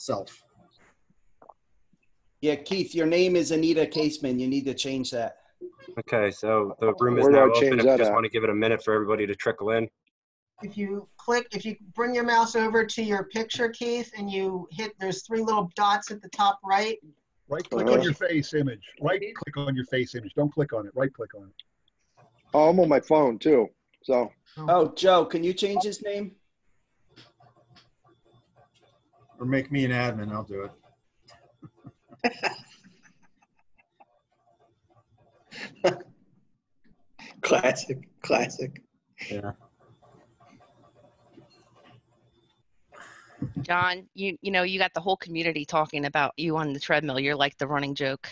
self. Yeah, Keith, your name is Anita Caseman. You need to change that. Okay, so the room is Where do now I change open. If that you just at? want to give it a minute for everybody to trickle in. If you click, if you bring your mouse over to your picture, Keith, and you hit, there's three little dots at the top right. Right click on your face image. Right click on your face image. Don't click on it. Right click on it. Oh, I'm on my phone too. So Oh, Joe, can you change his name? Or make me an admin, I'll do it. Classic, classic. Yeah. John, you you know you got the whole community talking about you on the treadmill. You're like the running joke.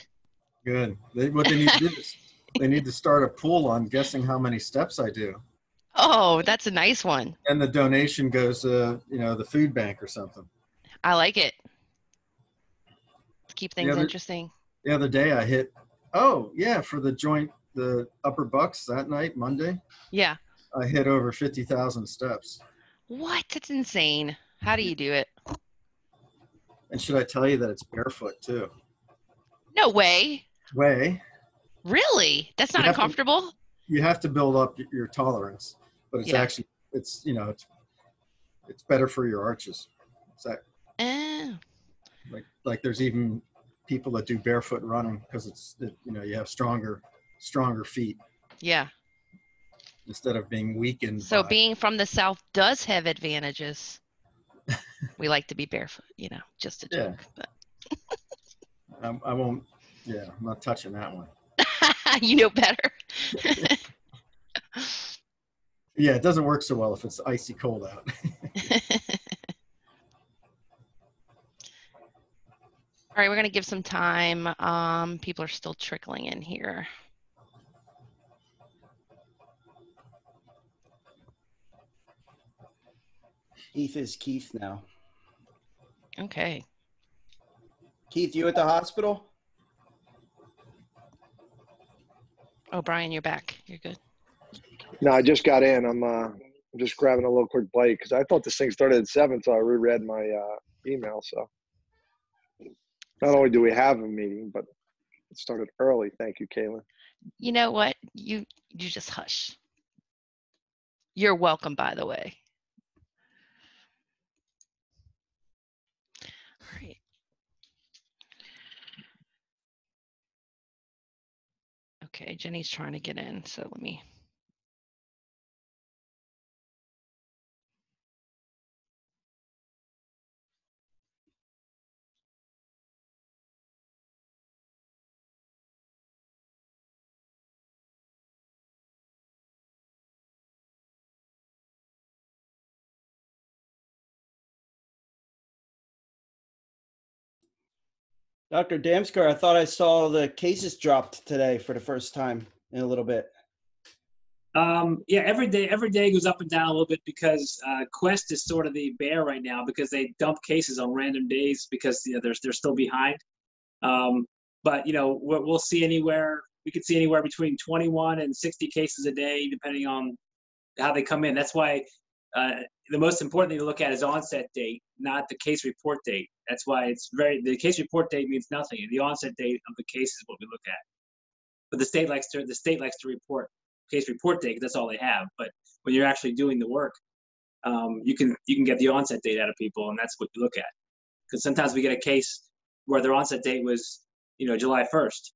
Good. They, what they need to do is they need to start a pool on guessing how many steps I do. Oh, that's a nice one. And the donation goes to, you know, the food bank or something. I like it. Keep things other- interesting. The other day I hit, oh, yeah, for the joint, the upper bucks that night, Monday, Yeah. I hit over 50,000 steps. What? That's insane. How do you do it? And should I tell you that it's barefoot too? No way. Way, Really? That's You not to- uncomfortable. you have to build up your tolerance, but it's Yeah. actually, it's, you know, it's, it's better for your arches. It's that, Eh. like, like there's even people that do barefoot running because it's, it, you know, you have stronger, stronger feet Yeah. instead of being weakened. So by- being from the south does have advantages. we like to be barefoot, you know, just a Yeah. joke. But I, I won't, yeah, I'm not touching that one. you know better. Yeah, it doesn't work so well if it's icy cold out. All right, we're gonna give some time. Um, people are still trickling in here. Keith is Keith now. Okay. Keith, you at the hospital? Oh, Brian, you're back. You're good. no, I just got in. I'm uh, just grabbing a little quick bite because I thought this thing started at seven, so I reread my uh, email. So not only do we have a meeting, but it started early. Thank you, Caitlin. You know what? You you just hush. You're welcome, by the way. All right. Okay, Jenny's trying to get in, so let me. Dr. Damsker, I thought I saw the cases dropped today for the first time in a little bit. Um, yeah, every day, every day goes up and down a little bit because uh, Quest is sort of the bear right now because they dump cases on random days because you know, they're they're still behind. Um, but you know, we'll, we'll see anywhere. We could see anywhere between 21 and 60 cases a day, depending on how they come in. That's why uh, the most important thing to look at is onset date, not the case report date. That's why it's very the case report date means nothing. The onset date of the case is what we look at. But the state likes to the state likes to report case report date that's all they have. But when you're actually doing the work, um, you can you can get the onset date out of people, and that's what you look at. Because sometimes we get a case where their onset date was you know July 1st,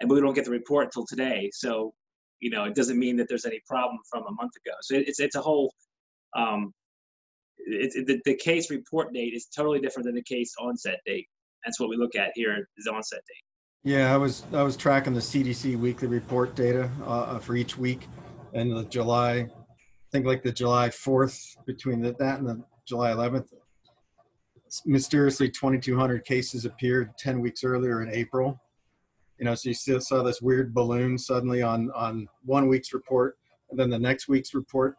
and we don't get the report until today. So you know it doesn't mean that there's any problem from a month ago. So it's it's a whole um, it's it, the, the case report date is totally different than the case onset date. That's what we look at here is onset date. Yeah, I was I was tracking the CDC weekly report data uh, for each week, and the July, I think like the July fourth between the, that and the July eleventh, mysteriously 2,200 cases appeared 10 weeks earlier in April. You know, so you still saw this weird balloon suddenly on on one week's report, and then the next week's report,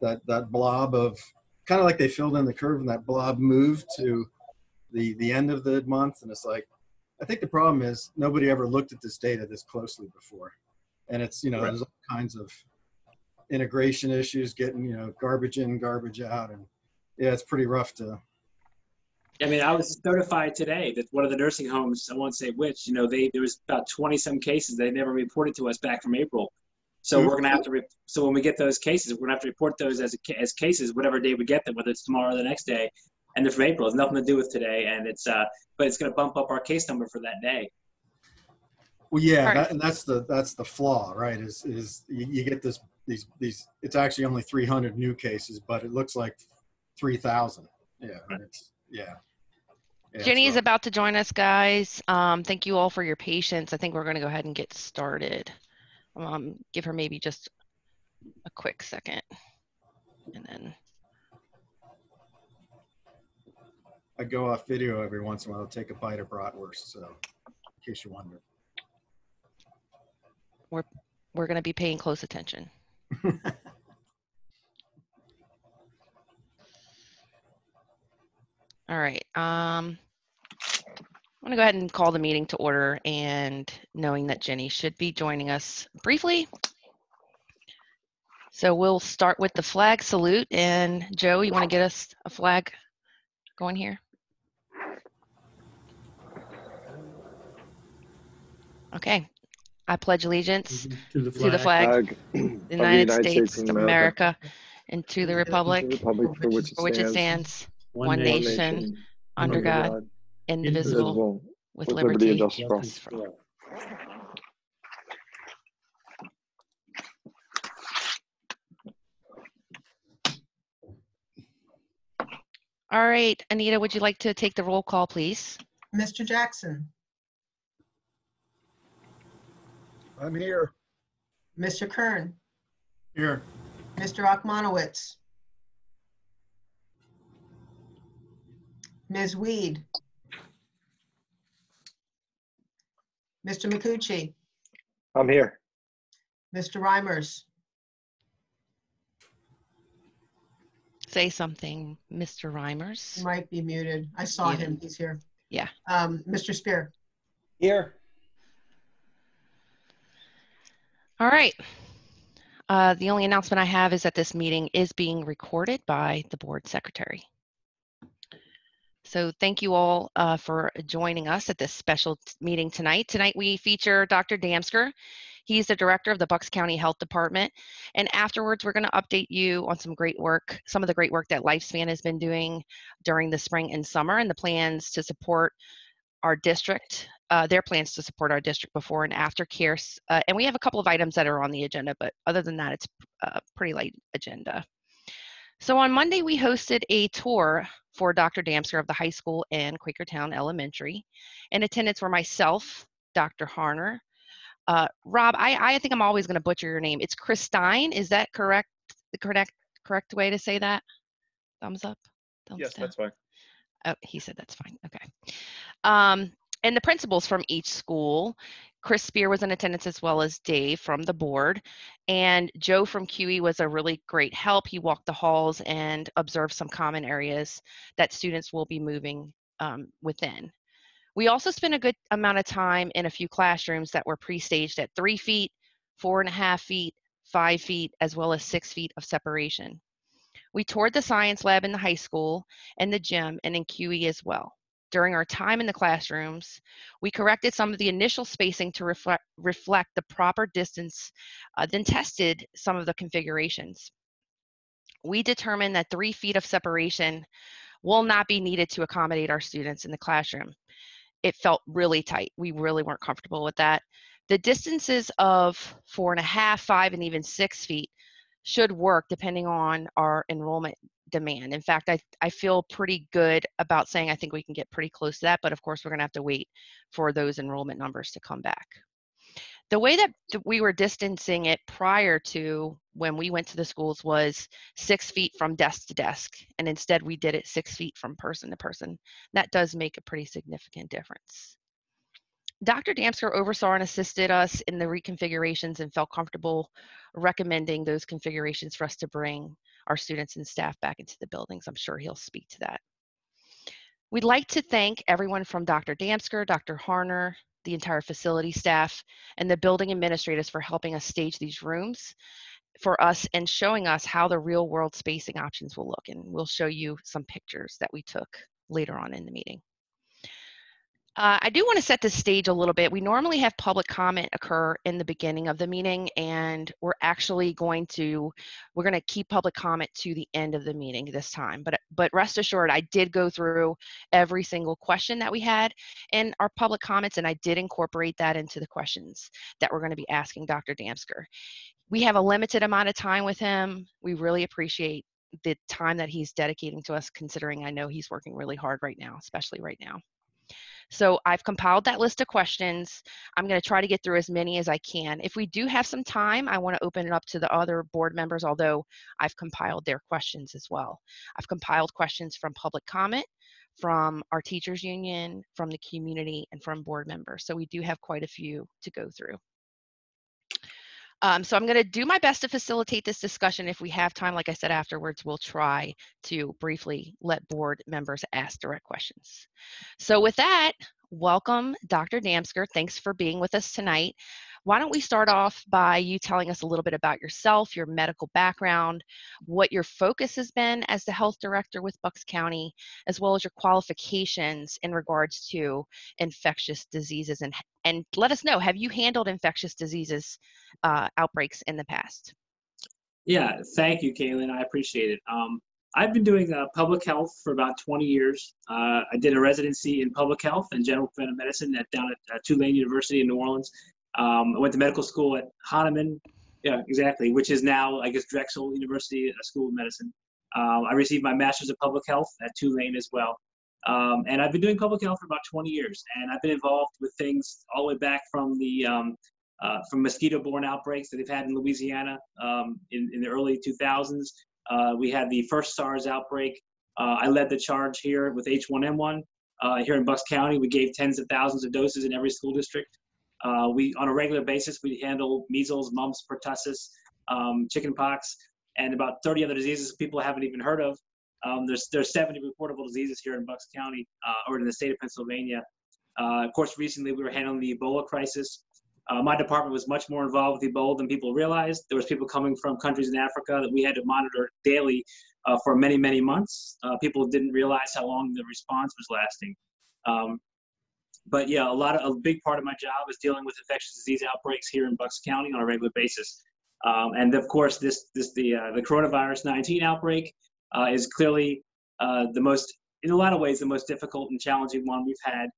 that that blob of kind of like they filled in the curve, and that blob moved to the the end of the month, and it's like I think the problem is nobody ever looked at this data this closely before. And it's, you know, Right. there's all kinds of integration issues, getting, you know, garbage in, garbage out. And yeah, it's pretty rough to, I mean, I was notified today that one of the nursing homes, I won't say which, you know, they there was about 20 some cases they never reported to us back from April. So Hmm. we're gonna have to. Re- so when we get those cases, we're gonna have to report those as a, as cases, whatever day we get them, whether it's tomorrow or the next day. And they're from April. It's nothing to do with today, and it's uh, but it's gonna bump up our case number for that day. Well, yeah, Right. that, and that's the that's the flaw, right? Is is you, you get this these these. It's actually only 300 new cases, but it looks like 3,000. Yeah, it's yeah. Yeah, it's Jenny is about to join us, guys. Um, thank you all for your patience. I think we're going to go ahead and get started. Um, give her maybe just a quick second. And then, I go off video every once in a while to take a bite of bratwurst. So, in case you wonder. we're going to be paying close attention. All right. Um, I'm going to go ahead and call the meeting to order and knowing that Jenny should be joining us briefly. So we'll start with the flag salute. And Joe, you want to get us a flag going here? Okay. I pledge allegiance To the to the flag. flag, Flag the United States of America, and to the republic Republic for which it for which it stands, stands, one nation, under God, indivisible, indivisible, with with liberty and justice for all. for all. All right, Anita, would you like to take the roll call, please? Mr. Jackson, I'm here. Mr. Kern, Here, Mr. Akmanowitz, Ms. Weed, Mr. McCucci, I'm here. Mr. Reimers, Say something, Mr. Reimers. he might be muted. I saw him, he's here. Yeah. Um, Mr. Spear, Here. All right. Uh, the only announcement I have is that this meeting is being recorded by the board secretary. So thank you all uh, for joining us at this special meeting tonight. Tonight we feature Dr. Damsker. He's the director of the Bucks County Health Department. And afterwards, we're going to update you on some great work, some of the great work that Lifespan has been doing during the spring and summer and the plans to support our district, uh, their plans to support our district before and after care. Uh, and we have a couple of items that are on the agenda, but other than that, it's a pretty light agenda. So on Monday, we hosted a tour for Dr. Damsker of the high school and Quakertown Elementary. In attendance were myself, Dr. Harner. Uh, Rob, I, I think I'm always going to butcher your name. It's Christine. Is that correct? The correct correct way to say that? Thumbs up. Thumbs Yes, down? that's fine. Oh, he said that's fine. Okay. Um, and the principals from each school, Chris Spear was in attendance as well as Dave from the board. And Joe from QE was a really great help. He walked the halls and observed some common areas that students will be moving um, within. We also spent a good amount of time in a few classrooms that were pre-staged at three feet, four and a half feet, five feet, as well as six feet of separation. We toured the science lab in the high school and the gym and in QE as well. During our time in the classrooms, we corrected some of the initial spacing to reflect, reflect the proper distance, uh, then tested some of the configurations. We determined that three feet of separation will not be needed to accommodate our students in the classroom. It felt really tight. We really weren't comfortable with that. The distances of four and a half, five, and even six feet should work depending on our enrollment demand. In fact, I, I feel pretty good about saying I think we can get pretty close to that, but of course we're gonna have to wait for those enrollment numbers to come back. The way that we were distancing it prior to when we went to the schools was six feet from desk to desk, and instead we did it six feet from person to person. That does make a pretty significant difference. Dr. Damsker oversaw and assisted us in the reconfigurations and felt comfortable recommending those configurations for us to bring our students and staff back into the buildings. I'm sure he'll speak to that. We'd like to thank everyone from Dr. Damsker, Dr. Harner, the entire facility staff, and the building administrators for helping us stage these rooms for us and showing us how the real world spacing options will look. And we'll show you some pictures that we took later on in the meeting. Uh, I do want to set the stage a little bit. We normally have public comment occur in the beginning of the meeting, and we're actually going to we're going to keep public comment to the end of the meeting this time. But but rest assured, I did go through every single question that we had in our public comments, and I did incorporate that into the questions that we're going to be asking Dr. Damsker. We have a limited amount of time with him. We really appreciate the time that he's dedicating to us, considering I know he's working really hard right now, especially right now. So I've compiled that list of questions. I'm going to try to get through as many as I can. If we do have some time, I want to open it up to the other board members, although I've compiled their questions as well. I've compiled questions from public comment, from our teachers union, from the community, and from board members. So we do have quite a few to go through. Um, so I'm going to do my best to facilitate this discussion. If we have time, like I said afterwards, we'll try to briefly let board members ask direct questions. So with that, welcome, Dr. Damsker. Thanks for being with us tonight. Why don't we start off by you telling us a little bit about yourself, your medical background, what your focus has been as the health director with Bucks County, as well as your qualifications in regards to infectious diseases, and, and let us know, have you handled infectious diseases uh, outbreaks in the past? Yeah, thank you, Kaylin. I appreciate it. Um, I've been doing uh, public health for about 20 years. Uh, I did a residency in public health and general preventive medicine at, down at uh, Tulane University in New Orleans. Um, I went to medical school at Hahnemann, yeah, exactly, which is now, I guess, Drexel University a School of Medicine. Um, I received my master's of public health at Tulane as well. Um, and I've been doing public health for about 20 years, and I've been involved with things all the way back from the um, uh, from mosquito-borne outbreaks that they've had in Louisiana um, in, in the early 2000s. Uh, we had the first SARS outbreak. Uh, I led the charge here with H1N1 uh, here in Bucks County. We gave tens of thousands of doses in every school district. Uh, we, on a regular basis, we handle measles, mumps, pertussis, um, chickenpox, and about 30 other diseases people haven't even heard of. Um, there's there's 70 reportable diseases here in Bucks County uh, or in the state of Pennsylvania. Uh, of course, recently we were handling the Ebola crisis. Uh, my department was much more involved with Ebola than people realized. There was people coming from countries in Africa that we had to monitor daily uh, for many, many months. Uh, people didn't realize how long the response was lasting. Um, but yeah, a lot of a big part of my job is dealing with infectious disease outbreaks here in Bucks County on a regular basis. Um, and of course, this this the uh, the coronavirus 19 outbreak uh, is clearly uh, the most, in a lot of ways, the most difficult and challenging one we've had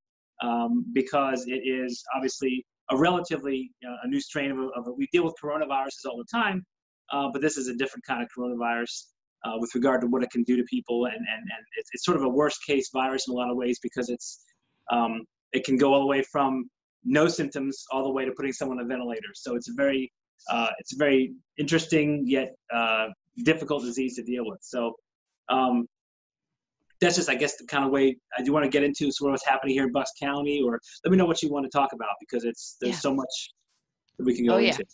um, because it is obviously a relatively uh, a new strain of, a, of we deal with coronaviruses all the time, uh, but this is a different kind of coronavirus. Uh, with regard to what it can do to people, and and, and it's, it's sort of a worst case virus in a lot of ways because it's um, it can go all the way from no symptoms all the way to putting someone on a ventilator. So it's a very uh, it's a very interesting yet uh, difficult disease to deal with. So um, that's just, I guess, the kind of way I do want to get into sort of what's happening here in Bucks County, or let me know what you want to talk about because it's there's Yeah. so much that we can go Oh, yeah. into.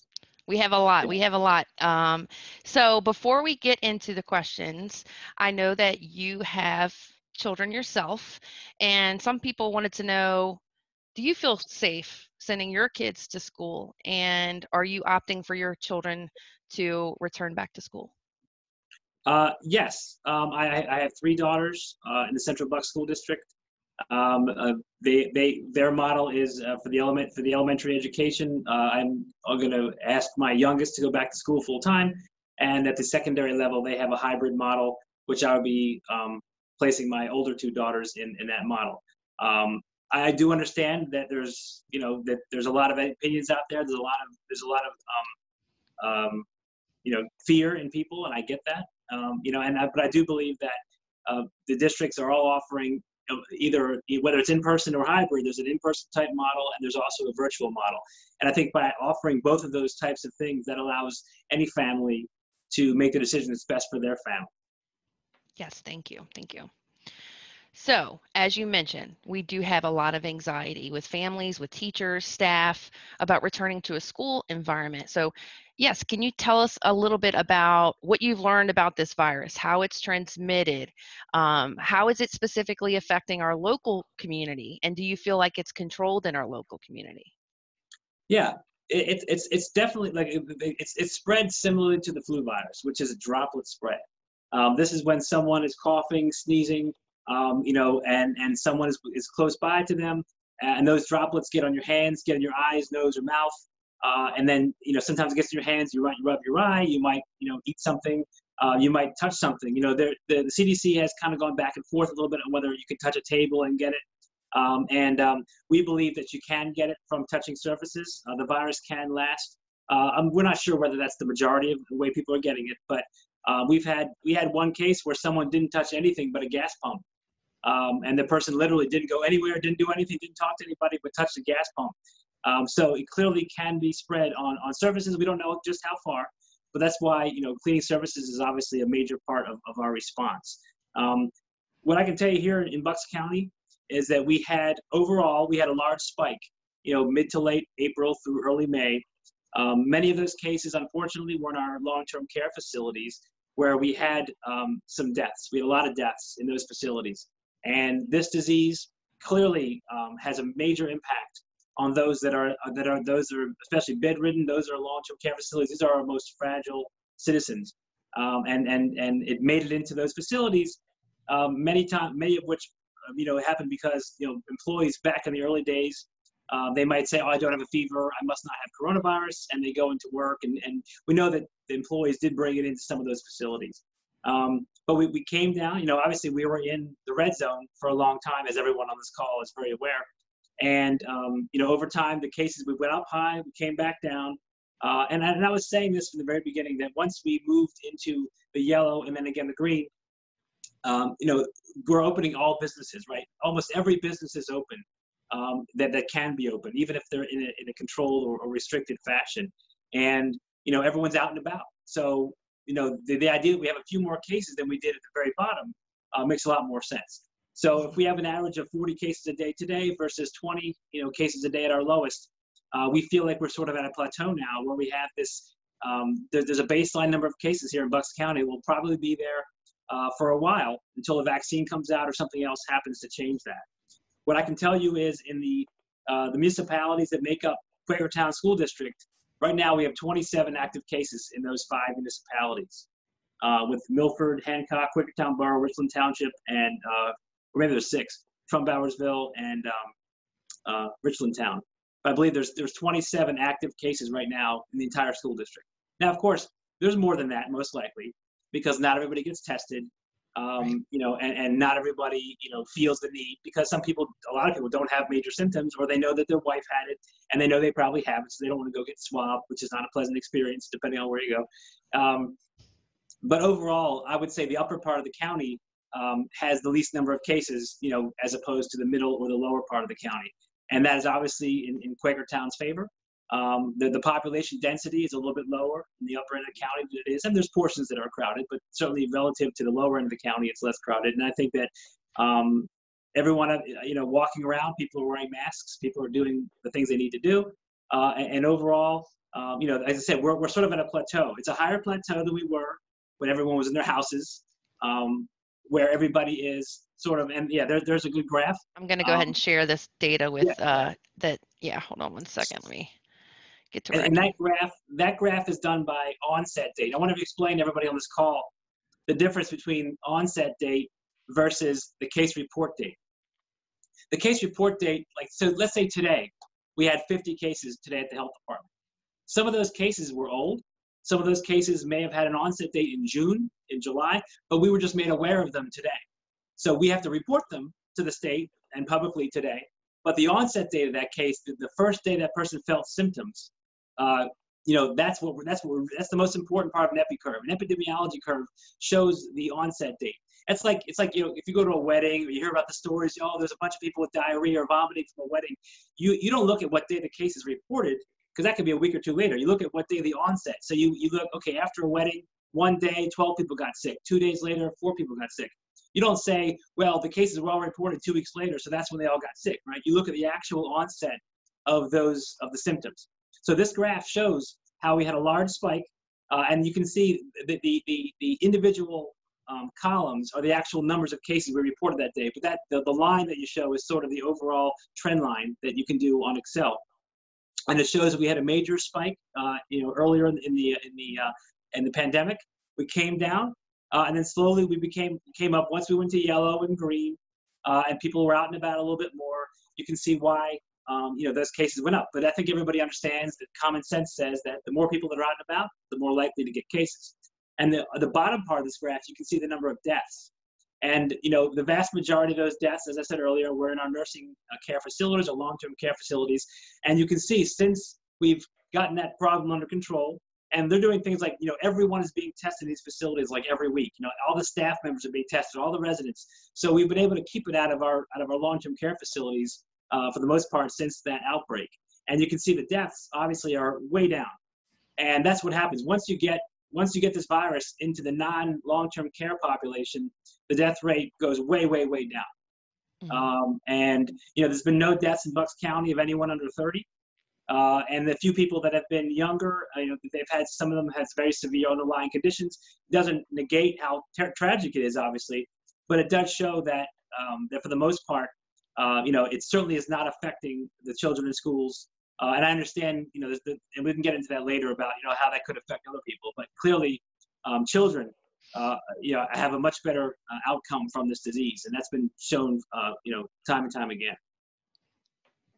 We have a lot. We have a lot. Um, so before we get into the questions, I know that you have children yourself, and some people wanted to know do you feel safe sending your kids to school? And are you opting for your children to return back to school? Uh, yes, um, I, I- have three daughters uh, in the Central Bucks School District. Um, uh, they, they, their model is uh, for the element for the elementary education. Uh, I'm going to ask my youngest to go back to school full time, and at the secondary level, they have a hybrid model, which I would be um, placing my older two daughters in in that model. Um, I do understand that there's you know that there's a lot of opinions out there. There's a lot of there's a lot of um, um, you know fear in people, and I get that. Um, you know, and I, but I do believe that uh, the districts are all offering either whether it's in person or hybrid. There's an in-person type model, and there's also a virtual model. And I think by offering both of those types of things, that allows any family to make the decision that's best for their family. Yes, thank you. Thank you. So, as you mentioned, we do have a lot of anxiety with families, with teachers, staff about returning to a school environment. So, yes, can you tell us a little bit about what you've learned about this virus, how it's transmitted, um, how is it specifically affecting our local community, and do you feel like it's controlled in our local community? Yeah, it, it's it's definitely like it- it's it's spread similarly to the flu virus, which is a droplet spread. Um, this is when someone is coughing, sneezing, um, you know, and and someone is is close by to them, and those droplets get on your hands, get in your eyes, nose, or mouth, uh, and then you know sometimes it gets in your hands. You rub, you rub your eye. You might you know eat something. Uh, you might touch something. You know, the, the CDC has kind of gone back and forth a little bit on whether you can touch a table and get it. Um, and um, we believe that you can get it from touching surfaces. Uh, the virus can last. Uh, um, we're not sure whether that's the majority of the way people are getting it, but uh, we've had we had one case where someone didn't touch anything but a gas pump, um, and the person literally didn't go anywhere, didn't do anything, didn't talk to anybody, but touched the gas pump. Um, so it clearly can be spread on on surfaces. We don't know just how far, but that's why you know cleaning services is obviously a major part of, of our response. Um, what I can tell you here in Bucks County is that we had overall we had a large spike, you know, mid to late April through early May. Um, many of those cases, unfortunately, were in our long-term care facilities where we had um, some deaths. We had a lot of deaths in those facilities, and this disease clearly um, has a major impact on those that are that are those that are especially bedridden. Those are long-term care facilities. These are our most fragile citizens, um, and and and it made it into those facilities. Um, many times, many of which um, you know happened because you know employees back in the early days. Um, they might say, "Oh, I don't have a fever. I must not have coronavirus," and they go into work. And, and we know that the employees did bring it into some of those facilities. Um, but we, we came down. You know, obviously we were in the red zone for a long time, as everyone on this call is very aware. And um, you know, over time, the cases we went up high, we came back down. Uh, and, I, and I was saying this from the very beginning that once we moved into the yellow and then again the green, um, you know, we're opening all businesses, right? Almost every business is open um, that, that can be open, even if they're in a, in a controlled or, or restricted fashion. And, you know, everyone's out and about. So, you know, the, the idea that we have a few more cases than we did at the very bottom uh, makes a lot more sense. So if we have an average of 40 cases a day today versus 20, you know, cases a day at our lowest, uh, we feel like we're sort of at a plateau now where we have this, um, there, there's a baseline number of cases here in Bucks County. We'll probably be there uh, for a while until a vaccine comes out or something else happens to change that. What I can tell you is in the, uh, the municipalities that make up Quakertown School District, right now we have 27 active cases in those five municipalities. Uh, with Milford, Haycock, Quakertown Borough, Richland Township, and uh, maybe there's six, Trumbauersville and um, uh, Richland Town. But I believe there's there's 27 active cases right now in the entire school district. Now, of course, there's more than that, most likely, because not everybody gets tested um, you know, and, and not everybody, you know, feels the need because some people, a lot of people don't have major symptoms or they know that their wife had it and they know they probably have it. So they don't want to go get swabbed, which is not a pleasant experience depending on where you go. Um, but overall, I would say the upper part of the county um, has the least number of cases, you know, as opposed to the middle or the lower part of the county. And that is obviously in, in Quakertown's favor. Um, the, the population density is a little bit lower in the upper end of the county than it is, and there's portions that are crowded, but certainly relative to the lower end of the county, it's less crowded. And I think that um, everyone, uh, you know, walking around, people are wearing masks, people are doing the things they need to do, uh, and, and, overall, um, you know, as I said, we're, we're sort of at a plateau. It's a higher plateau than we were when everyone was in their houses, um, where everybody is sort of, and yeah, there, there's a good graph. I'm going to go ahead Um, and share this data with yeah. uh, that. Yeah, hold on one second. Let me get to And, and that graph, that graph is done by onset date. I want to explain to everybody on this call the difference between onset date versus the case report date. The case report date, like, so let's say today, we had 50 cases today at the health department. Some of those cases were old. Some of those cases may have had an onset date in June, in July, but we were just made aware of them today. So we have to report them to the state and publicly today. But the onset date of that case, the, the first day that person felt symptoms, uh, you know, that's what we're, that's what we're, that's the most important part of an epi curve. An epidemiology curve shows the onset date. It's like it's like you know, if you go to a wedding or you hear about the stories, oh, there's a bunch of people with diarrhea or vomiting from a wedding. You you don't look at what day the case is reported because that could be a week or two later. You look at what day the onset. So you you look okay after a wedding, one day 12 people got sick. Two days later, four people got sick. You don't say, well, the cases were all reported two weeks later, so that's when they all got sick, right? You look at the actual onset of those of the symptoms. So this graph shows how we had a large spike, uh, and you can see the the the, the individual um, columns are the actual numbers of cases we reported that day. But that the, the line that you show is sort of the overall trend line that you can do on Excel, and it shows we had a major spike, uh, you know, earlier in, the in the uh, in the pandemic. We came down, uh, and then slowly we became came up. Once we went to yellow and green, uh, and people were out and about a little bit more, you can see why um, you know those cases went up. But I think everybody understands that common sense says that the more people that are out and about, the more likely to get cases. And the the bottom part of this graph, you can see the number of deaths. And you know the vast majority of those deaths, as I said earlier, were in our nursing uh, care facilities or long-term care facilities. And you can see since we've gotten that problem under control, and they're doing things like you know everyone is being tested in these facilities like every week. You know all the staff members are being tested, all the residents. So we've been able to keep it out of our out of our long-term care facilities uh, for the most part since that outbreak. And you can see the deaths obviously are way down. And that's what happens once you get once you get this virus into the non long-term care population, the death rate goes way, way, way down. Mhm. Um, and you know, there's been no deaths in Bucks County of anyone under 30. Uh, and the few people that have been younger, uh, you know, they've had some of them has very severe underlying conditions. Doesn't negate how ter- tragic it is, obviously, but it does show that um, that for the most part, uh, you know, it certainly is not affecting the children in schools. Uh, and I understand, you know, there's the, and we can get into that later about, you know, how that could affect other people. But clearly, um, children, uh, you know, have a much better uh, outcome from this disease, and that's been shown, uh, you know, time and time again.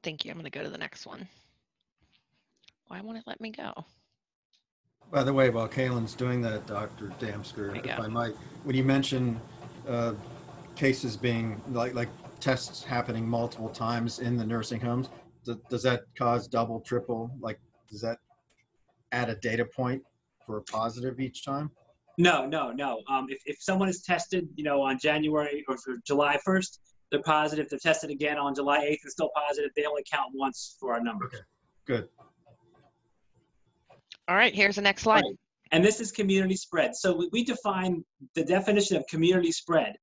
Thank you. I'm going to go to the next one. Why won't it let me go? By the way, while Kaylin's doing that, Dr. Damsker, if. I might, when you mention uh, cases being, like, like tests happening multiple times in the nursing homes, th- does that cause double, triple, like, does that add a data point for a positive each time? No, no, no. Um, if, if someone is tested, you know, on January or for July 1st, they're positive. They're tested again on July 8th and still positive. They only count once for our numbers. Okay. Good. All right, here's the next slide. Right. And this is community spread. So we, we define the definition of community spread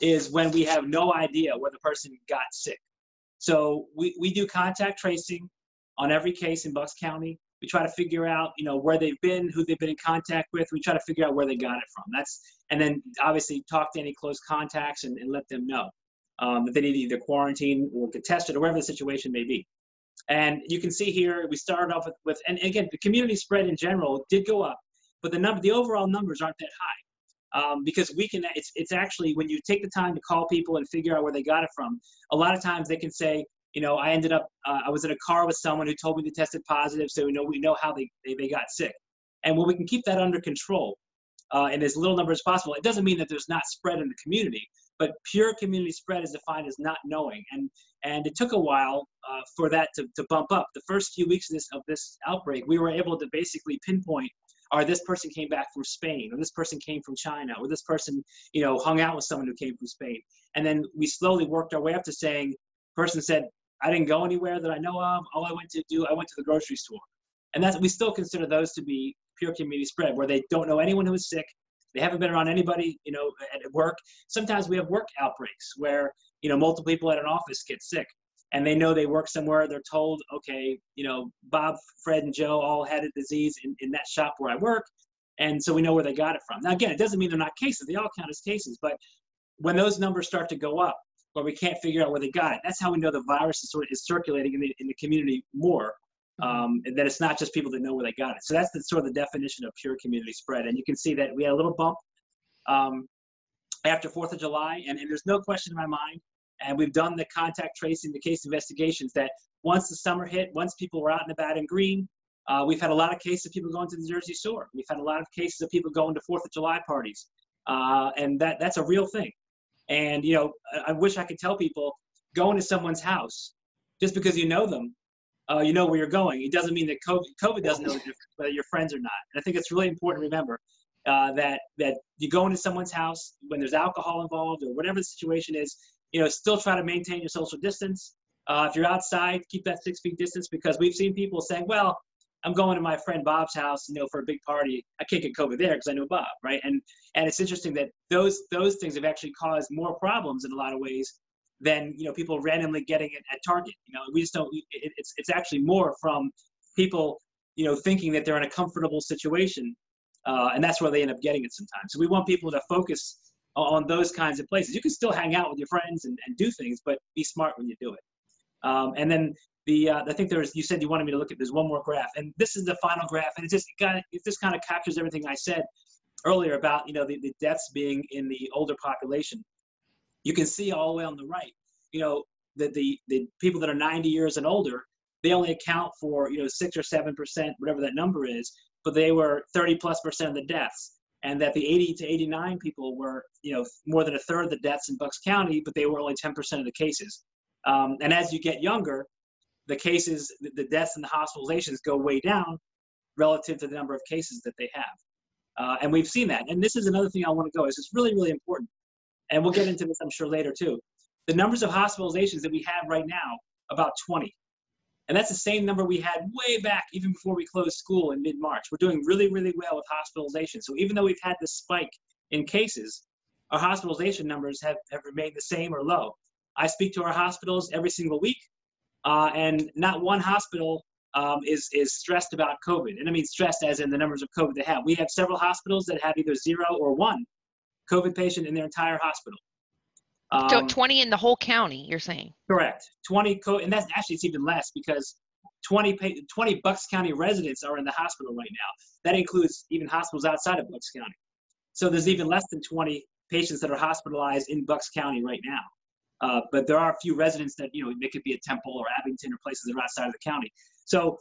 is when we have no idea where the person got sick. So we, we do contact tracing on every case in Bucks County. We try to figure out, you know, where they've been, who they've been in contact with. We try to figure out where they got it from. That's and then obviously talk to any close contacts and, and let them know um, that they need either quarantine or get tested or whatever the situation may be. And you can see here, we started off with, with and again, the community spread in general did go up, but the number, the overall numbers aren't that high. Um, because we can, it's, it's actually when you take the time to call people and figure out where they got it from, a lot of times they can say, you know, I ended up, uh, I was in a car with someone who told me they tested positive, so we know, we know how they, they, they got sick. And when we can keep that under control uh, in as little number as possible, it doesn't mean that there's not spread in the community, but pure community spread is defined as not knowing. And and it took a while uh, for that to, to bump up. The first few weeks of this of this outbreak, we were able to basically pinpoint, or this person came back from Spain, or this person came from China, or this person, you know, hung out with someone who came from Spain. And then we slowly worked our way up to saying, person said, I didn't go anywhere that I know of. All I went to do, I went to the grocery store. And that's we still consider those to be pure community spread, where they don't know anyone who is sick. They haven't been around anybody, you know, at at work. Sometimes we have work outbreaks where, you know, multiple people at an office get sick and they know they work somewhere. They're told, okay, you know, Bob, Fred, and Joe all had a disease in, in that shop where I work. And so we know where they got it from. Now, again, it doesn't mean they're not cases. They all count as cases. But when those numbers start to go up, where we can't figure out where they got it, that's how we know the virus is sort of is circulating in the, in the community more. Um, and that it's not just people that know where they got it. So that's the sort of the definition of pure community spread. And you can see that we had a little bump um, after 4th of July. And, and there's no question in my mind. And we've done the contact tracing, the case investigations that once the summer hit, once people were out and about in green, uh, we've had a lot of cases of people going to the Jersey Shore. We've had a lot of cases of people going to Fourth of July parties, uh, and that that's a real thing. And you know, I, I wish I could tell people going to someone's house just because you know them, uh, you know where you're going. It doesn't mean that COVID, COVID doesn't know whether you're friends or not. And I think it's really important to remember uh, that that you go into someone's house when there's alcohol involved or whatever the situation is. You know, still try to maintain your social distance. Uh, if you're outside, keep that six feet distance because we've seen people saying, "Well, I'm going to my friend Bob's house, you know, for a big party. I can't get COVID there because I know Bob, right?" And and it's interesting that those those things have actually caused more problems in a lot of ways than you know people randomly getting it at Target. You know, we just don't. It, it's it's actually more from people you know thinking that they're in a comfortable situation, uh, and that's where they end up getting it sometimes. So we want people to focus on those kinds of places. You can still hang out with your friends and, and do things, but be smart when you do it. Um, and then the uh, I think there's you said you wanted me to look at there's one more graph, and this is the final graph, and it just kind of it just kind of captures everything I said earlier about you know the, the deaths being in the older population. you can see all the way on the right, you know, that the, the people that are 90 years and older, they only account for, you know, six or 7%, whatever that number is, but they were 30 plus percent of the deaths. And that the 80 to 89 people were, you know, more than a third of the deaths in Bucks County, but they were only 10% of the cases. Um, and as you get younger, the cases, the- deaths and the hospitalizations go way down relative to the number of cases that they have. Uh, and we've seen that. And this is another thing I want to go is it's really, really important. And we'll get into this, I'm sure, later too. The numbers of hospitalizations that we have right now, about 20. And that's the same number we had way back, even before we closed school in mid-March. We're doing really, really well with hospitalization. So even though we've had this spike in cases, our hospitalization numbers have, have remained the same or low. I speak to our hospitals every single week, uh, and not one hospital um, is is stressed about COVID. And I mean stressed as in the numbers of COVID they have. We have several hospitals that have either zero or one COVID patient in their entire hospital. So Um, 20 in the whole county, you're saying? Correct. 20 co- and that's actually it's even less because 20 pa- 20 Bucks County residents are in the hospital right now. That includes even hospitals outside of Bucks County. So there's even less than 20 patients that are hospitalized in Bucks County right now. Uh, but there are a few residents that you know they could be at Temple or Abington or places that are outside of the county. So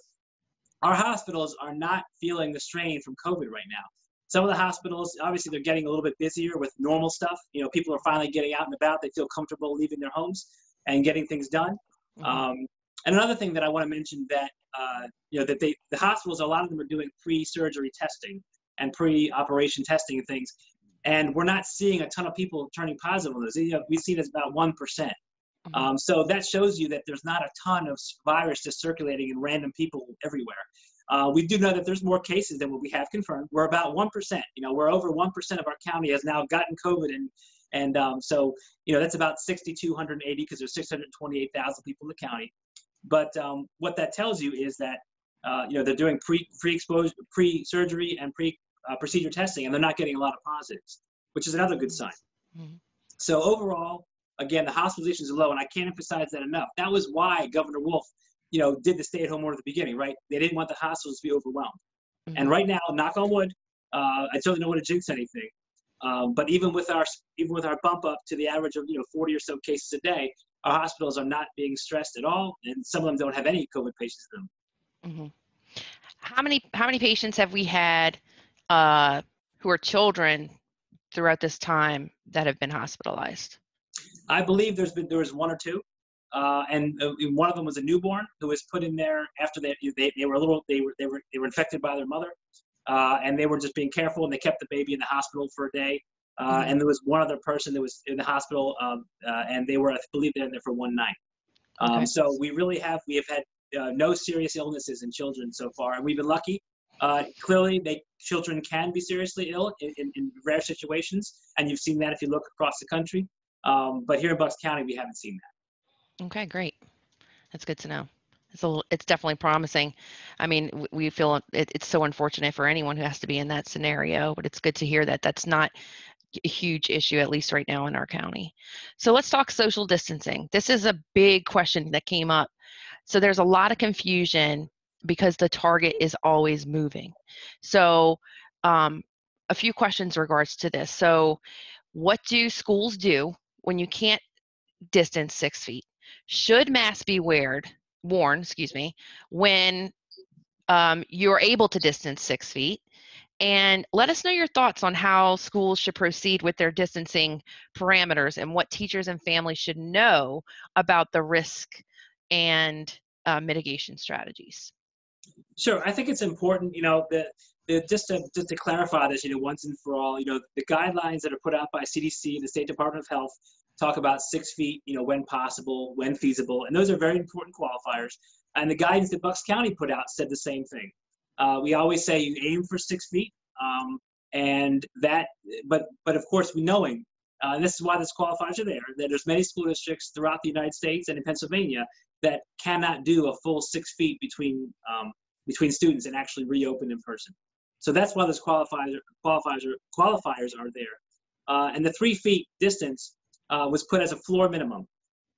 our hospitals are not feeling the strain from COVID right now. Some of the hospitals, obviously, they're getting a little bit busier with normal stuff. You know, people are finally getting out and about. They feel comfortable leaving their homes and getting things done. Mhm. Um, and another thing that I want to mention that uh, you know that they the hospitals a lot of them are doing pre-surgery testing and pre-operation testing and things, and we're not seeing a ton of people turning positive on those. You know, we've seen it's about one percent. Mhm. Um, so that shows you that there's not a ton of virus just circulating in random people everywhere. Uh, we do know that there's more cases than what we have confirmed. We're about one percent. You know, we're over one percent of our county has now gotten COVID, and and um, so you know that's about 6,280 because there's 628,000 people in the county. But um, what that tells you is that uh, you know they're doing pre pre exposure pre surgery and pre uh, procedure testing, and they're not getting a lot of positives, which is another good sign. Mhm. So overall, again, the hospitalizations are low, and I can't emphasize that enough. That was why Governor Wolf, you know, did the stay-at-home order at the beginning, right? They didn't want the hospitals to be overwhelmed. And right now, knock on wood, uh, I certainly don't want to jinx anything. Um, but even with our even with our bump up to the average of you know 40 or so cases a day, our hospitals are not being stressed at all, and some of them don't have any COVID patients in them. Mhm. How many how many patients have we had uh, who are children throughout this time that have been hospitalized? I believe there's been there was one or two, uh, and uh, one of them was a newborn who was put in there after they they, they were a little they were they were they were infected by their mother, uh, and they were just being careful and they kept the baby in the hospital for a day. Uh, And there was one other person that was in the hospital, um, uh, and they were I believe they're in there for one night. Um, Okay. So we really have we have had uh, no serious illnesses in children so far, and we've been lucky. Uh, clearly, they children can be seriously ill in, in, in rare situations, and you've seen that if you look across the country. Um, but here in Bucks County, we haven't seen that. Okay, great. That's good to know. It's a, l- it's definitely promising. I mean, we feel it, it's so unfortunate for anyone who has to be in that scenario, but it's good to hear that that's not a huge issue, at least right now in our county. So let's talk social distancing. This is a big question that came up. So there's a lot of confusion because the target is always moving. So um, a few questions regards to this. So what do schools do when you can't distance six feet? Should masks be weared, worn, excuse me, when um, you're able to distance six feet? And let us know your thoughts on how schools should proceed with their distancing parameters and what teachers and families should know about the risk and uh, mitigation strategies. Sure, I think it's important, you know, that just to just to clarify this, you know, once and for all, you know, the guidelines that are put out by CDC, the State Department of Health, talk about six feet, you know, when possible, when feasible, and those are very important qualifiers. And the guidance that Bucks County put out said the same thing. Uh, we always say you aim for six feet, um, and that, but but of course, we knowing, uh, this is why those qualifiers are there. That there's many school districts throughout the United States and in Pennsylvania that cannot do a full six feet between um, between students and actually reopen in person. So that's why those qualifiers qualifiers qualifiers are there. Uh, and the three feet distance uh, was put as a floor minimum.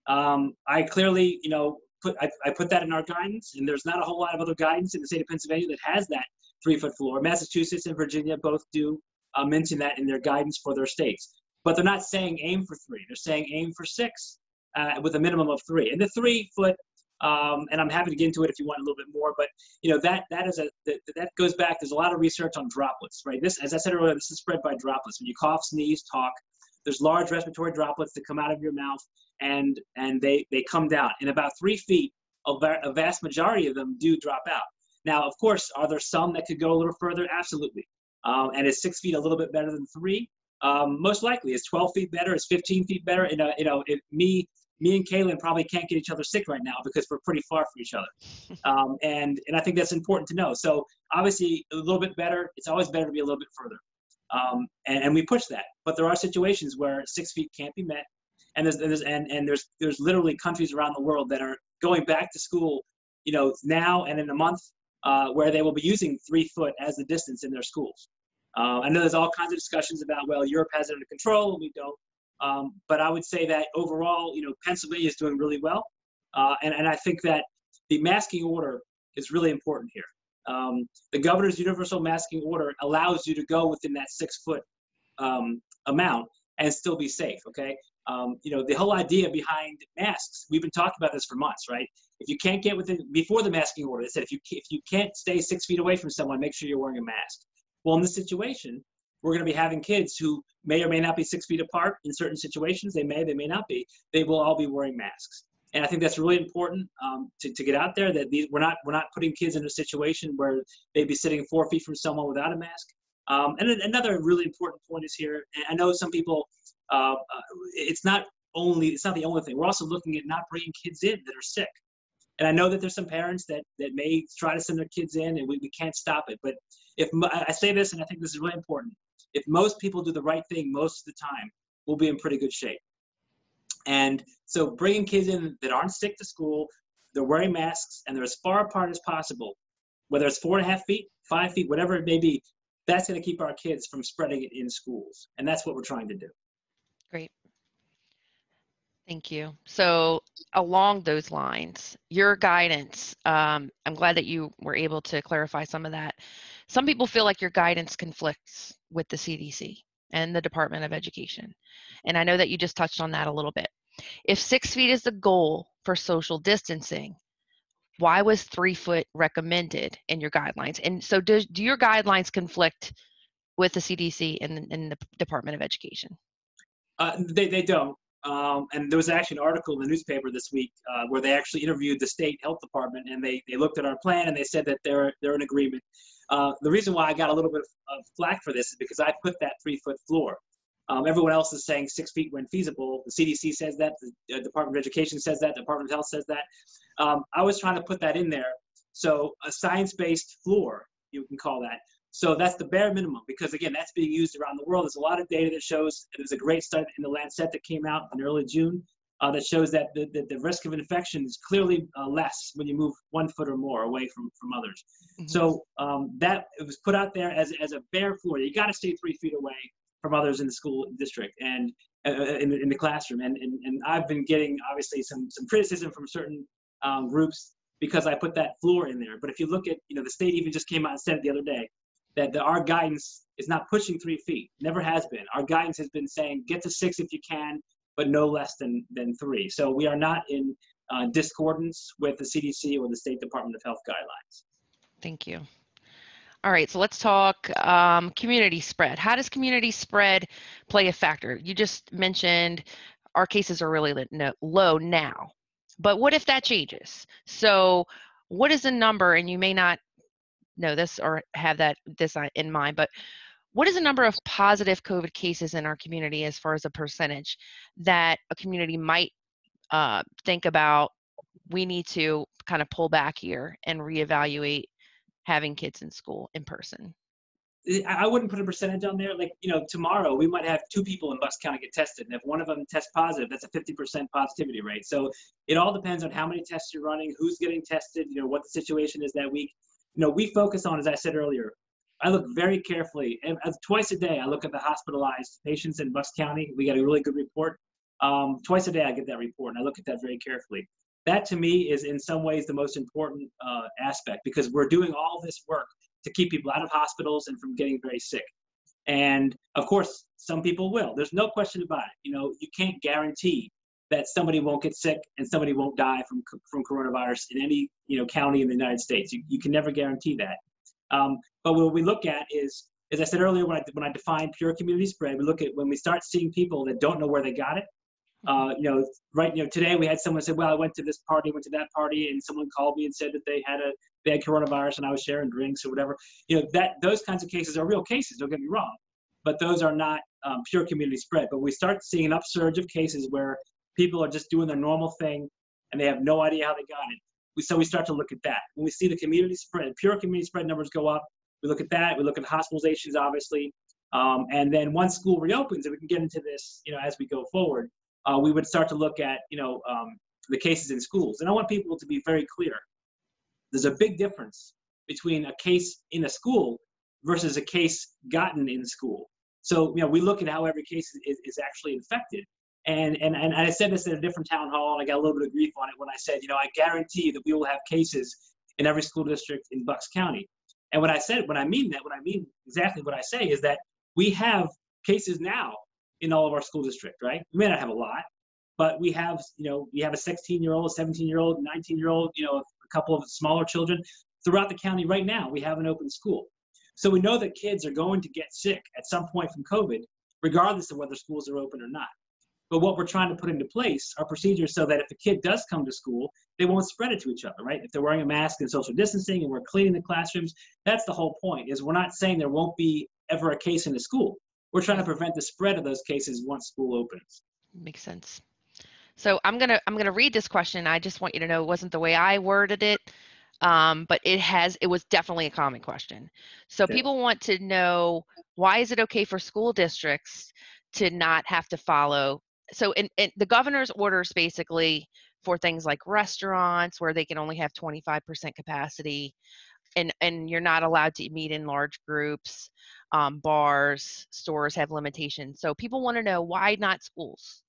Um, I clearly, you know, put I, I put that in our guidance, and there's not a whole lot of other guidance in the state of Pennsylvania that has that three foot floor. Massachusetts and Virginia both do uh, mention that in their guidance for their states. but they're not saying aim for three. They're saying aim for six uh, with a minimum of three. And the three foot, um, and I'm happy to get into it if you want a little bit more, but you know that that is a that, that goes back. There's a lot of research on droplets, right? This, as I said earlier, this is spread by droplets. When you cough, sneeze, talk, there's large respiratory droplets that come out of your mouth, and and they they come down. In about three feet, a, vast majority of them do drop out. Now, of course, are there some that could go a little further? Absolutely. Um, and is six feet a little bit better than three? Um, most likely. Is 12 feet better? Is 15 feet better? You know, you know, if me, me and Kaylin probably can't get each other sick right now because we're pretty far from each other. Um, and and I think that's important to know. So obviously, a little bit better. It's always better to be a little bit further. Um, and, and we push that. But there are situations where six feet can't be met. And there's, there's and, and there's there's literally countries around the world that are going back to school, you know, now and in a month uh, where they will be using three foot as the distance in their schools. Uh, I know there's all kinds of discussions about, well, Europe has it under control and we don't. Um, but I would say that overall, you know, Pennsylvania is doing really well. Uh, and, and I think that the masking order is really important here. Um, the governor's universal masking order allows you to go within that six foot um, amount and still be safe, okay? Um, you know, the whole idea behind masks, we've been talking about this for months, right? If you can't get within, before the masking order, they said if you, if you can't stay six feet away from someone, make sure you're wearing a mask. Well, in this situation, we're going to be having kids who may or may not be six feet apart in certain situations. They may, they may not be. They will all be wearing masks. And I think that's really important um, to, to get out there that these, we're not we're not putting kids in a situation where they'd be sitting four feet from someone without a mask. Um, and another really important point is here. and I know some people, uh, uh, it's not only it's not the only thing. We're also looking at not bringing kids in that are sick. And I know that there's some parents that that may try to send their kids in, and we, we can't stop it. But if I say this, and I think this is really important, if most people do the right thing most of the time, we'll be in pretty good shape. And so bringing kids in that aren't sick to school, they're wearing masks, and they're as far apart as possible, whether it's four and a half feet, five feet, whatever it may be, that's going to keep our kids from spreading it in schools. And that's what we're trying to do. Great. Thank you. So along those lines, your guidance, um, I'm glad that you were able to clarify some of that. Some people feel like your guidance conflicts with the CDC and the Department of Education. And I know that you just touched on that a little bit. If six feet is the goal for social distancing, why was three foot recommended in your guidelines? And so do, do your guidelines conflict with the CDC and, and the Department of Education? Uh, they, they don't. Um, and there was actually an article in the newspaper this week uh, where they actually interviewed the state health department and they, they looked at our plan and they said that they're, they're in agreement. Uh, the reason why I got a little bit of, flack for this is because I put that three foot floor. Um, everyone else is saying six feet when feasible. The CDC says that, the uh, Department of Education says that, the Department of Health says that. Um, I was trying to put that in there. So a science-based floor, you can call that. So that's the bare minimum because again, that's being used around the world. There's a lot of data that shows. There's a great study in the Lancet that came out in early June uh, that shows that the, the, the, risk of infection is clearly uh, less when you move one foot or more away from, from others. Mhm. So um, that it was put out there as, as a bare floor. You got to stay three feet away from others in the school district and uh, in, the- in the classroom. And, and, and I've been getting obviously some, some criticism from certain um, groups because I put that floor in there. But if you look at, you know, the state even just came out and said it the other day that the, our guidance is not pushing three feet, never has been. Our guidance has been saying get to six if you can, but no less than, than three. So we are not in uh, discordance with the CDC or the State Department of Health guidelines. Thank you. All right, so let's talk um, community spread. How does community spread play a factor? You just mentioned our cases are really low now, but what if that changes? So, what is the number? And you may not know this or have that this uh, in mind, but what is the number of positive COVID cases in our community as far as a percentage that a community might uh, think about? We need to kind of pull back here and reevaluate having kids in school in person. I I wouldn't put a percentage on there. Like, you know, tomorrow we might have two people in Bucks County get tested. And if one of them tests positive, that's a 50% positivity rate. So it all depends on how many tests you're running, who's getting tested, you know, what the situation is that week. You know, we focus on, as I said earlier, I look very carefully. And uh, twice a day, I look at the hospitalized patients in Bucks County. We got a really good report. Um, twice a day, I get that report, and I look at that very carefully. That to me is in some ways the most important uh, aspect because we're doing all this work to keep people out of hospitals and from getting very sick. And of course, some people will. There's no question about it. You know, you can't guarantee that somebody won't get sick and somebody won't die from from coronavirus in any you know county in the United States. You, you can never guarantee that. Um, but what we look at is, as I said earlier, when I when I define pure community spread, we look at when we start seeing people that don't know where they got it. Uh, you know, right? You know, today we had someone say, "Well, I went to this party, went to that party," and someone called me and said that they had a they had coronavirus and I was sharing drinks or whatever. You know, that those kinds of cases are real cases. Don't get me wrong, but those are not um, pure community spread. But we start seeing an upsurge of cases where people are just doing their normal thing and they have no idea how they got it. We, so we start to look at that. When we see the community spread, pure community spread numbers go up, we look at that. We look at hospitalizations, obviously. Um, and then once school reopens, and we can get into this, you know, as we go forward, uh, we would start to look at, you know, um, the cases in schools. And I want people to be very clear. There's a big difference between a case in a school versus a case gotten in school. So, you know, we look at how every case is, is actually infected. And, and, and I said this at a different town hall, and I got a little bit of grief on it when I said, you know, I guarantee that we will have cases in every school district in Bucks County. And what I said, when I mean that, what I mean exactly what I say is that we have cases now in all of our school district, right? We may not have a lot, but we have, you know, we have a 16 year old, 17 year old, 19 year old, you know, a couple of smaller children throughout the county right now. We have an open school. So we know that kids are going to get sick at some point from COVID, regardless of whether schools are open or not. But what we're trying to put into place are procedures so that if a kid does come to school, they won't spread it to each other, right? If they're wearing a mask and social distancing and we're cleaning the classrooms, that's the whole point. Is we're not saying there won't be ever a case in the school. We're trying to prevent the spread of those cases once school opens. Makes sense. So I'm gonna I'm gonna read this question. I just want you to know it wasn't the way I worded it, um, but it has it was definitely a common question. So Okay. people want to know why is it okay for school districts to not have to follow? So in, in the governor's orders basically for things like restaurants where they can only have 25% capacity, and and you're not allowed to meet in large groups. Um, bars, stores have limitations. So people want to know why not schools.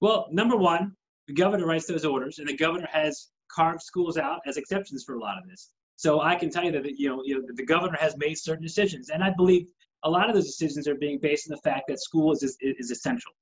Well, number one, the governor writes those orders, and the governor has carved schools out as exceptions for a lot of this. So I can tell you that you know, you know the governor has made certain decisions, and I believe a lot of those decisions are being based on the fact that school is is, is essential.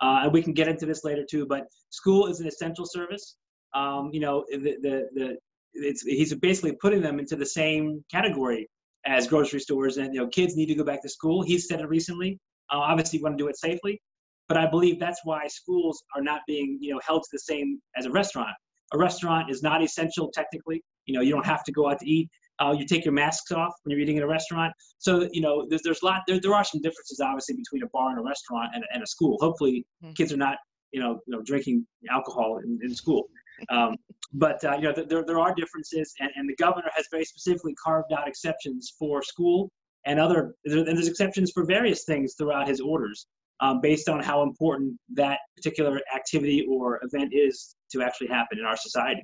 Uh, and we can get into this later too, but school is an essential service. Um, you know, the the, the it's he's basically putting them into the same category as grocery stores, and you know, kids need to go back to school. He said it recently. Uh, obviously, want to do it safely, but I believe that's why schools are not being you know held to the same as a restaurant. A restaurant is not essential technically. You know, you don't have to go out to eat. Uh, you take your masks off when you're eating in a restaurant. So you know, there's there's a lot there, there are some differences obviously between a bar and a restaurant and, and a school. Hopefully, Mhm. kids are not you know you know drinking alcohol in, in school. Um, but uh, you know, th- there there are differences, and, and the governor has very specifically carved out exceptions for school and other. And there's exceptions for various things throughout his orders, um, based on how important that particular activity or event is to actually happen in our society.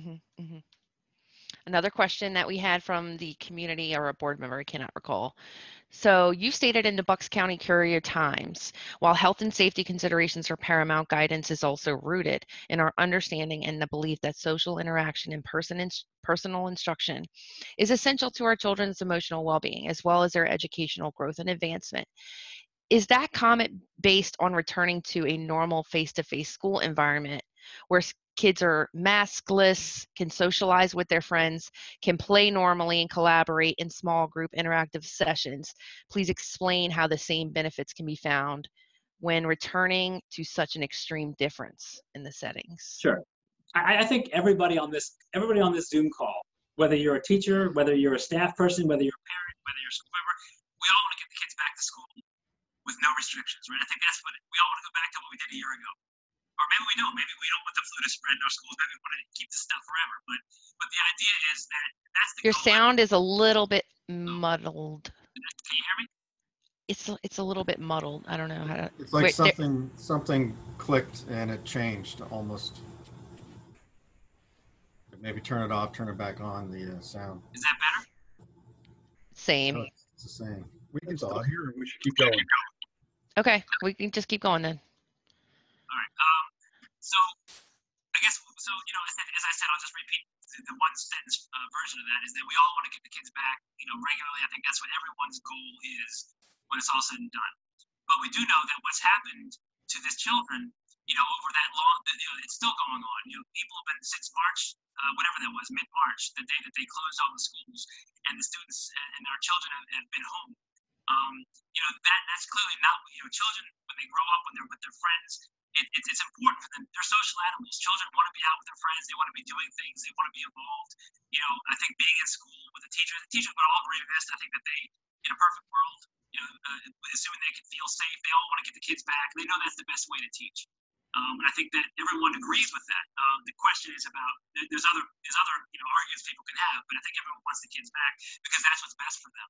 Mm-hmm, mhm. Another question that we had from the community or a board member, I cannot recall. So you stated in the Bucks County Courier Times, while health and safety considerations are paramount, guidance is also rooted in our understanding and the belief that social interaction and person ins- personal instruction is essential to our children's emotional well-being as well as their educational growth and advancement. Is that comment based on returning to a normal face-to-face school environment where kids are maskless, can socialize with their friends, can play normally and collaborate in small group interactive sessions. Please explain how the same benefits can be found when returning to such an extreme difference in the settings. Sure. I, I think everybody on this everybody on this Zoom call, whether you're a teacher, whether you're a staff person, whether you're a parent, whether you're a school member, we all want to get the kids back to school with no restrictions, right? I think that's what we all want to go back to what we did a year ago. Or maybe we don't. Maybe we don't want the flu to spread in our schools. Maybe we want to keep this stuff forever. But but the idea is that that's the Your goal. sound is a little bit muddled. Can you hear me? It's a- it's a little bit muddled. I don't know how to. It's like Wait, there- something, something clicked and it changed almost. Maybe turn it off, turn it back on, the uh, sound. Is that better? Same. No, It's the same. We can stop here and we should keep going. Okay, we can just keep going then. All right. Um, so I guess so. You know, as I, as I said, I'll just repeat the, the one sentence uh, version of that is that we all want to get the kids back. You know, regularly. I think that's what everyone's goal is. when it's all said and done. But we do know that what's happened to these children, you know, over that long, you know, it's still going on. You know, people have been since March, uh, whatever that was, mid-March, the day that they closed all the schools, and the students and our children have, have been home. Um, you know, that that's clearly not, you know, children when they grow up when they're with their friends, it, it's, important for them. They're social animals. Children want to be out with their friends. They want to be doing things. They want to be involved. You know, I think being in school with a teacher, the teachers would all agree with this. I think that they, in a perfect world, you know, uh, assuming they can feel safe, they all want to get the kids back. They know that's the best way to teach. Um, and I think that everyone agrees with that. Um, the question is about there's other there's other you know arguments people can have, but I think everyone wants the kids back because that's what's best for them.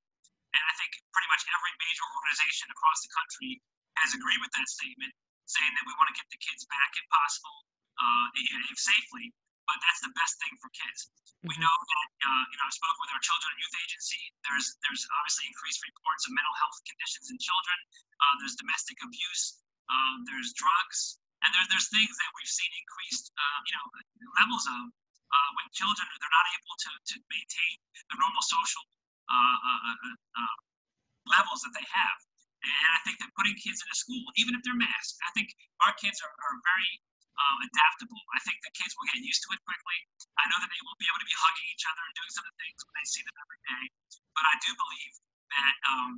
And I think pretty much every major organization across the country has agreed with that statement saying that we want to get the kids back if possible, uh, if safely. But that's the best thing for kids. We know that uh, you know I spoke with our children and youth agency. There's there's obviously increased reports of mental health conditions in children. Uh, there's domestic abuse. Um, there's drugs, and there's there's things that we've seen increased uh, you know levels of uh, when children they're not able to to maintain the normal social uh, uh, levels that they have. And I think that putting kids in a school, even if they're masked, I think our kids are, are very um, adaptable. I think the kids will get used to it quickly. I know that they will be able to be hugging each other and doing some of the things when they see them every day. But I do believe that um,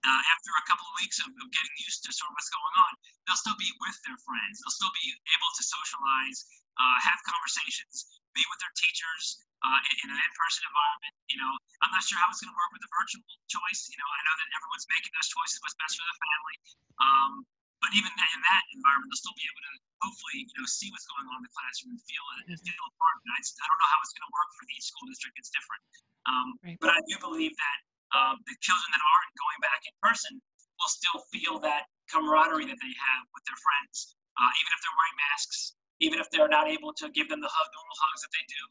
uh, after a couple of weeks of, of, getting used to sort of what's going on, they'll still be with their friends. They'll still be able to socialize, uh, have conversations, be with their teachers, uh, in, in, an in-person environment. You know, I'm not sure how it's going to work with the virtual choice. You know, I know that everyone's making those choices, what's best for the family. Um, but even in that environment, they'll still be able to hopefully, you know, see what's going on in the classroom and feel it, and feel a part. I, I don't know how it's going to work for each school district; it's different. Um, right. But I do believe that um, the children that aren't going back in person will still feel that camaraderie that they have with their friends, uh, even if they're wearing masks, even if they're not able to give them the hug, normal hugs that they do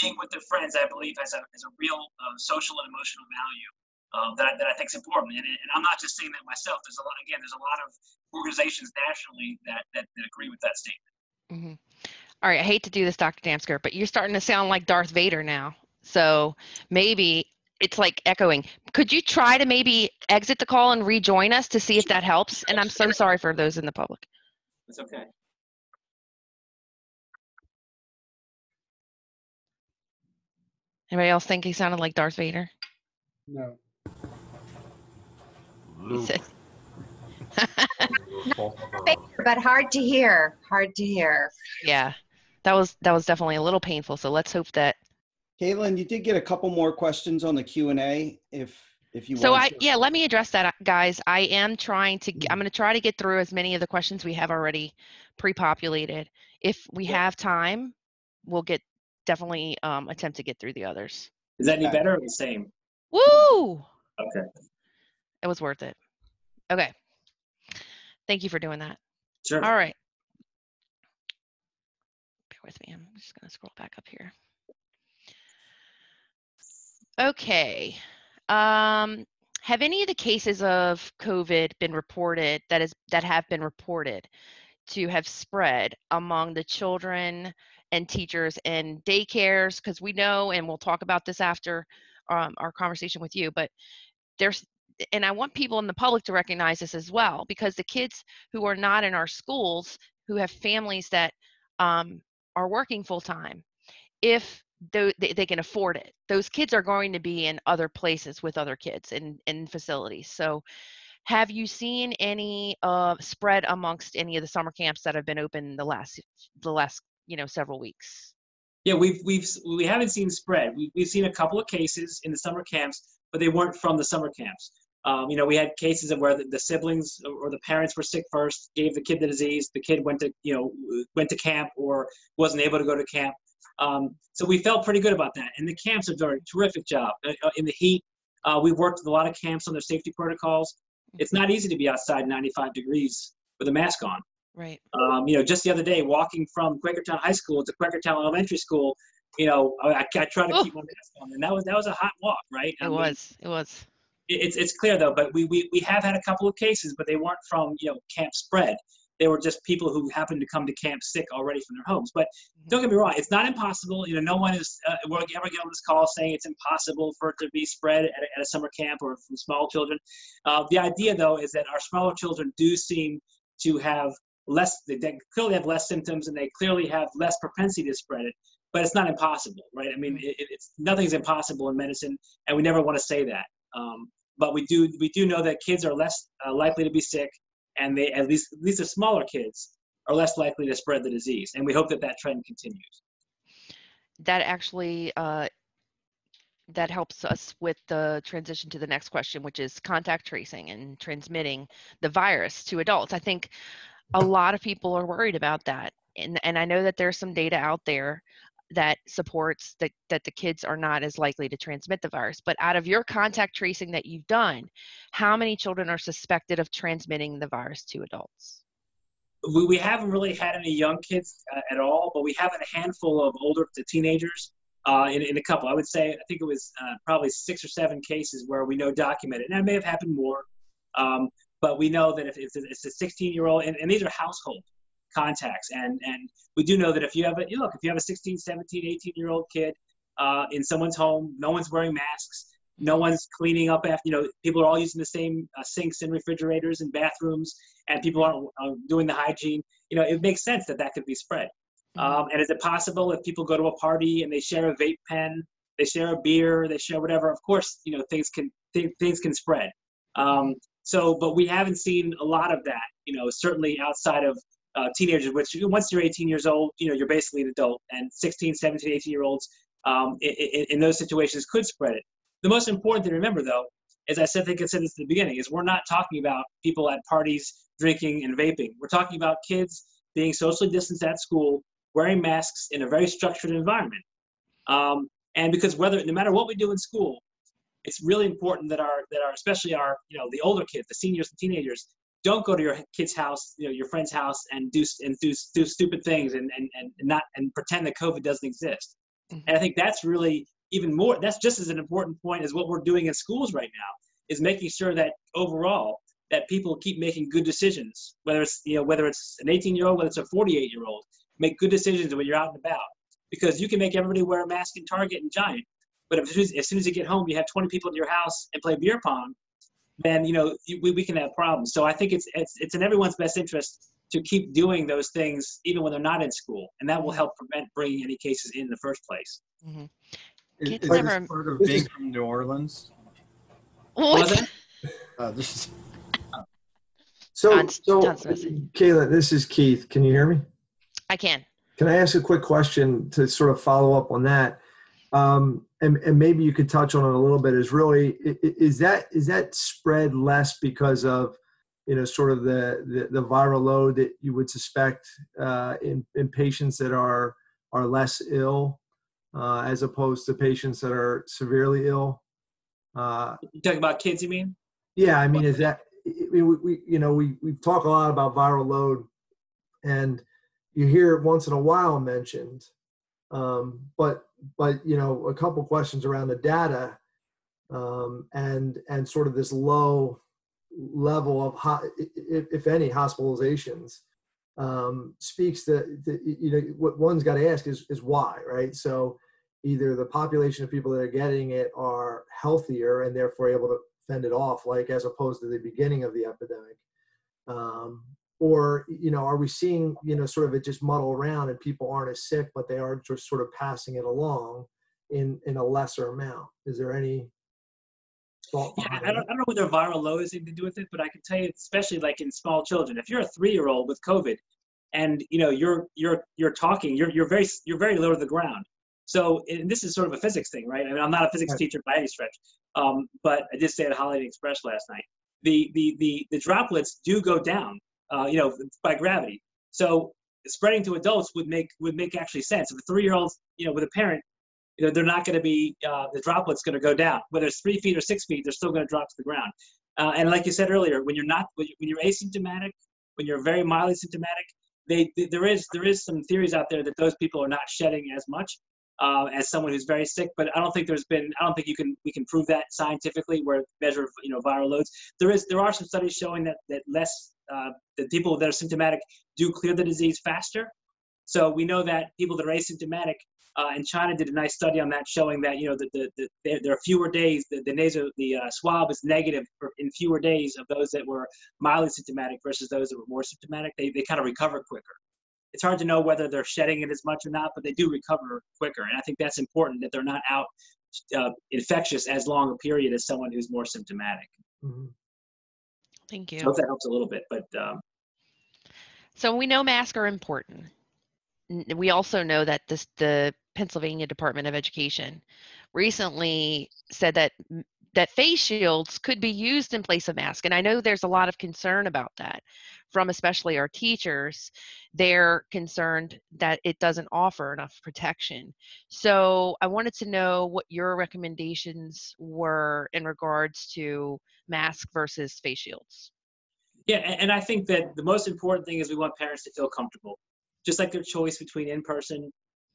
being with their friends, I believe, has a, has a real uh, social and emotional value uh, that, I, that I think is important. And, and I'm not just saying that myself. There's a lot, again, there's a lot of organizations nationally that, that, that agree with that statement. Mm-hmm. All right, I hate to do this, Dr. Damsker, but you're starting to sound like Darth Vader now. So maybe it's like echoing. Could you try to maybe exit the call and rejoin us to see if that helps? And I'm so sorry for those in the public. It's okay. Anybody else think he sounded like Darth Vader? No. He said- but hard to hear. Hard to hear. yeah, that was that was definitely a little painful. So let's hope that. Caitlin, you did get a couple more questions on the Q and A. If if you So want I to. yeah, let me address that, guys. I am trying to. I'm going to try to get through as many of the questions we have already pre-populated. If we Yeah. have time, we'll get definitely um, attempt to get through the others. Is that any better or the same? Woo! Okay. It was worth it. Okay. Thank you for doing that. Sure. All right. Bear with me. I'm just going to scroll back up here. Okay. Um, have any of the cases of COVID been reported that is that have been reported to have spread among the children and teachers and daycares? Because we know, and we'll talk about this after um, our conversation with you, but there's and I want people in the public to recognize this as well, because the kids who are not in our schools, who have families that um, are working full time, if they, they can afford it, those kids are going to be in other places with other kids in, in facilities. So, have you seen any uh, spread amongst any of the summer camps that have been open the last the last you know several weeks? Yeah, we've we've we haven't seen spread. We, we've seen a couple of cases in the summer camps, but they weren't from the summer camps. Um, you know, we had cases of where the, the siblings or the parents were sick first, gave the kid the disease. The kid went to you know went to camp or wasn't able to go to camp. Um, so we felt pretty good about that. And the camps have done a terrific job uh, uh, in the heat. Uh, we worked with a lot of camps on their safety protocols. It's not easy to be outside 95 degrees with a mask on. Right. Um, you know, just the other day, walking from Quakertown High School to Quakertown Elementary School, you know, I, I try to Oh. keep my mask on, and that was that was a hot walk, right? I It mean, was. It was. it- It's it's clear though, but we, we we have had a couple of cases, but they weren't from you know camp spread. They were just people who happened to come to camp sick already from their homes. But don't get me wrong, it's not impossible. You know, no one is uh, will ever get on this call saying it's impossible for it to be spread at a, at a summer camp or from small children. Uh, the idea, though, is that our smaller children do seem to have less. They, they clearly have less symptoms, and they clearly have less propensity to spread it. But it's not impossible, right? I mean, it, it's nothing's impossible in medicine, and we never want to say that. Um, but we do we do know that kids are less uh, likely to be sick and they at least at least the smaller kids are less likely to spread the disease and we hope that that trend continues. That actually uh, that helps us with the transition to the next question which is contact tracing and transmitting the virus to adults. I think a lot of people are worried about that and, and i know that there's some data out there that supports that that the kids are not as likely to transmit the virus but out of your contact tracing that you've done how many children are suspected of transmitting the virus to adults? We, we haven't really had any young kids uh, at all but we have a handful of older to teenagers uh, in, in a couple. I would say i think it was uh, probably six or seven cases where we know documented and it may have happened more um, but we know that if it's a, it's a 16 year old and, and these are household contacts. And and we do know that if you have a you look, if you have a 16, 17, 18 year old kid uh, in someone's home, no one's wearing masks, no one's cleaning up after you know people are all using the same uh, sinks and refrigerators and bathrooms, and people aren't uh, doing the hygiene. You know, it makes sense that that could be spread. Um, and is it possible if people go to a party and they share a vape pen, they share a beer, they share whatever? Of course, you know things can th- things can spread. Um, so, but we haven't seen a lot of that. You know, certainly outside of uh, teenagers, which once you're 18 years old, you know, you're basically an adult, and 16, 17, 18 year olds um, in, in, those situations could spread it. The most important thing to remember, though, as I said, I think I said this at the beginning, is we're not talking about people at parties drinking and vaping. We're talking about kids being socially distanced at school, wearing masks in a very structured environment. Um, and because whether, no matter what we do in school, it's really important that our, that our, especially our, you know, the older kids, the seniors and teenagers, don't go to your kid's house, you know, your friend's house, and do and do do stupid things and and and not and pretend that COVID doesn't exist. Mm-hmm. And I think that's really even more. That's just as an important point as what we're doing in schools right now is making sure that overall that people keep making good decisions, whether it's you know whether it's an 18 year old, whether it's a 48 year old, make good decisions when you're out and about. Because you can make everybody wear a mask in Target and Giant, but if, as soon as you get home, you have 20 people at your house and play beer pong, then you know we, we can have problems. So I think it's it's it's in everyone's best interest to keep doing those things even when they're not in school, and that will help prevent bringing any cases in, the first place. Mm-hmm. Is, is never- this part of being from New Orleans? What? Uh, this is, So, John's- so John's. Kayla, this is Keith. Can you hear me? I can. Can I ask a quick question to sort of follow up on that? Um, and, and maybe you could touch on it a little bit. Is really is that is that spread less because of you know sort of the the, the viral load that you would suspect uh, in in patients that are are less ill uh, as opposed to patients that are severely ill? Uh, You talking about kids? You mean? yeah, I mean, is that I mean, we, we you know we we talk a lot about viral load, and you hear it once in a while mentioned, um, but but you know a couple questions around the data, um, and and sort of this low level of ho- if, if any hospitalizations um, speaks that you know what one's got to ask is is why right? So either the population of people that are getting it are healthier and therefore able to fend it off, like as opposed to the beginning of the epidemic, um, or you know, are we seeing you know sort of it just muddle around and people aren't as sick, but they are just sort of passing it along in in a lesser amount? Is there any thought? Yeah, I don't, I don't know whether viral load has anything to do with it, but I can tell you, especially like in small children, if you're a three-year-old with COVID, and you know you're you're you're talking, you're you're very you're very low to the ground. So and this is sort of a physics thing, right? I mean, I'm not a physics Right. teacher by any stretch, um, but I did stay at Holiday Express last night. The the the the droplets do go down, uh, you know, by gravity. So spreading to adults would make would make actually sense. If a three-year-old, you know, with a parent, you know, they're not going to be uh, the droplets going to go down. Whether it's three feet or six feet, they're still going to drop to the ground. Uh, and like you said earlier, when you're not when you- when you're asymptomatic, when you're very mildly symptomatic, they, they there is there is some theories out there that those people are not shedding as much uh, as someone who's very sick. But I don't think there's been I don't think you can we can prove that scientifically where measure you know viral loads. There is there are some studies showing that that less uh, the people that are symptomatic do clear the disease faster. So we know that people that are asymptomatic, uh, and China did a nice study on that, showing that you know the, the, the there, are fewer days. The, the nasal the uh, swab is negative in fewer days of those that were mildly symptomatic versus those that were more symptomatic. They they kind of recover quicker. It's hard to know whether they're shedding it as much or not, but they do recover quicker, and I think that's important that they're not out uh, infectious as long a period as someone who's more symptomatic. Mhm. Thank I you. hope that helps a little bit, but um, So we know masks are important. We also know that this, the Pennsylvania Department of Education recently said that that face shields could be used in place of masks. And I know there's a lot of concern about that from especially our teachers. They're concerned that it doesn't offer enough protection. So I wanted to know what your recommendations were in regards to mask versus face shields. Yeah, and I think that the most important thing is we want parents to feel comfortable. Just like their choice between in person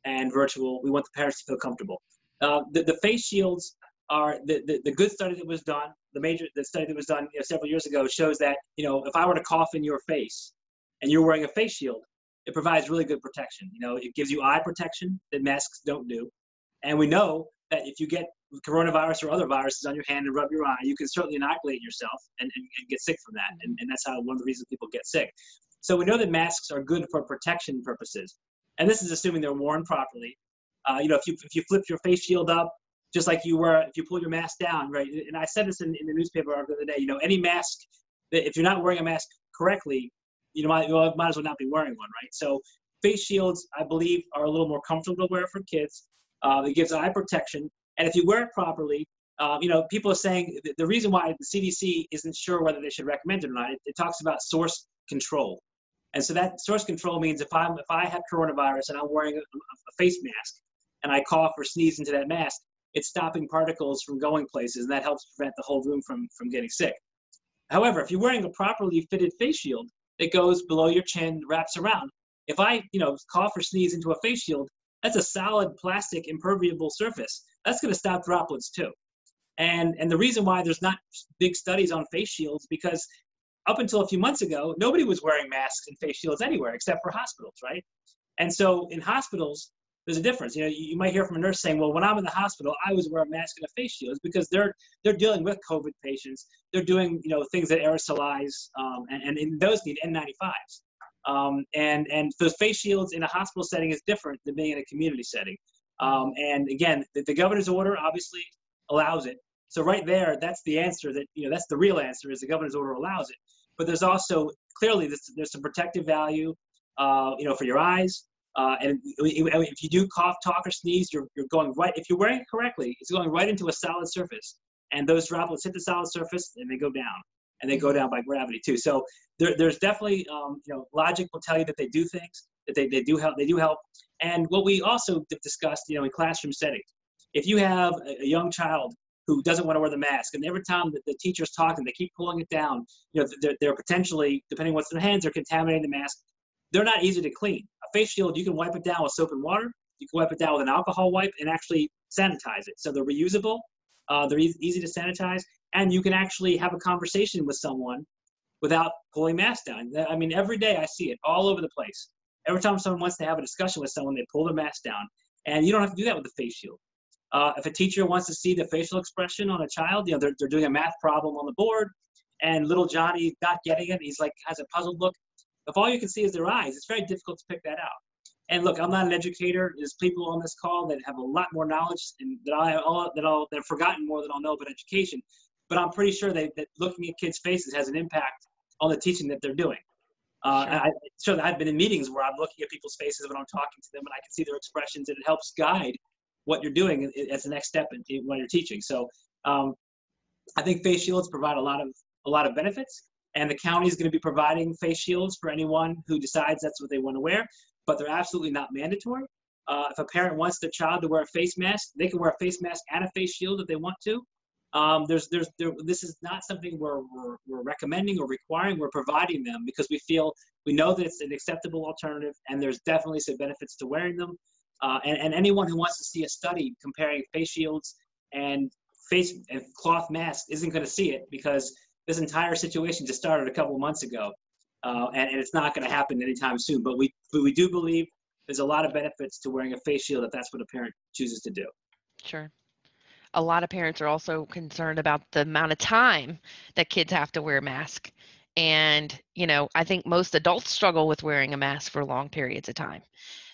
and virtual, we want the parents to feel comfortable. Uh, the, the face shields are the, the, the good study that was done, the major the study that was done you know, several years ago shows that you know if I were to cough in your face and you're wearing a face shield, it provides really good protection. You know, it gives you eye protection that masks don't do, and we know that if you get coronavirus or other viruses on your hand and rub your eye, you can certainly inoculate yourself and, and, and get sick from that. And, and that's how one of the reasons people get sick. So we know that masks are good for protection purposes. And this is assuming they're worn properly. Uh, you know, if you, if you flip your face shield up, just like you were, if you pull your mask down, right? And I said this in, in the newspaper the other day, you know, any mask, if you're not wearing a mask correctly, you know, might, you might as well not be wearing one, right? So face shields, I believe, are a little more comfortable to wear for kids. Uh, it gives eye protection. And if you wear it properly, um, you know, people are saying the, the reason why the CDC isn't sure whether they should recommend it or not, it, it talks about source control. And so that source control means if I'm if I have coronavirus and I'm wearing a, a face mask and I cough or sneeze into that mask, it's stopping particles from going places, and that helps prevent the whole room from from getting sick. However, if you're wearing a properly fitted face shield that goes below your chin, wraps around, if I you know cough or sneeze into a face shield, that's a solid plastic impermeable surface. That's going to stop droplets too. And and the reason why there's not big studies on face shields because up until a few months ago, nobody was wearing masks and face shields anywhere except for hospitals, right? And so in hospitals, there's a difference. You know, you, you might hear from a nurse saying, "Well, when I'm in the hospital, I always wear a mask and a face shield," because they're they're dealing with COVID patients. They're doing you know things that aerosolize, um, and, and, and those need N95s. Um, and and those face shields in a hospital setting is different than being in a community setting. Um, and again, the, the governor's order obviously allows it. So right there, that's the answer. That you know, that's the real answer is the governor's order allows it. But there's also clearly this, there's some protective value, uh, you know, for your eyes. Uh, and if you do cough, talk, or sneeze, you're, you're going right. If you're wearing it correctly, it's going right into a solid surface, and those droplets hit the solid surface and they go down, and they go down by gravity too. So there, there's definitely, um, you know, logic will tell you that they do things, that they, they do help, they do help. And what we also discussed, you know, in classroom settings, if you have a, young child who doesn't want to wear the mask, and every time that the teacher's talking, they keep pulling it down, you know, they're, they're potentially, depending what's in their hands, they're contaminating the mask. They're not easy to clean. A face shield, you can wipe it down with soap and water. You can wipe it down with an alcohol wipe and actually sanitize it. So they're reusable. Uh, they're e- easy to sanitize, and you can actually have a conversation with someone without pulling masks down. I mean, every day I see it all over the place. Every time someone wants to have a discussion with someone, they pull their mask down, and you don't have to do that with the face shield. Uh, if a teacher wants to see the facial expression on a child, you know, they're, they're doing a math problem on the board, and little Johnny not getting it, he's like has a puzzled look. If all you can see is their eyes, it's very difficult to pick that out. And look, I'm not an educator. There's people on this call that have a lot more knowledge and that I all that I'll that have forgotten more than I'll know about education. But I'm pretty sure they, that looking at kids' faces has an impact on the teaching that they're doing. Uh, Sure. I, sure, I've been in meetings where I'm looking at people's faces when I'm talking to them, and I can see their expressions, and it helps guide what you're doing as the next step in, in when you're teaching. So um, I think face shields provide a lot of a lot of benefits, and the county is going to be providing face shields for anyone who decides that's what they want to wear. But they're absolutely not mandatory. Uh, if a parent wants their child to wear a face mask, they can wear a face mask and a face shield if they want to. Um, there's, there's, there, this is not something we're, we're, we're recommending or requiring. We're providing them because we feel we know that it's an acceptable alternative, and there's definitely some benefits to wearing them. Uh, and, and anyone who wants to see a study comparing face shields and face and cloth masks isn't going to see it because this entire situation just started a couple months ago. uh, and, and it's not going to happen anytime soon. But we but we do believe there's a lot of benefits to wearing a face shield if that's what a parent chooses to do. Sure. A lot of parents are also concerned about the amount of time that kids have to wear a mask. And, you know, I think most adults struggle with wearing a mask for long periods of time.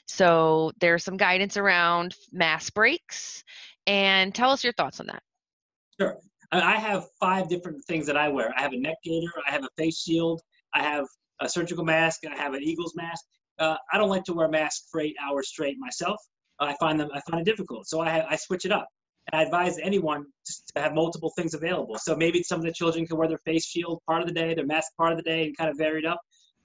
So there's some guidance around mask breaks. And tell us your thoughts on that. Sure. I have five different things that I wear. I have a neck gaiter, I have a face shield, I have a surgical mask, and I have an Eagles mask. Uh, I don't like to wear masks for eight hours straight myself. I find them I find it difficult, so I I switch it up. And I advise anyone to have multiple things available. So maybe some of the children can wear their face shield part of the day, their mask part of the day, and kind of vary it up.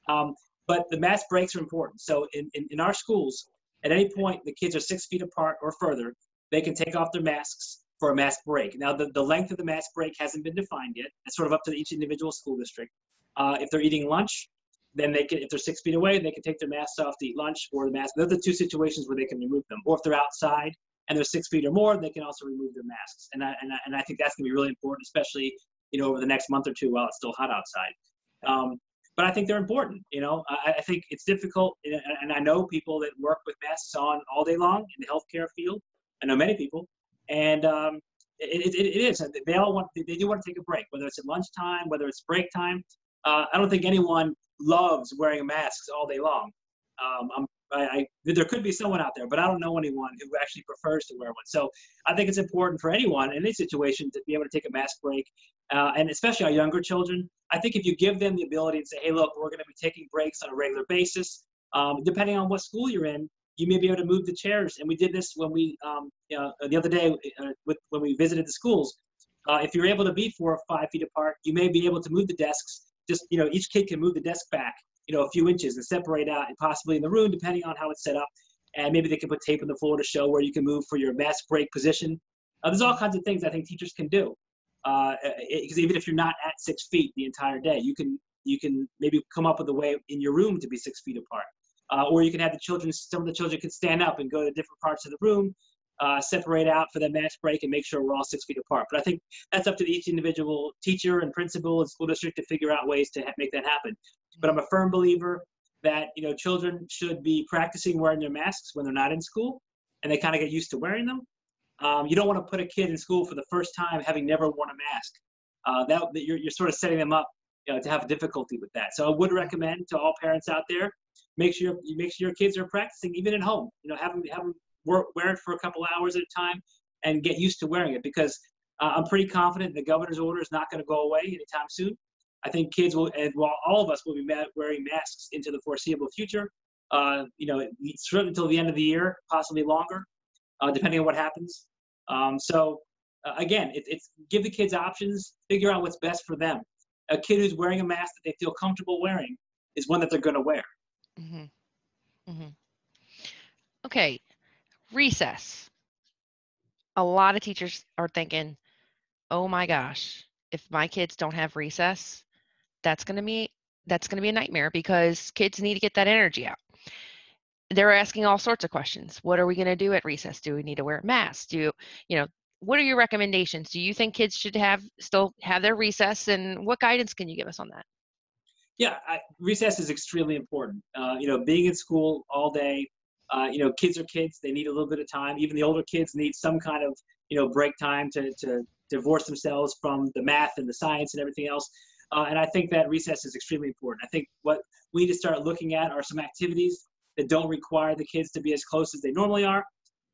Um, but the mask breaks are important. So in, in, in our schools, at any point the kids are six feet apart or further, they can take off their masks for a mask break. Now, the, the length of the mask break hasn't been defined yet. It's sort of up to each individual school district. Uh, if they're eating lunch, then they can, if they're six feet away, they can take their masks off to eat lunch or the mask. Those are the two situations where they can remove them. Or if they're outside and they're six feet or more, they can also remove their masks. And I, and I, and I think that's going to be really important, especially, you know, over the next month or two while it's still hot outside. Um, but I think they're important. You know, I, I think it's difficult, and and I know people that work with masks on all day long in the healthcare field. I know many people, and um, it, it, it is. They all want. They do want to take a break, whether it's at lunchtime, whether it's break time. Uh, I don't think anyone loves wearing masks all day long. Um, I, I, there could be someone out there, but I don't know anyone who actually prefers to wear one. So I think it's important for anyone in any situation to be able to take a mask break, uh, and especially our younger children. I think if you give them the ability to say, "Hey, look, we're going to be taking breaks on a regular basis," um, depending on what school you're in, you may be able to move the chairs. And we did this when we, um, the other day uh, with, when we visited the schools. Uh, if you're able to be four or five feet apart, you may be able to move the desks. Just you know, each kid can move the desk back, you know, a few inches and separate out, and possibly in the room, depending on how it's set up. And maybe they can put tape on the floor to show where you can move for your mask break position. Uh, there's all kinds of things I think teachers can do. Because even if you're not at six feet the entire day, you can you can maybe come up with a way in your room to be six feet apart. Uh, or you can have the children, some of the children can stand up and go to different parts of the room, uh, separate out for the match break and make sure we're all six feet apart. But I think that's up to each individual teacher and principal and school district to figure out ways to ha- make that happen. But I'm a firm believer that you know children should be practicing wearing their masks when they're not in school, and they kind of get used to wearing them. Um, you don't want to put a kid in school for the first time having never worn a mask. Uh, that that you're, you're sort of setting them up you know, to have difficulty with that. So I would recommend to all parents out there make sure you make sure your kids are practicing even at home. You know, have them have them work, wear it for a couple hours at a time and get used to wearing it because uh, I'm pretty confident the governor's order is not going to go away anytime soon. I think kids will, and well, all of us will be wearing masks into the foreseeable future. Uh, you know, certainly until the end of the year, possibly longer, uh, depending on what happens. Um, so uh, again, it, it's give the kids options, figure out what's best for them. A kid who's wearing a mask that they feel comfortable wearing is one that they're going to wear. Hmm Mm-hmm. Okay, recess. A lot of teachers are thinking, "Oh my gosh, if my kids don't have recess, that's going to be that's going to be a nightmare because kids need to get that energy out." They're asking all sorts of questions. What are we going to do at recess? Do we need to wear masks? Do you know, what are your recommendations? Do you think kids should have still have their recess and what guidance can you give us on that? Yeah, I, recess is extremely important. Uh, you know, being in school all day, uh, you know, kids are kids. They need a little bit of time. Even the older kids need some kind of, you know, break time to, to divorce themselves from the math and the science and everything else. Uh, and I think that recess is extremely important. I think what we need to start looking at are some activities that don't require the kids to be as close as they normally are.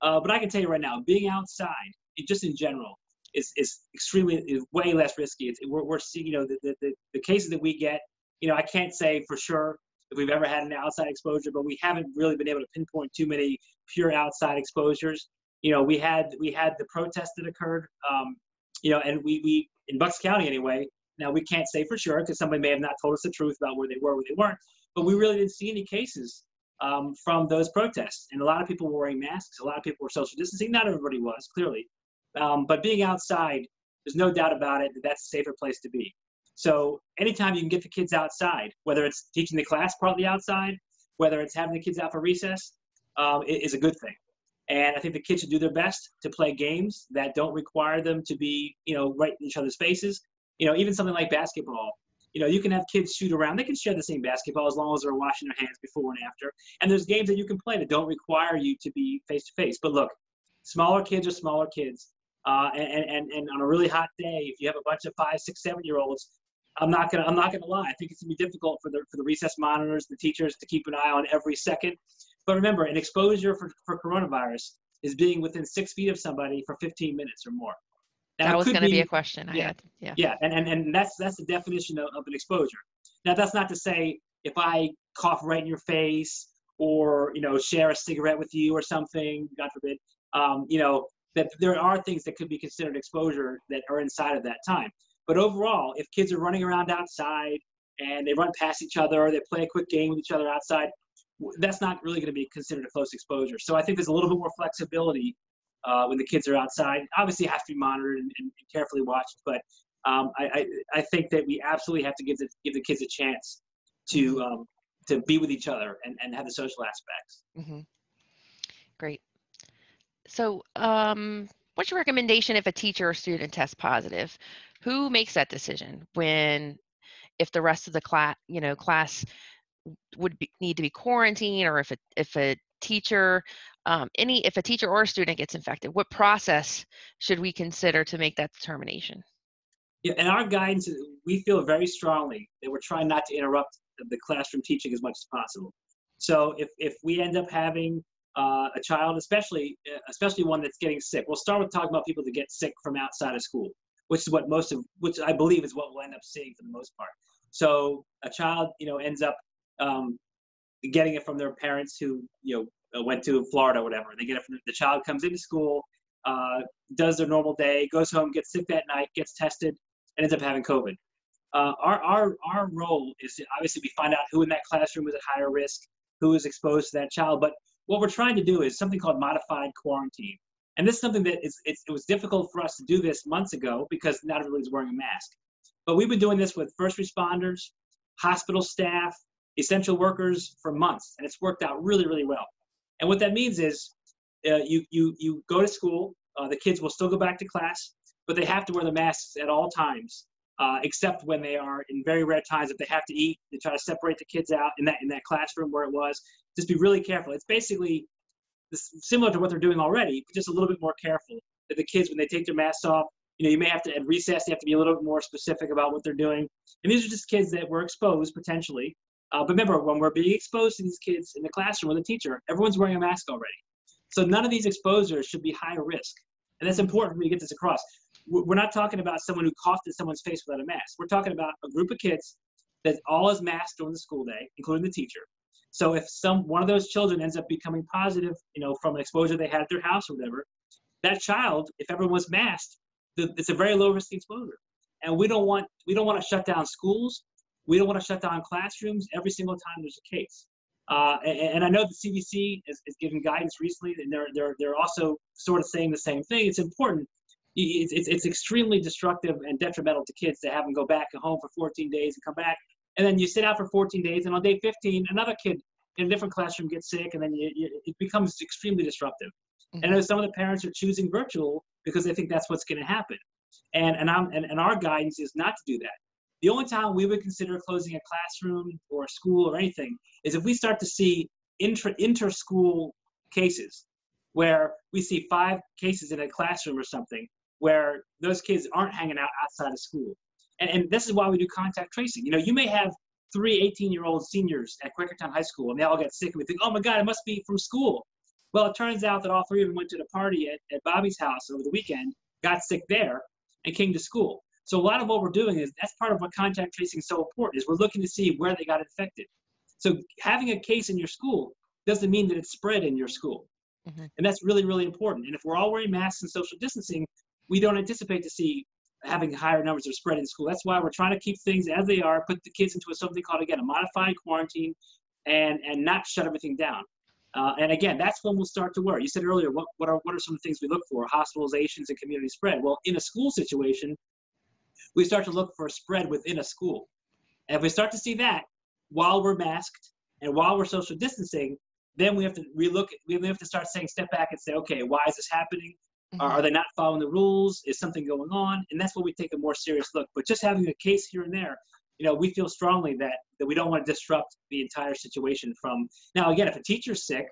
Uh, but I can tell you right now, being outside, just in general, is, is extremely, is way less risky. It's, we're, we're seeing, you know, the, the, the cases that we get, you know, I can't say for sure if we've ever had an outside exposure, but we haven't really been able to pinpoint too many pure outside exposures. You know, we had we had the protest that occurred, um, you know, and we we in Bucks County anyway. Now we can't say for sure because somebody may have not told us the truth about where they were, where they weren't. But we really didn't see any cases um, from those protests, and a lot of people were wearing masks. A lot of people were social distancing. Not everybody was clearly, um, but being outside, there's no doubt about it that that's a safer place to be. So anytime you can get the kids outside, whether it's teaching the class partly outside, whether it's having the kids out for recess, um, is a good thing. And I think the kids should do their best to play games that don't require them to be, you know, right in each other's faces. You know, even something like basketball. You know, you can have kids shoot around. They can share the same basketball as long as they're washing their hands before and after. And there's games that you can play that don't require you to be face to face. But look, smaller kids are smaller kids. Uh, and, and, and on a really hot day, if you have a bunch of five, six, seven year olds, I'm not gonna I'm not gonna lie. I think it's gonna be difficult for the for the recess monitors, the teachers to keep an eye on every second. But remember, an exposure for, for coronavirus is being within six feet of somebody for 15 minutes or more. Now, That was going to be a question I yeah. had. Yeah. yeah, and, and, and that's that's the definition of, of an exposure. Now that's not to say if I cough right in your face or you know share a cigarette with you or something, God forbid, um, you know that there are things that could be considered exposure that are inside of that time. But overall, if kids are running around outside and they run past each other or they play a quick game with each other outside, that's not really going to be considered a close exposure. So I think there's a little bit more flexibility uh, when the kids are outside. Obviously, it has to be monitored and, and carefully watched, but um, I, I, I think that we absolutely have to give the, give the kids a chance to um, to be with each other and, and have the social aspects. hmm Great. So, um, what's your recommendation if a teacher or student tests positive? Who makes that decision when, if the rest of the class, you know, class would be, need to be quarantined, or if a if a teacher, um, any if a teacher or a student gets infected, what process should we consider to make that determination? Yeah, and our guidance, we feel very strongly that we're trying not to interrupt the- the classroom teaching as much as possible. So if, if we end up having uh, a child, especially uh, especially one that's getting sick, we'll start with talking about people that get sick from outside of school, which is what most of, which I believe is what we'll end up seeing for the most part. So a child, you know, ends up um, getting it from their parents who, you know, uh, went to Florida or whatever. They get it from the child comes into school, uh, does their normal day, goes home, gets sick that night, gets tested, and ends up having COVID. Uh, our, our, our role is to obviously we find out who in that classroom is at higher risk, who is exposed to that child. But what we're trying to do is something called modified quarantine. And this is something that is, it was difficult for us to do this months ago because not everybody's wearing a mask. But we've been doing this with first responders, hospital staff, essential workers for months, and it's worked out really, really well. And what that means is uh, you, you, you go to school, uh, the kids will still go back to class, but they have to wear the masks at all times, uh, except when they are in very rare times if they have to eat. They try to separate the kids out in that in that classroom where it was. Just be really careful. It's basically this, similar to what they're doing already, but just a little bit more careful. That the kids, when they take their masks off, you know, you may have to at recess, you have to be a little bit more specific about what they're doing. And these are just kids that were exposed potentially. Uh, but remember, when we're being exposed to these kids in the classroom with a teacher, everyone's wearing a mask already. So none of these exposures should be high risk. And that's important for me to get this across. We're not talking about someone who coughed in someone's face without a mask. We're talking about a group of kids that all is masked during the school day, including the teacher. So if some one of those children ends up becoming positive, you know, from an exposure they had at their house or whatever, that child, if everyone was masked, th- it's a very low risk exposure. And we don't want we don't want to shut down schools. We don't want to shut down classrooms every single time there's a case. Uh, and, and I know the CDC is, is giving guidance recently, and they're they're they're also sort of saying the same thing. It's important. It's, it's, it's extremely destructive and detrimental to kids to have them go back at home for 14 days and come back, and then you sit out for 14 days, and on day 15, another kid in a different classroom gets sick, and then you, you, it becomes extremely disruptive. And I know mm-hmm. some of the parents are choosing virtual because they think that's what's going to happen. And, and, I'm, and, and our guidance is not to do that. The only time we would consider closing a classroom or a school or anything is if we start to see inter, inter-school cases where we see five cases in a classroom or something where those kids aren't hanging out outside of school. And, and this is why we do contact tracing. You know, you may have three 18-year-old seniors at Quakertown High School and they all get sick and we think, oh my God, it must be from school. Well, it turns out that all three of them went to the party at, at Bobby's house over the weekend, got sick there, and came to school. So a lot of what we're doing is that's part of what contact tracing is so important is we're looking to see where they got infected. So having a case in your school doesn't mean that it's spread in your school. Mhm. And that's really, really important. And if we're all wearing masks and social distancing, we don't anticipate to see having higher numbers of spread in school. That's why we're trying to keep things as they are, put the kids into a, something called again a modified quarantine, and and not shut everything down. Uh, and again, that's when we'll start to worry. You said earlier, what, what are what are some of the things we look for? Hospitalizations and community spread. Well, in a school situation, we start to look for spread within a school. And if we start to see that while we're masked and while we're social distancing, then we have to relook. We have to start saying, step back and say, okay, why is this happening? Are, are they not following the rules? Is something going on? And that's where we take a more serious look. But just having a case here and there you know, we feel strongly that that we don't want to disrupt the entire situation. From now, again, if a teacher's sick,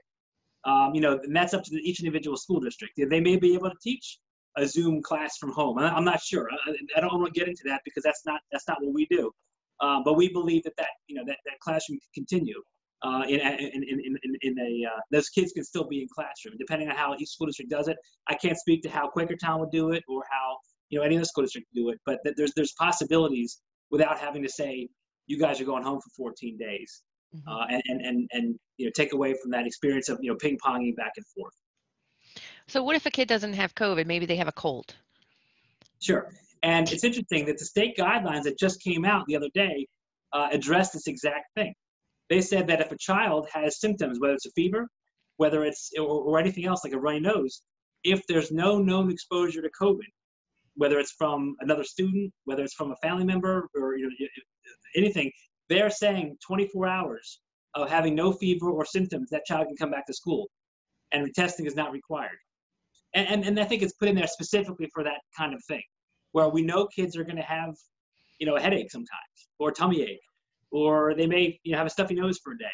um, you know, and that's up to the, each individual school district. They may be able to teach a Zoom class from home. I'm not sure. I, I don't want to get into that because that's not that's not what we do. Uh, but we believe that that you know that, that classroom can continue. Uh, in, in, in, in, in a uh, those kids can still be in classroom depending on how each school district does it. I can't speak to how Quakertown would do it or how you know any other school district do it, but th- there's there's possibilities without having to say you guys are going home for 14 days Mhm. uh, and, and and and you know take away from that experience of you know ping ponging back and forth. So what if a kid doesn't have COVID? Maybe they have a cold. Sure. And it's interesting that the state guidelines that just came out the other day uh, address this exact thing. They said that if a child has symptoms, whether it's a fever, whether it's or, or anything else like a runny nose, if there's no known exposure to COVID, whether it's from another student, whether it's from a family member, or you know, anything, they're saying 24 hours of having no fever or symptoms, that child can come back to school, and testing is not required. And, and, and I think it's put in there specifically for that kind of thing, where we know kids are going to have, you know, a headache sometimes, or tummy ache, or they may, you know, have a stuffy nose for a day.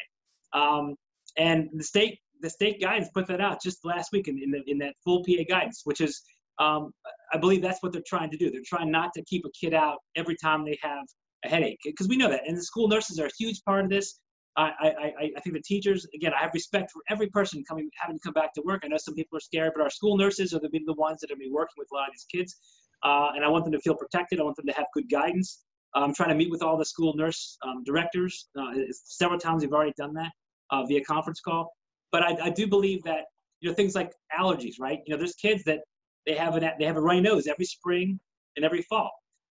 Um, and the state, the state guidance put that out just last week in, in, the, in that full PA guidance, which is, um, I believe that's what they're trying to do. They're trying not to keep a kid out every time they have a headache, because we know that. And the school nurses are a huge part of this. I, I, I- think the teachers, again, I have respect for every person coming, having to come back to work. I know some people are scared, but our school nurses are the, the ones that are going to be working with a lot of these kids. Uh, and I want them to feel protected. I want them to have good guidance. I'm trying to meet with all the school nurse um, directors. Uh, several times we've already done that uh, via conference call. But I, I do believe that you know things like allergies, right? You know, there's kids that they have an they have a runny nose every spring and every fall,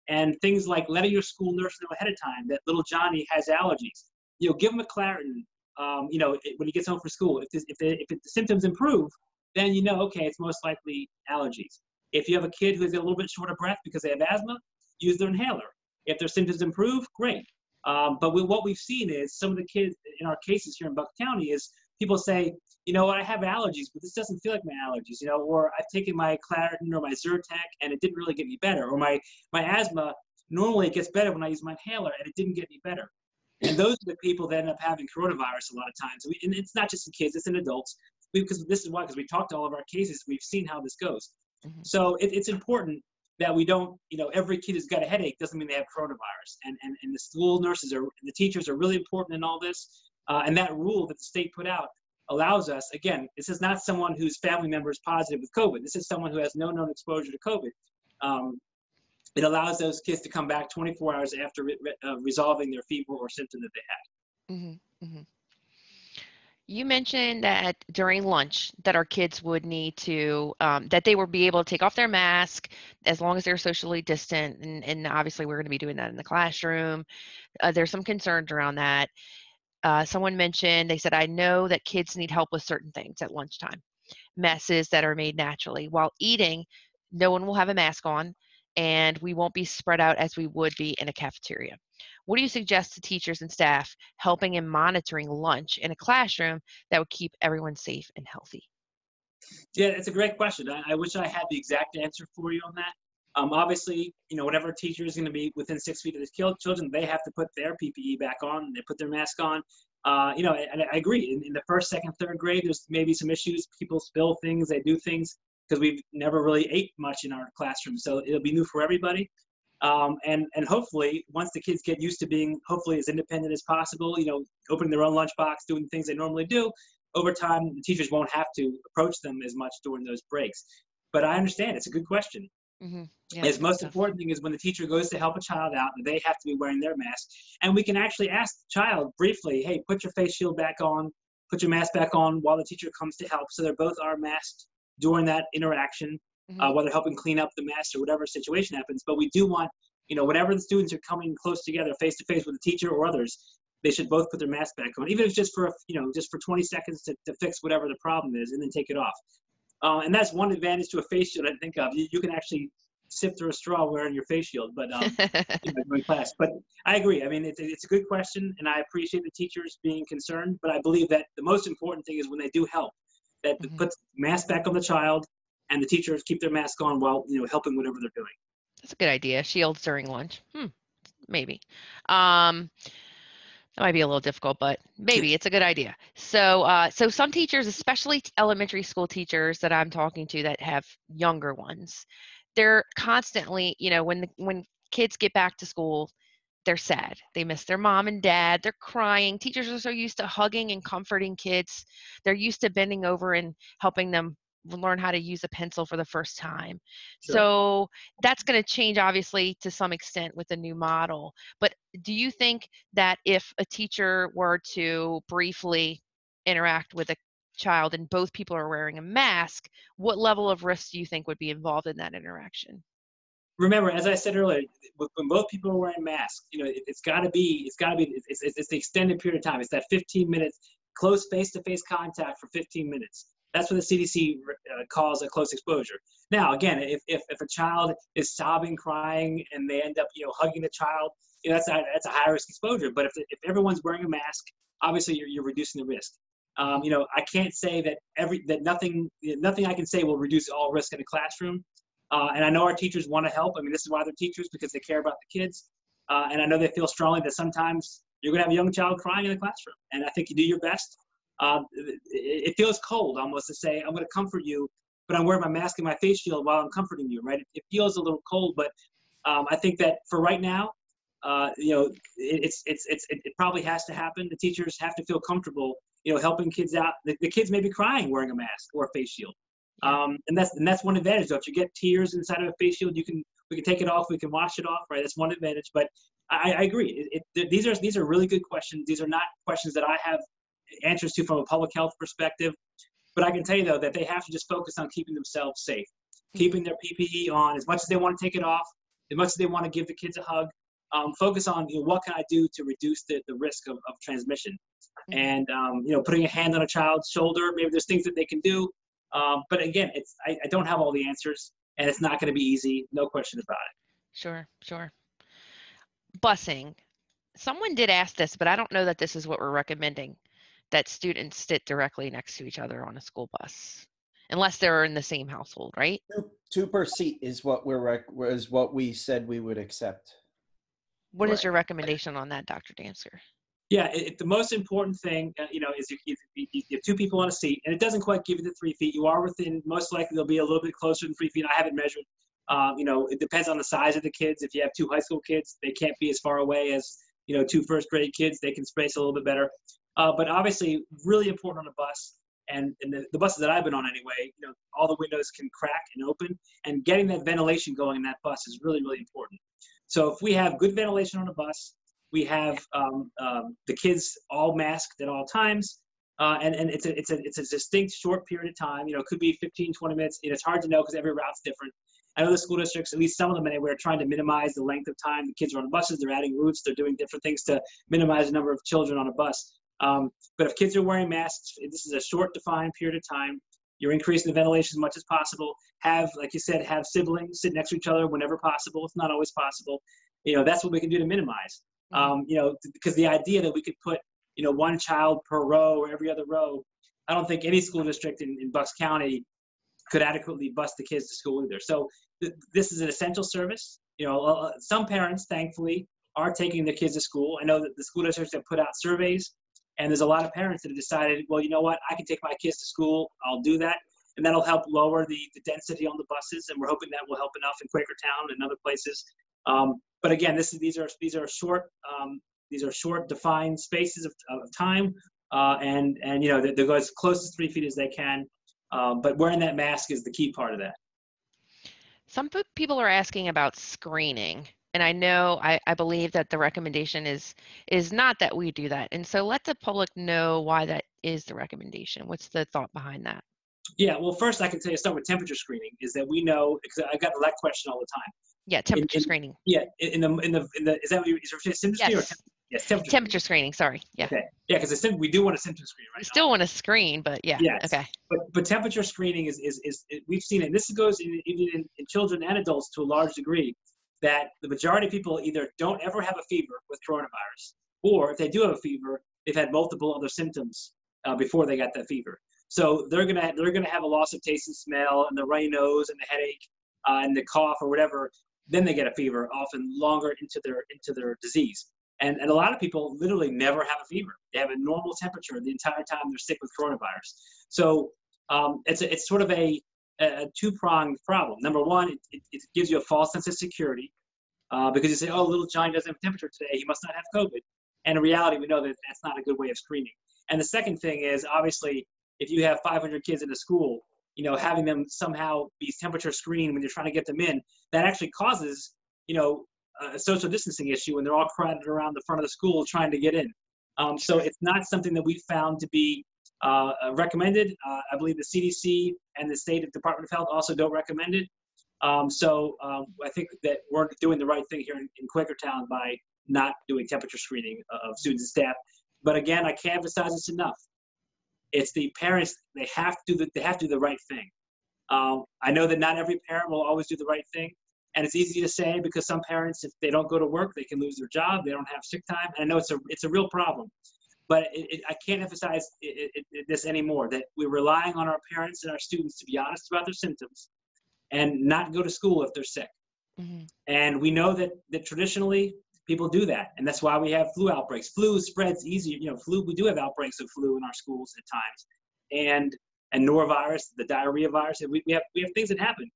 and things like letting your school nurse know ahead of time that little Johnny has allergies. You know, give him a Claritin. Um, you know, when he gets home from school, if this, if the, if the symptoms improve, then you know, okay, it's most likely allergies. If you have a kid who's a little bit short of breath because they have asthma, use their inhaler. If their symptoms improve, great. Um, but we, what we've seen is some of the kids in our cases here in Buck County is people say, you know, I have allergies, but this doesn't feel like my allergies, you know, or I've taken my Claritin or my Zyrtec and it didn't really get me better, or my my asthma normally it gets better when I use my inhaler and it didn't get any better. And those are the people that end up having coronavirus a lot of times. We, and it's not just in kids, it's in adults. We, because this is why, because we talked to all of our cases, we've seen how this goes. Mhm. So it, it's important that we don't, you know, every kid who's got a headache doesn't mean they have coronavirus. And, and, and the school nurses are, the teachers are really important in all this. Uh, and that rule that the state put out allows us, again, this is not someone whose family member is positive with COVID. This is someone who has no known exposure to COVID. Um, it allows those kids to come back 24 hours after re- uh, resolving their fever or symptom that they had. hmm hmm You mentioned that during lunch that our kids would need to um, that they would be able to take off their mask as long as they're socially distant, and, and obviously we're going to be doing that in the classroom. Uh, there's some concerns around that. Uh, someone mentioned they said I know that kids need help with certain things at lunchtime, messes that are made naturally while eating. No one will have a mask on, and we won't be spread out as we would be in a cafeteria. What do you suggest to teachers and staff helping in monitoring lunch in a classroom that would keep everyone safe and healthy? Yeah, it's a great question. I, I wish I had the exact answer for you on that. Um, obviously, you know, whatever teacher is going to be within six feet of the chil- children, they have to put their PPE back on. They put their mask on. Uh, you know, and I agree. In, in the first, second, third grade, there's maybe some issues. People spill things, they do things because we've never really ate much in our classroom. So it'll be new for everybody. Um, and and hopefully, once the kids get used to being hopefully as independent as possible, you know, opening their own lunchbox, doing the things they normally do, over time, the teachers won't have to approach them as much during those breaks. But I understand it's a good question. Mm-hmm. His most important thing is when the teacher goes to help a child out, they have to be wearing their mask. And we can actually ask the child briefly, hey, put your face shield back on, put your mask back on while the teacher comes to help. So they're both are masked during that interaction, uh, while they're helping clean up the mess or whatever situation happens. But we do want, you know, whenever the students are coming close together, face to face with the teacher or others, they should both put their mask back on, even if it's just for, a, you know, just for 20 seconds to, to fix whatever the problem is and then take it off. Uh, and that's one advantage to a face shield I think of. You, you can actually sift through a straw wearing your face shield, but um, you know, during class. But I agree. I mean, it's, it's a good question, and I appreciate the teachers being concerned. But I believe that the most important thing is when they do help, that Mhm. puts mask back on the child, and the teachers keep their mask on while you know helping whatever they're doing. That's a good idea. Shields during lunch. Hmm. maybe. Um, that might be a little difficult, but maybe it's a good idea. So, uh, so some teachers, especially elementary school teachers that I'm talking to that have younger ones, they're constantly, you know, when the, when kids get back to school, they're sad. They miss their mom and dad. They're crying. Teachers are so used to hugging and comforting kids. They're used to bending over and helping them learn how to use a pencil for the first time. Sure. So that's going to change, obviously, to some extent with the new model. But do you think that if a teacher were to briefly interact with a child and both people are wearing a mask, what level of risk do you think would be involved in that interaction? remember, as I said earlier, when both people are wearing masks, you know, it, it's got to be, it's got to be, it's, it's, it's the extended period of time. It's that 15 minutes, close face-to-face contact for 15 minutes. That's what the CDC uh, calls a close exposure. Now, again, if, if, if a child is sobbing, crying, and they end up, you know, hugging the child, you know, that's a, that's a high risk exposure. But if, if everyone's wearing a mask, obviously you're, you're reducing the risk. Um, you know, I can't say that every that nothing nothing I can say will reduce all risk in a classroom. Uh, and I know our teachers want to help. I mean, this is why they're teachers because they care about the kids. Uh, and I know they feel strongly that sometimes you're going to have a young child crying in the classroom. And I think you do your best. Um, it, it feels cold almost to say, I'm going to comfort you, but I'm wearing my mask and my face shield while I'm comforting you, right? It, it feels a little cold, but um, I think that for right now, uh, you know, it, it's, it's, it's, it, it probably has to happen. The teachers have to feel comfortable, you know, helping kids out. The, the kids may be crying wearing a mask or a face shield. Um, and that's and that's one advantage. Though, if you get tears inside of a face shield, you can we can take it off, we can wash it off, right? That's one advantage. But I, I agree. It, it, these are these are really good questions. These are not questions that I have answers to from a public health perspective. But I can tell you though that they have to just focus on keeping themselves safe, keeping their PPE on as much as they want to take it off, as much as they want to give the kids a hug. Um, focus on you know, what can I do to reduce the, the risk of, of transmission, and um, you know putting a hand on a child's shoulder. Maybe there's things that they can do um, but again, it's I, I don't have all the answers, and it's not going to be easy. No question about it. Sure, sure. Busing. Someone did ask this, but I don't know that this is what we're recommending that students sit directly next to each other on a school bus, unless they're in the same household, right? Two, two per seat is what we're rec- is what we said we would accept. What is Right. your recommendation on that, Dr. Damsker? Yeah, it, it- the most important thing, uh, you know, is if, if, if you have two people on a seat, and it doesn't quite give you the three feet. You are within. Most likely, they'll be a little bit closer than three feet. I haven't measured. Um, you know, it depends on the size of the kids. If you have two high school kids, they can't be as far away as you know two first grade kids. They can space a little bit better. Uh, but obviously, really important on a bus, and, and the, the buses that I've been on anyway, you know, all the windows can crack and open, and getting that ventilation going in that bus is really, really important. So if we have good ventilation on a bus, we have um, um, the kids all masked at all times, uh, and, and it's a, it's, a, it's a distinct short period of time. You know, it could be 15, 20 minutes. It's hard to know because every route's different. I know the school districts, at least some of them anyway, are trying to minimize the length of time the kids are on buses. They're adding routes. They're doing different things to minimize the number of children on a bus. Um, but if kids are wearing masks, this is a short, defined period of time. You're increasing the ventilation as much as possible. Have, like you said, have siblings sit next to each other whenever possible. It's not always possible. You know, that's what we can do to minimize. Um, you know, because the idea that we could put, you know, one child per row or every other row, I don't think any school district in, in Bucks County could adequately bus the kids to school either. So th- this is an essential service. You know, uh, some parents, thankfully, are taking their kids to school. I know that the school districts have put out surveys, and there's a lot of parents that have decided, well, you know what, I can take my kids to school. I'll do that, and that'll help lower the, the density on the buses. And we're hoping that will help enough in Quakertown and other places. Um, but again, this is these are these are short um, these are short defined spaces of, of time, uh, and and you know they, they go as close to three feet as they can. Um, but wearing that mask is the key part of that. Some people are asking about screening, and I know I, I believe that the recommendation is is not that we do that. And so let the public know why that is the recommendation. What's the thought behind that? Yeah, well, first I can tell you start with temperature screening. Is that we know because I got that question all the time. Yeah, temperature in- screening. Yeah, in in the in the in the is that what you is it symptom screen or Yes. temp- yes temperature. Temperature screening. Sorry. Yeah. Okay. Yeah, because we do want a symptom screen, right? We still want to screen, but yeah. Yes. Okay. But but temperature screening is is, is it, we've seen it. And this goes in, even in, in children and adults to a large degree. That the majority of people either don't ever have a fever with coronavirus, or if they do have a fever, they've had multiple other symptoms uh, before they got that fever. So they're gonna they're gonna have a loss of taste and smell, and the runny nose, and the headache, uh, and the cough or whatever. then they get a fever, often longer into their into their disease. And, and a lot of people literally never have a fever. They have a normal temperature the entire time they're sick with coronavirus. So um, it's a, it's sort of a, a two pronged problem. Number one, it, it, it gives you a false sense of security uh, because you say, oh, little Johnny doesn't have temperature today. He must not have COVID. And in reality, we know that that's not a good way of screening. And the second thing is obviously, if you have 500 kids in a school, you know, having them somehow be temperature screened when you're trying to get them in, that actually causes, you know, a social distancing issue when they're all crowded around the front of the school trying to get in. Um, so it's not something that we found to be uh, recommended. Uh, I believe the CDC and the State Department of Health also don't recommend it. Um, so um, I think that we're doing the right thing here in, in Quakertown by not doing temperature screening of students and staff. But again, I can't emphasize this enough. It's the parents; they have to do the, they have to do the right thing. Um, I know that not every parent will always do the right thing, and it's easy to say because some parents, if they don't go to work, they can lose their job. They don't have sick time. And I know it's a it's a real problem, but it, it, I can't emphasize it, this anymore. That we're relying on our parents and our students to be honest about their symptoms, and not go to school if they're sick. Mm-hmm. And we know that that traditionally people do that, and that's why we have flu outbreaks. Flu spreads easier. You know, flu. We do have outbreaks of flu in our schools at times, and and norovirus, the diarrhea virus. We, we have we have things that happen,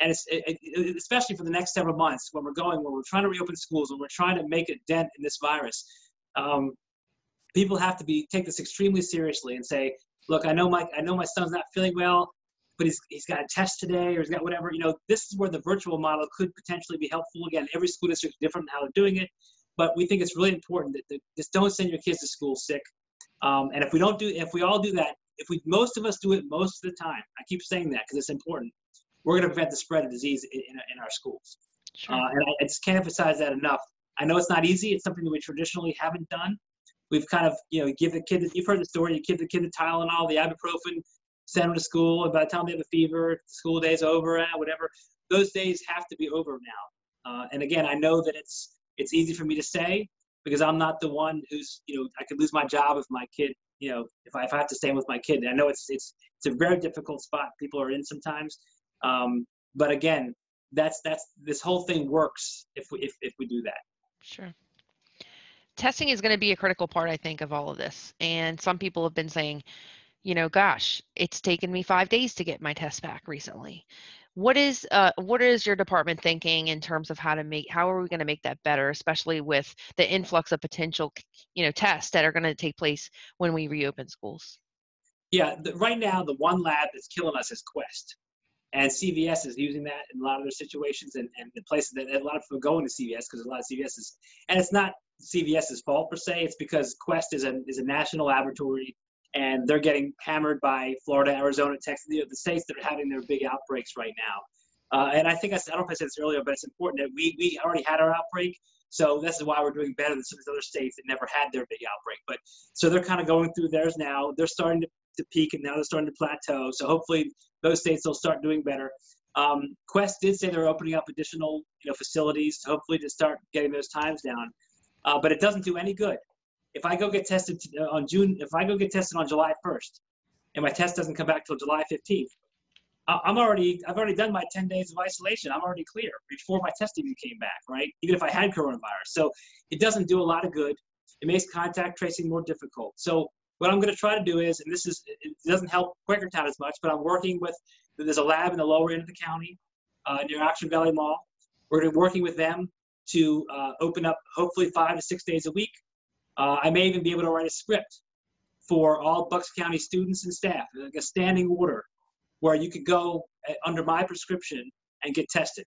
and it's it, it, especially for the next several months when we're going, when we're trying to reopen schools, when we're trying to make a dent in this virus. Um, people have to be take this extremely seriously and say, look, I know my I know my son's not feeling well, but he's he's got a test today or he's got whatever. You know, this is where the virtual model could potentially be helpful. Again, every school district is different in how they're doing it, but we think it's really important that, that just don't send your kids to school sick. Um, and if we don't do, if we all do that, if we most of us do it most of the time, I keep saying that because it's important. We're going to prevent the spread of disease in, in, in our schools. Sure. Uh, and I, I just can't emphasize that enough. I know it's not easy. It's something that we traditionally haven't done. We've kind of, you know, give the kid, you've heard the story, you give the kid the Tylenol, the ibuprofen, send them to school, and by the time they have a fever, school day's over, eh, whatever. Those days have to be over now. Uh, and again, I know that it's it's easy for me to say because I'm not the one who's, you know, I could lose my job if my kid, you know, if I, if I have to stay with my kid. I know it's it's it's a very difficult spot people are in sometimes. Um, but again, that's that's this whole thing works if we if, if we do that. Sure. Testing is going to be a critical part, I think, of all of this. And some people have been saying, you know, gosh, it's taken me five days to get my test back recently. What is uh, what is your department thinking in terms of how to make how are we going to make that better, especially with the influx of potential, you know, tests that are going to take place when we reopen schools? Yeah, the, right now the one lab that's killing us is Quest, and CVS is using that in a lot of their situations, and, and the places that a lot of people go into CVS because a lot of CVS is, and it's not CVS's fault per se. It's because Quest is a is a national laboratory and they're getting hammered by Florida, Arizona, Texas, the, the states that are having their big outbreaks right now. Uh, and I think I, I don't know if I said this earlier, but it's important that we we already had our outbreak, so this is why we're doing better than some of these other states that never had their big outbreak. But so they're kind of going through theirs now. They're starting to, to peak, and now they're starting to plateau. So hopefully those states will start doing better. Um, Quest did say they're opening up additional you know facilities, hopefully to start getting those times down. Uh, but it doesn't do any good if I go get tested uh, on June, if I go get tested on July 1st, and my test doesn't come back till July 15th, I'm already, I've already done my 10 days of isolation. I'm already clear before my test even came back, right? Even if I had coronavirus. So it doesn't do a lot of good. It makes contact tracing more difficult. So what I'm going to try to do is, and this is, it doesn't help Quakertown as much, but I'm working with, there's a lab in the lower end of the county uh, near Oxford Valley Mall. We're working with them to uh, open up hopefully five to six days a week uh, I may even be able to write a script for all Bucks County students and staff, like a standing order, where you could go uh, under my prescription and get tested.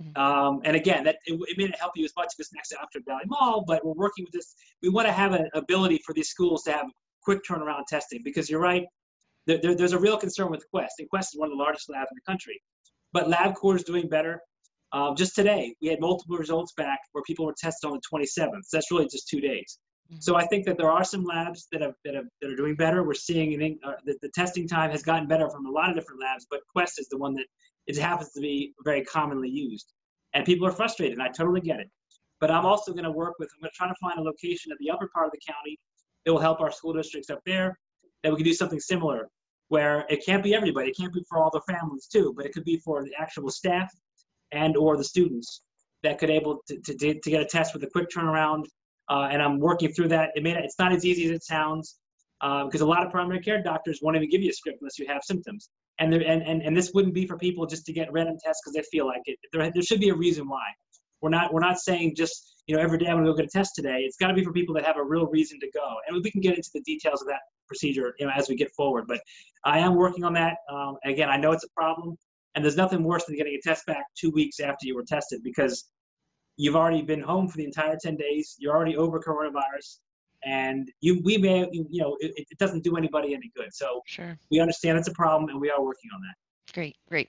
Mhm. Um, and again, that it, it may not help you as much if it's next to Oxford Valley Mall, but we're working with this. We want to have an ability for these schools to have quick turnaround testing because you're right. There, there, there's a real concern with Quest, and Quest is one of the largest labs in the country. But LabCorp is doing better. Um, just today, we had multiple results back where people were tested on the 27th. So that's really just two days. So I think that there are some labs that have that, have, that are doing better. We're seeing an, uh, that the testing time has gotten better from a lot of different labs, but Quest is the one that it happens to be very commonly used, and people are frustrated. And I totally get it. But I'm also going to work with. I'm going to try to find a location at the upper part of the county that will help our school districts up there. That we can do something similar, where it can't be everybody. It can't be for all the families too, but it could be for the actual staff and or the students that could able to, to, to get a test with a quick turnaround. Uh, and I'm working through that. It may not, it's not as easy as it sounds because a lot of primary care doctors won't even give you a script unless you have symptoms. And, there, and, and, and this wouldn't be for people just to get random tests because they feel like it. There, there should be a reason why. We're not, we're not saying just, you know, every day I'm gonna go get a test today. It's gotta be for people that have a real reason to go. And we can get into the details of that procedure, you know, as we get forward. But I am working on that. Um, again, I know it's a problem. And there's nothing worse than getting a test back two weeks after you were tested because you've already been home for the entire 10 days. You're already over coronavirus. And you, we may, you know, it, it doesn't do anybody any good. So Sure. we understand it's a problem and we are working on that. Great, great.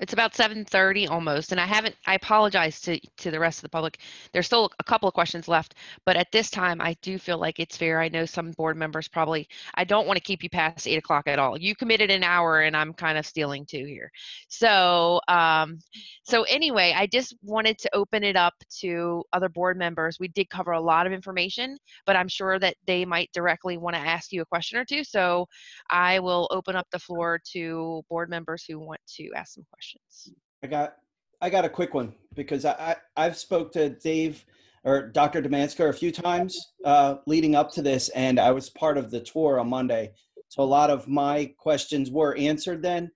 It's about 7:30 almost, and I haven't. I apologize to to the rest of the public. There's still a couple of questions left, but at this time, I do feel like it's fair. I know some board members probably. I don't want to keep you past eight o'clock at all. You committed an hour, and I'm kind of stealing two here. So, um, so anyway, I just wanted to open it up to other board members. We did cover a lot of information, but I'm sure that they might directly want to ask you a question or two. So, I will open up the floor to board members who want to ask some questions. I got I got a quick one because I, I I've spoke to Dave or Dr. Damsker a few times uh, leading up to this, and I was part of the tour on Monday, so a lot of my questions were answered then.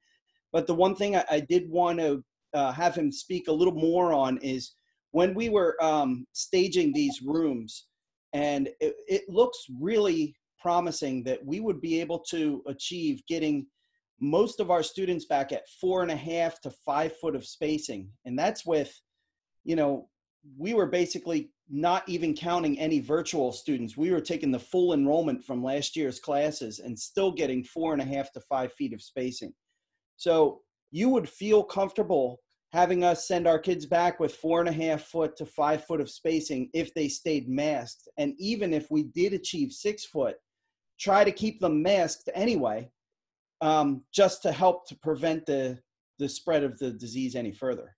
But the one thing I, I did want to uh, have him speak a little more on is when we were um, staging these rooms, and it, it looks really promising that we would be able to achieve getting most of our students back at four and a half to five foot of spacing. And that's with, you know, we were basically not even counting any virtual students. We were taking the full enrollment from last year's classes and still getting four and a half to five feet of spacing. So you would feel comfortable having us send our kids back with four and a half foot to five foot of spacing if they stayed masked. And even if we did achieve six foot, try to keep them masked anyway um, just to help to prevent the the spread of the disease any further.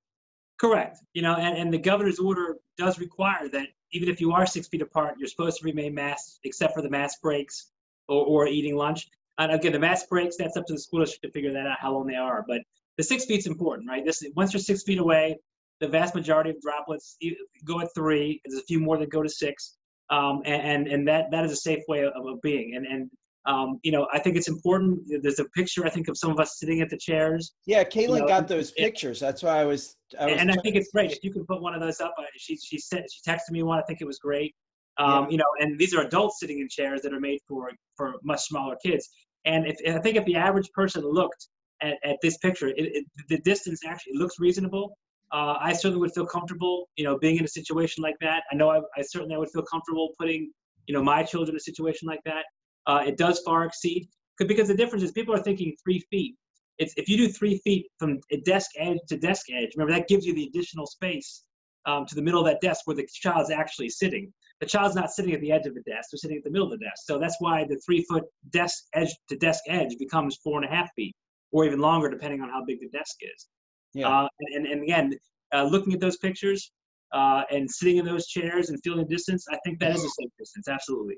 Correct. You know, and, and the governor's order does require that even if you are six feet apart, you're supposed to remain masked except for the mask breaks or, or eating lunch. And again, the mask breaks, that's up to the school district to figure that out, how long they are. But the six feet's important, right? This Once you're six feet away, the vast majority of droplets go at three. There's a few more that go to six. Um, and, and, and that, that is a safe way of, of being. And, and um, you know, I think it's important. There's a picture, I think, of some of us sitting at the chairs. Yeah, Caitlin know, got those it- pictures. That's why I was. I was and I think it's great if you can put one of those up. She she said she texted me one. I think it was great. Um, You know, and these are adults sitting in chairs that are made for for much smaller kids. And if and I think if the average person looked at, at this picture, it, it, the distance actually looks reasonable. Uh, I certainly would feel comfortable, you know, being in a situation like that. I know I, I certainly I would feel comfortable putting, you know, my children in a situation like that. Uh, it does far exceed 'cause- because the difference is people are thinking three feet. It's if you do three feet from a desk edge to desk edge, remember that gives you the additional space um, to the middle of that desk where the child's actually sitting. The child's not sitting at the edge of the desk; they're sitting at the middle of the desk. So that's why the three foot desk edge to desk edge becomes four and a half feet, or even longer, depending on how big the desk is. Yeah. Uh, and, and again, uh, looking at those pictures uh, and sitting in those chairs and feeling the distance, I think that is a safe distance. Absolutely.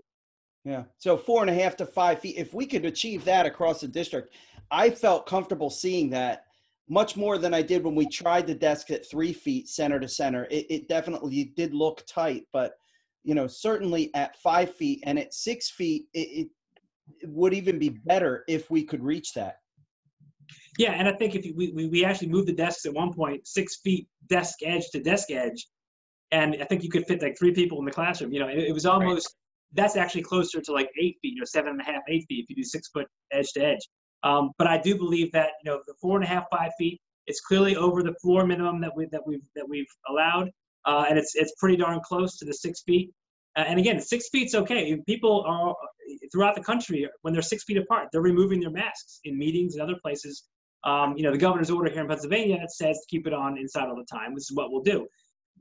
Yeah. So four and a half to five feet. If we could achieve that across the district, I felt comfortable seeing that much more than I did when we tried the desk at three feet center to center. It, it definitely did look tight, but you know, certainly at five feet and at six feet, it, it, would even be better if we could reach that. Yeah, and I think if we, we we actually moved the desks at one point six feet desk edge to desk edge, and I think you could fit like three people in the classroom. You know, it, it was almost that's actually closer to like eight feet, you know, seven and a half, eight feet if you do six foot edge to edge. Um, but I do believe that you know the four and a half, five feet, it's clearly over the floor minimum that we that we've that we've allowed, uh, and it's it's pretty darn close to the six feet. Uh, and again, six feet's okay. People are throughout the country when they're six feet apart, they're removing their masks in meetings and other places. Um, you know, the governor's order here in Pennsylvania says to keep it on inside all the time. This is what we'll do.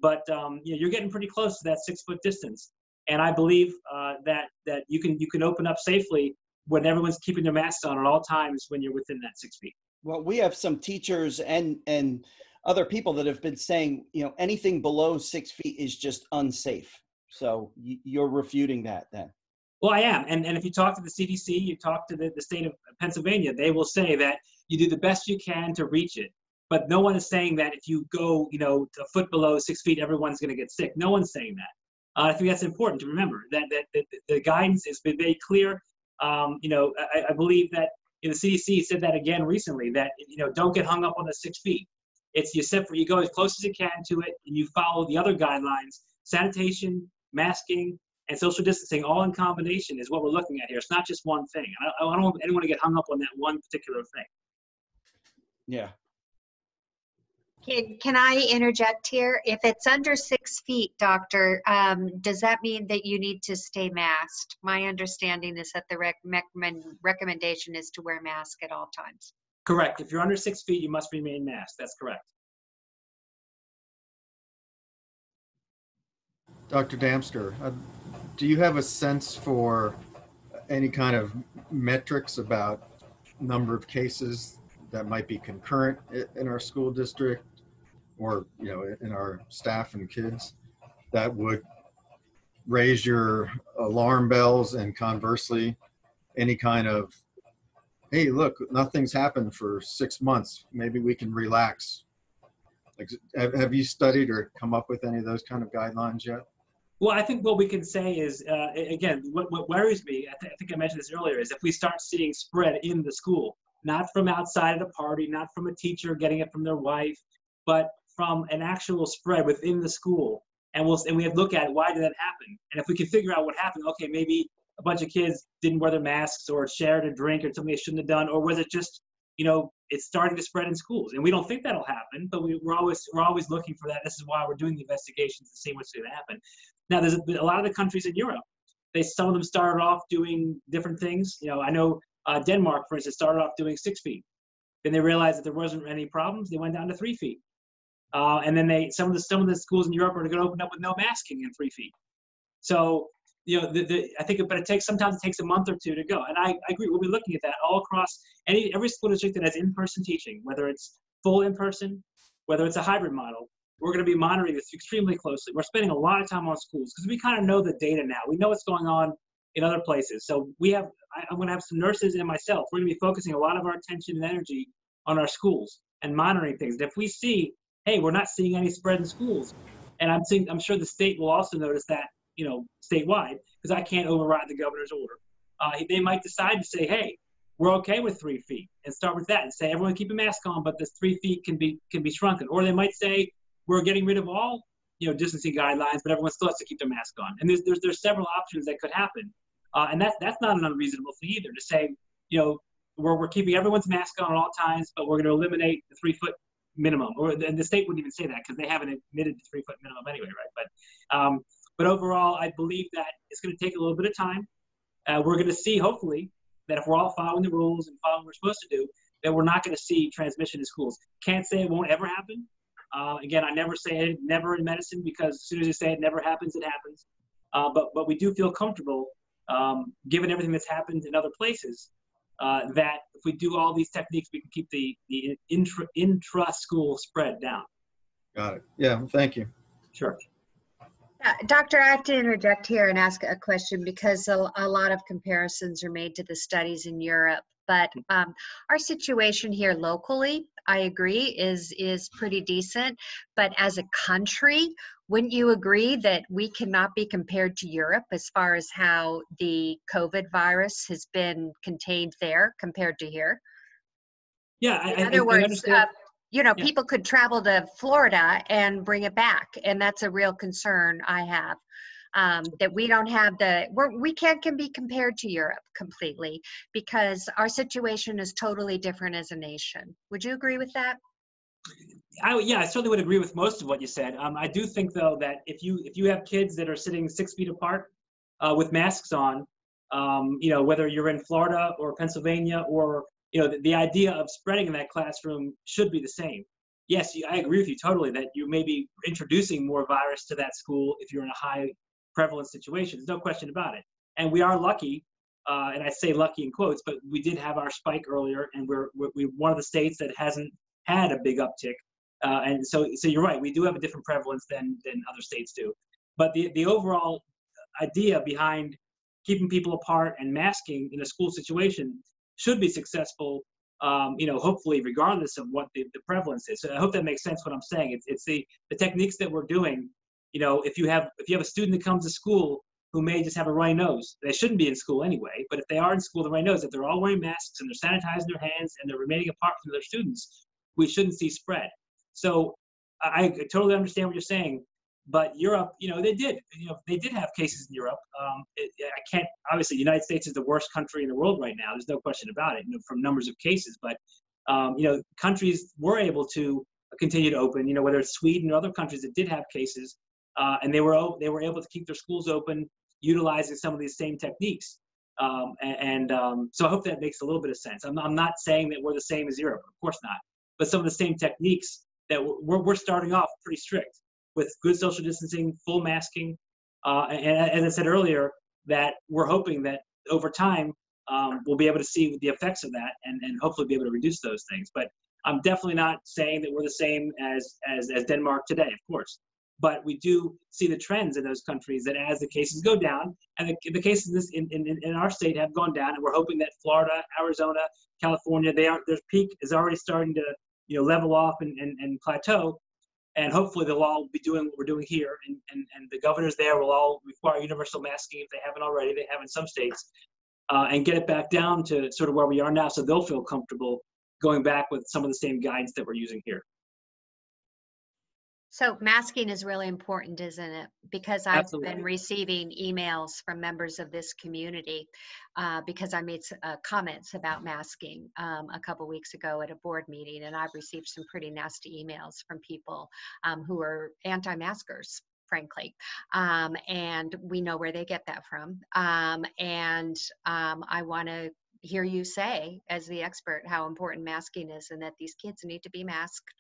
But um, you know, you're getting pretty close to that six foot distance, and I believe uh, that that you can you can open up safely when everyone's keeping their masks on at all times when you're within that six feet. Well, we have some teachers and and other people that have been saying, you know, anything below six feet is just unsafe. So you're refuting that then. Well, I am. And, and if you talk to the CDC, you talk to the, the state of Pennsylvania, they will say that you do the best you can to reach it. but no one is saying that if you go, you know, a foot below six feet, everyone's going to get sick. No one's saying that. Uh, I think that's important to remember that, that, that the guidance has been very clear. Um, you know, I, I believe that you know, the CDC said that again recently that you know don't get hung up on the six feet. It's you for you go as close as you can to it, and you follow the other guidelines: sanitation, masking, and social distancing, all in combination, is what we're looking at here. It's not just one thing. I, I don't want anyone to get hung up on that one particular thing. Yeah. Can, can I interject here? If it's under six feet, doctor, um, does that mean that you need to stay masked? My understanding is that the rec- recommend, recommendation is to wear mask at all times. Correct. If you're under six feet, you must remain masked. That's correct. Dr. Damsker, uh, do you have a sense for any kind of metrics about number of cases that might be concurrent in our school district or, you know, in our staff and kids that would raise your alarm bells and conversely, any kind of, hey, look, nothing's happened for six months. Maybe we can relax. Like, have, you studied or come up with any of those kind of guidelines yet? Well, I think what we can say is, uh, again, what, what worries me, I, th- I think I mentioned this earlier, is if we start seeing spread in the school, not from outside of the party, not from a teacher getting it from their wife, but from an actual spread within the school. And we'll and we have to look at why did that happen? And if we can figure out what happened, okay, maybe a bunch of kids didn't wear their masks or shared a drink or something they shouldn't have done, or was it just, you know, it's starting to spread in schools? And we don't think that'll happen, but we, we're always we're always looking for that. This is why we're doing the investigations to see what's going to happen. Now, there's a, a lot of the countries in Europe. They some of them started off doing different things. You know, I know uh, Denmark, for instance, started off doing six feet. Then they realized that there wasn't any problems. They went down to three feet. Uh, and then they some of the some of the schools in Europe are going to open up with no masking in three feet. So you know, the, the, I think, but it takes sometimes it takes a month or two to go. And I, I agree. We'll be looking at that all across any every school district that has in-person teaching, whether it's full in-person, whether it's a hybrid model. We're going to be monitoring this extremely closely. We're spending a lot of time on schools because we kind of know the data now. We know what's going on in other places. So we have, I, I'm going to have some nurses and myself. We're going to be focusing a lot of our attention and energy on our schools and monitoring things. And if we see, hey, we're not seeing any spread in schools, and I'm seeing, I'm sure the state will also notice that, you know, statewide, because I can't override the governor's order. Uh, they might decide to say, hey, we're okay with three feet, and start with that, and say everyone keep a mask on, but this three feet can be can be shrunken. Or they might say we're getting rid of all, you know, distancing guidelines, but everyone still has to keep their mask on. And there's there's, there's several options that could happen, uh, and that's that's not an unreasonable thing either to say, you know, we're we're keeping everyone's mask on at all times, but we're going to eliminate the three foot minimum. Or and the state wouldn't even say that because they haven't admitted the three foot minimum anyway, right? But um, but overall, I believe that it's going to take a little bit of time. Uh, we're going to see, hopefully, that if we're all following the rules and following what we're supposed to do, that we're not going to see transmission in schools. Can't say it won't ever happen. Uh, again, I never say it, never in medicine, because as soon as you say it never happens, it happens. Uh, but but we do feel comfortable, um, given everything that's happened in other places, uh, that if we do all these techniques, we can keep the the intra intra school spread down. Got it. Yeah, thank you. Sure. Uh, Doctor, I have to interject here and ask a question because a, a lot of comparisons are made to the studies in Europe. But um, our situation here locally, I agree, is is pretty decent. But as a country, wouldn't you agree that we cannot be compared to Europe as far as how the COVID virus has been contained there compared to here? Yeah, I, In I- I- other I words, uh, you know, Yeah. people could travel to Florida and bring it back, and that's a real concern I have. Um, that we don't have the, we're, we can't can be compared to Europe completely because our situation is totally different as a nation. Would you agree with that? I, yeah, I certainly would agree with most of what you said. Um, I do think though that if you if you have kids that are sitting six feet apart uh, with masks on, um, you know whether you're in Florida or Pennsylvania or you know the, the idea of spreading in that classroom should be the same. Yes, I agree with you totally that you may be introducing more virus to that school if you're in a high prevalence situation. There's no question about it. And we are lucky, uh, and I say lucky in quotes, but we did have our spike earlier, and we're, we're, we're one of the states that hasn't had a big uptick. Uh, and so, so you're right. We do have a different prevalence than than other states do. But the the overall idea behind keeping people apart and masking in a school situation should be successful um, you know, hopefully regardless of what the, the prevalence is. So I hope that makes sense what I'm saying. It's, it's the, the techniques that we're doing. You know, if you have if you have a student that comes to school who may just have a runny nose, they shouldn't be in school anyway. But if they are in school, the runny nose, if they're all wearing masks and they're sanitizing their hands and they're remaining apart from their students, we shouldn't see spread. So I, totally understand what you're saying. But Europe, you know, they did, you know, they did have cases in Europe. Um, it, I can't, obviously, the United States is the worst country in the world right now. There's no question about it, you know, from numbers of cases. But, um, you know, countries were able to continue to open, you know, whether it's Sweden or other countries that did have cases, uh, and they were, they were able to keep their schools open utilizing some of these same techniques. Um, and and um, so I hope that makes a little bit of sense. I'm, I'm not saying that we're the same as Europe, of course not, but some of the same techniques that we're, we're starting off pretty strict with good social distancing, full masking, uh, and as I said earlier, that we're hoping that over time um, we'll be able to see the effects of that and, and hopefully be able to reduce those things. But I'm definitely not saying that we're the same as as, as Denmark today, of course. But we do see the trends in those countries that as the cases go down, and the, the cases in, in, in our state have gone down, and we're hoping that Florida, Arizona, California, they are, their peak is already starting to you know level off and, and, and plateau and hopefully they'll all be doing what we're doing here and, and, and the governors there will all require universal masking if they haven't already they have in some states uh, and get it back down to sort of where we are now so they'll feel comfortable going back with some of the same guides that we're using here So masking is really important, isn't it? Because I've Absolutely. been receiving emails from members of this community uh, because I made uh, comments about masking um, a couple weeks ago at a board meeting, and I've received some pretty nasty emails from people um, who are anti-maskers, frankly. Um, and we know where they get that from. Um, and um, I want to hear you say, as the expert, how important masking is, and that these kids need to be masked.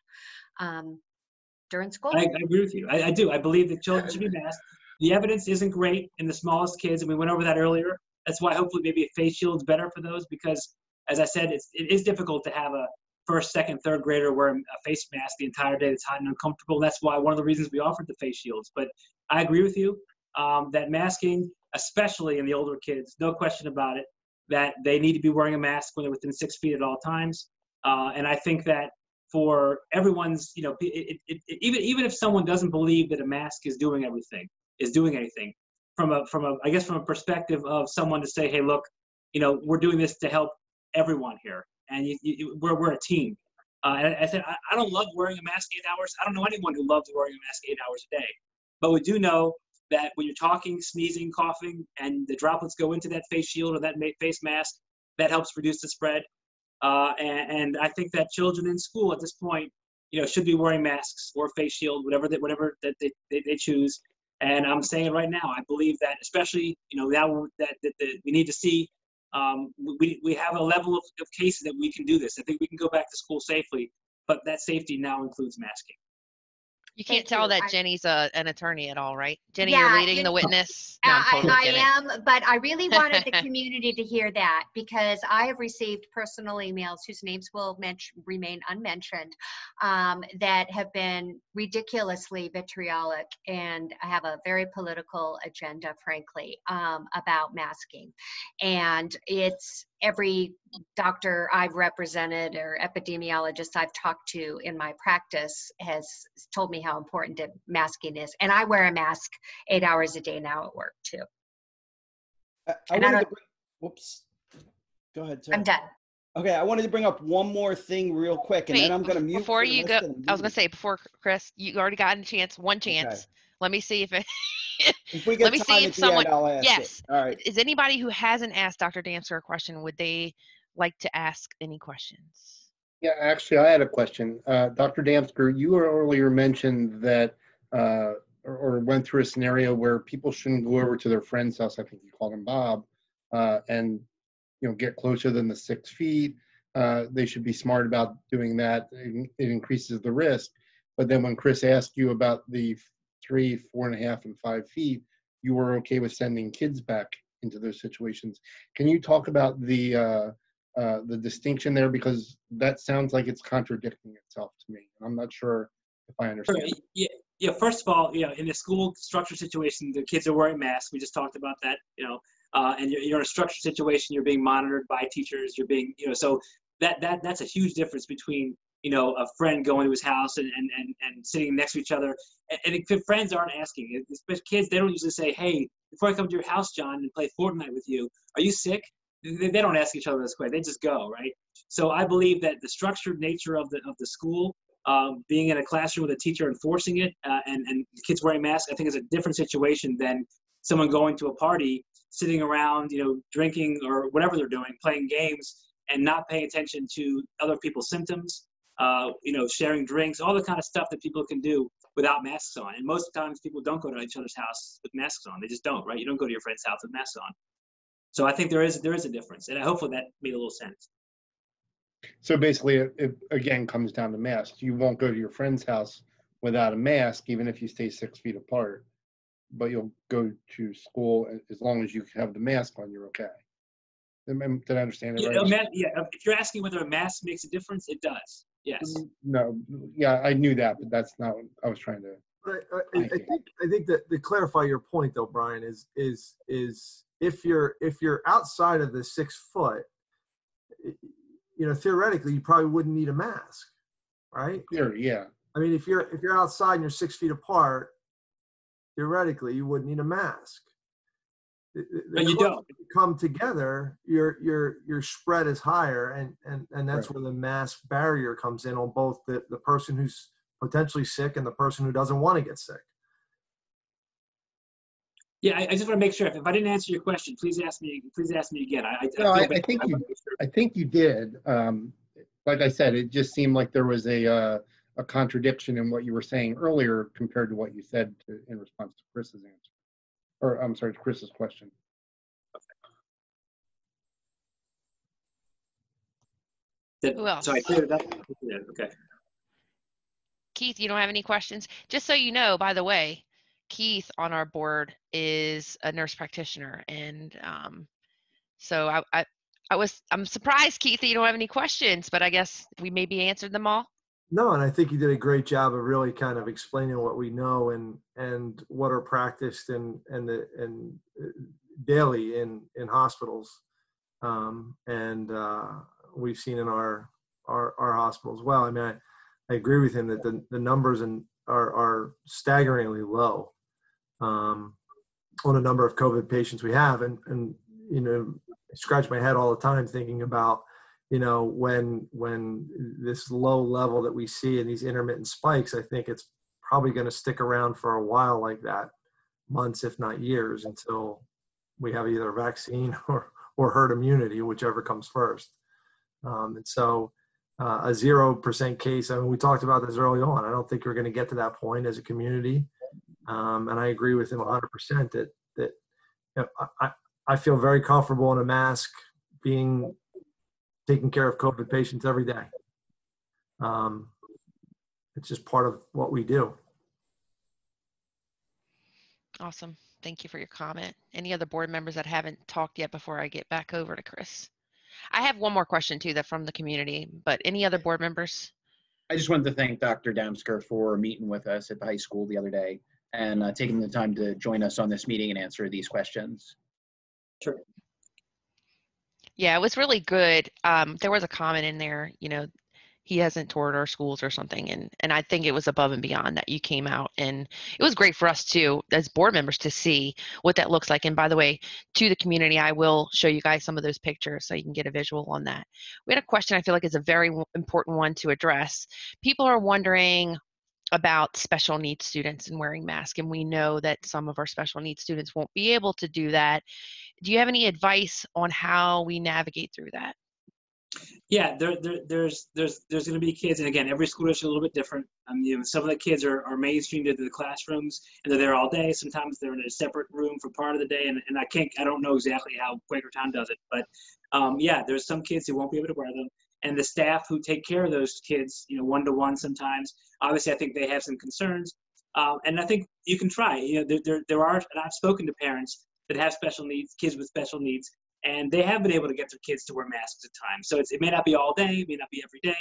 During school. I, I agree with you. I, I do. I believe that children should be masked. The evidence isn't great in the smallest kids, and we went over that earlier. That's why hopefully maybe a face shield's better for those because, as I said, it's, it is difficult to have a first, second, third grader wear a face mask the entire day. It's hot and uncomfortable. That's why one of the reasons we offered the face shields. But I agree with you um, that masking, especially in the older kids, no question about it, that they need to be wearing a mask when they're within six feet at all times. Uh, and I think that for everyone's, you know, it, it, it, even even if someone doesn't believe that a mask is doing everything, is doing anything, from a from a I guess from a perspective of someone to say, hey, look, you know, we're doing this to help everyone here, and you, you, we're we're a team. Uh, and I said I, I don't love wearing a mask eight hours. I don't know anyone who loves wearing a mask eight hours a day, but we do know that when you're talking, sneezing, coughing, and the droplets go into that face shield or that face mask, that helps reduce the spread. Uh, and, and I think that children in school at this point, you know, should be wearing masks or face shield, whatever that whatever that they, they, they choose. And I'm saying it right now. I believe that, especially you know, now that, that, that we need to see, um, we we have a level of, of cases that we can do this. I think we can go back to school safely, but that safety now includes masking. You can't Thank tell you. that I- Jenny's a, an attorney at all, right? Jenny, Yeah, you're leading you the witness. No, I, totally I am, but I really wanted the community to hear that because I have received personal emails whose names will mention, remain unmentioned um, that have been ridiculously vitriolic and have a very political agenda, frankly, um, about masking. And it's every doctor I've represented or epidemiologist I've talked to in my practice has told me how important it- masking is. And I wear a mask eight hours a day now at work too. I, I And I wanted to bring, whoops. Go ahead, Sarah. I'm done. Okay, I wanted to bring up one more thing real quick, and Wait, then I'm going to bef- mute. before you go, rest of the I was gonna say before Chris, you already gotten a chance, one chance. Let me see if it. If we get let me see if someone- end, I'll ask it. yes. All right. Is anybody who hasn't asked Dr. Damsker a question, would they like to ask any questions? Yeah, actually, I had a question. Uh, Dr. Damsker, you earlier mentioned that, uh, or, or went through a scenario where people shouldn't go over to their friend's house, I think you called him Bob, uh, and, you know, get closer than the six feet. Uh, they should be smart about doing that. It it increases the risk. But then when Chris asked you about the three, four and a half, and five feet, you were okay with sending kids back into those situations. Can you talk about the, uh, uh, the distinction there because that sounds like it's contradicting itself to me. I'm not sure if I understand. Yeah, yeah. First of all, you know, in a school structure situation, the kids are wearing masks. We just talked about that. You know, uh, and you're, you're in a structured situation. You're being monitored by teachers. You're being, you know, so that that that's a huge difference between you know a friend going to his house and and and, and sitting next to each other. And, and friends aren't asking, especially kids, they don't usually say, "Hey, before I come to your house, John, and play Fortnite with you, are you sick?" They, they don't ask each other this way. They just go, right? So I believe that the structured nature of the of the school, um, being in a classroom with a teacher enforcing it, uh, and and kids wearing masks, I think is a different situation than someone going to a party, sitting around, you know, drinking or whatever they're doing, playing games, and not paying attention to other people's symptoms. Uh, you know, sharing drinks, all the kind of stuff that people can do without masks on. And most times, people don't go to each other's house with masks on. They just don't, right? You don't go to your friend's house with masks on. So I think there is there is a difference, and hopefully that made a little sense. So basically, it, it again comes down to masks. You won't go to your friend's house without a mask, even if you stay six feet apart. But you'll go to school as long as you have the mask on. You're okay. Did I understand it right? yeah, if you're asking whether a mask makes a difference, it does. Yes. No, yeah, I knew that, but that's not what I was trying to. But I, I, I think I think that to clarify your point though, Brian, is is is if you're if you're outside of the six foot, you know, theoretically you probably wouldn't need a mask, right? Sure, yeah. I mean, if you're if you're outside and you're six feet apart, theoretically you wouldn't need a mask. But you don't. you Come together, your your your spread is higher, and and and that's Right. where the mass barrier comes in on both the the person who's potentially sick and the person who doesn't want to get sick. Yeah, I, I just want to make sure. If, if I didn't answer your question, please ask me. Please ask me again. I, I, No, I, I, I think you, sure. I think you did. Um, like I said, it just seemed like there was a, uh, a contradiction in what you were saying earlier compared to what you said to, in response to Chris's answer. Or, I'm sorry, Chris's question. That- Who else? So I cleared up. Yeah, Okay. Keith, you don't have any questions? Just so you know, by the way, Keith on our board is a nurse practitioner, and um, so I, I, I was I'm surprised, Keith, that you don't have any questions, but I guess we maybe answered them all. No, and I think you did a great job of really kind of explaining what we know and and what are practiced and and the and uh, daily in in hospitals, um, and uh, we've seen in our our our as well. I mean, I, I agree with him that the the numbers and are are staggeringly low um, on a number of COVID patients we have, and and you know, I scratch my head all the time thinking about you know when when this low level that we see in these intermittent spikes i think it's probably going to stick around for a while like that months if not years until we have either a vaccine or or herd immunity whichever comes first. Um, and so uh, a zero percent case i mean we talked about this early on. I don't think we're going to get to that point as a community. Um, and i agree with him 100% that that you know, I, I I feel very comfortable in a mask being taking care of COVID patients every day. Um, it's just part of what we do. Awesome. Thank you for your comment. Any other board members that haven't talked yet before I get back over to Chris? I have one more question too that from the community, but any other board members? I just wanted to thank Dr. Damsker for meeting with us at the high school the other day and uh, taking the time to join us on this meeting and answer these questions. Sure. Yeah, it was really good. Um, there was a comment in there, you know, he hasn't toured our schools or something, and and I think it was above and beyond that you came out, and it was great for us too as board members to see what that looks like. And by the way, to the community, I will show you guys some of those pictures so you can get a visual on that. We had a question I feel like is a very important one to address. People are wondering about special needs students and wearing masks, and we know that some of our special needs students won't be able to do that. Do you have any advice on how we navigate through that? Yeah, there, there, there's there's there's going to be kids, and again, every school district is a little bit different. You know, some of the kids are, are mainstreamed into the classrooms, and they're there all day. Sometimes they're in a separate room for part of the day, and, and I can't, I don't know exactly how Quakertown does it, but um, yeah, there's some kids who won't be able to wear them, and the staff who take care of those kids, you know, one to one sometimes. Obviously, I think they have some concerns, um, and I think you can try. You know, there, there there are, and I've spoken to parents that have special needs, kids with special needs, and they have been able to get their kids to wear masks at times. So it may not be all day, it may not be every day,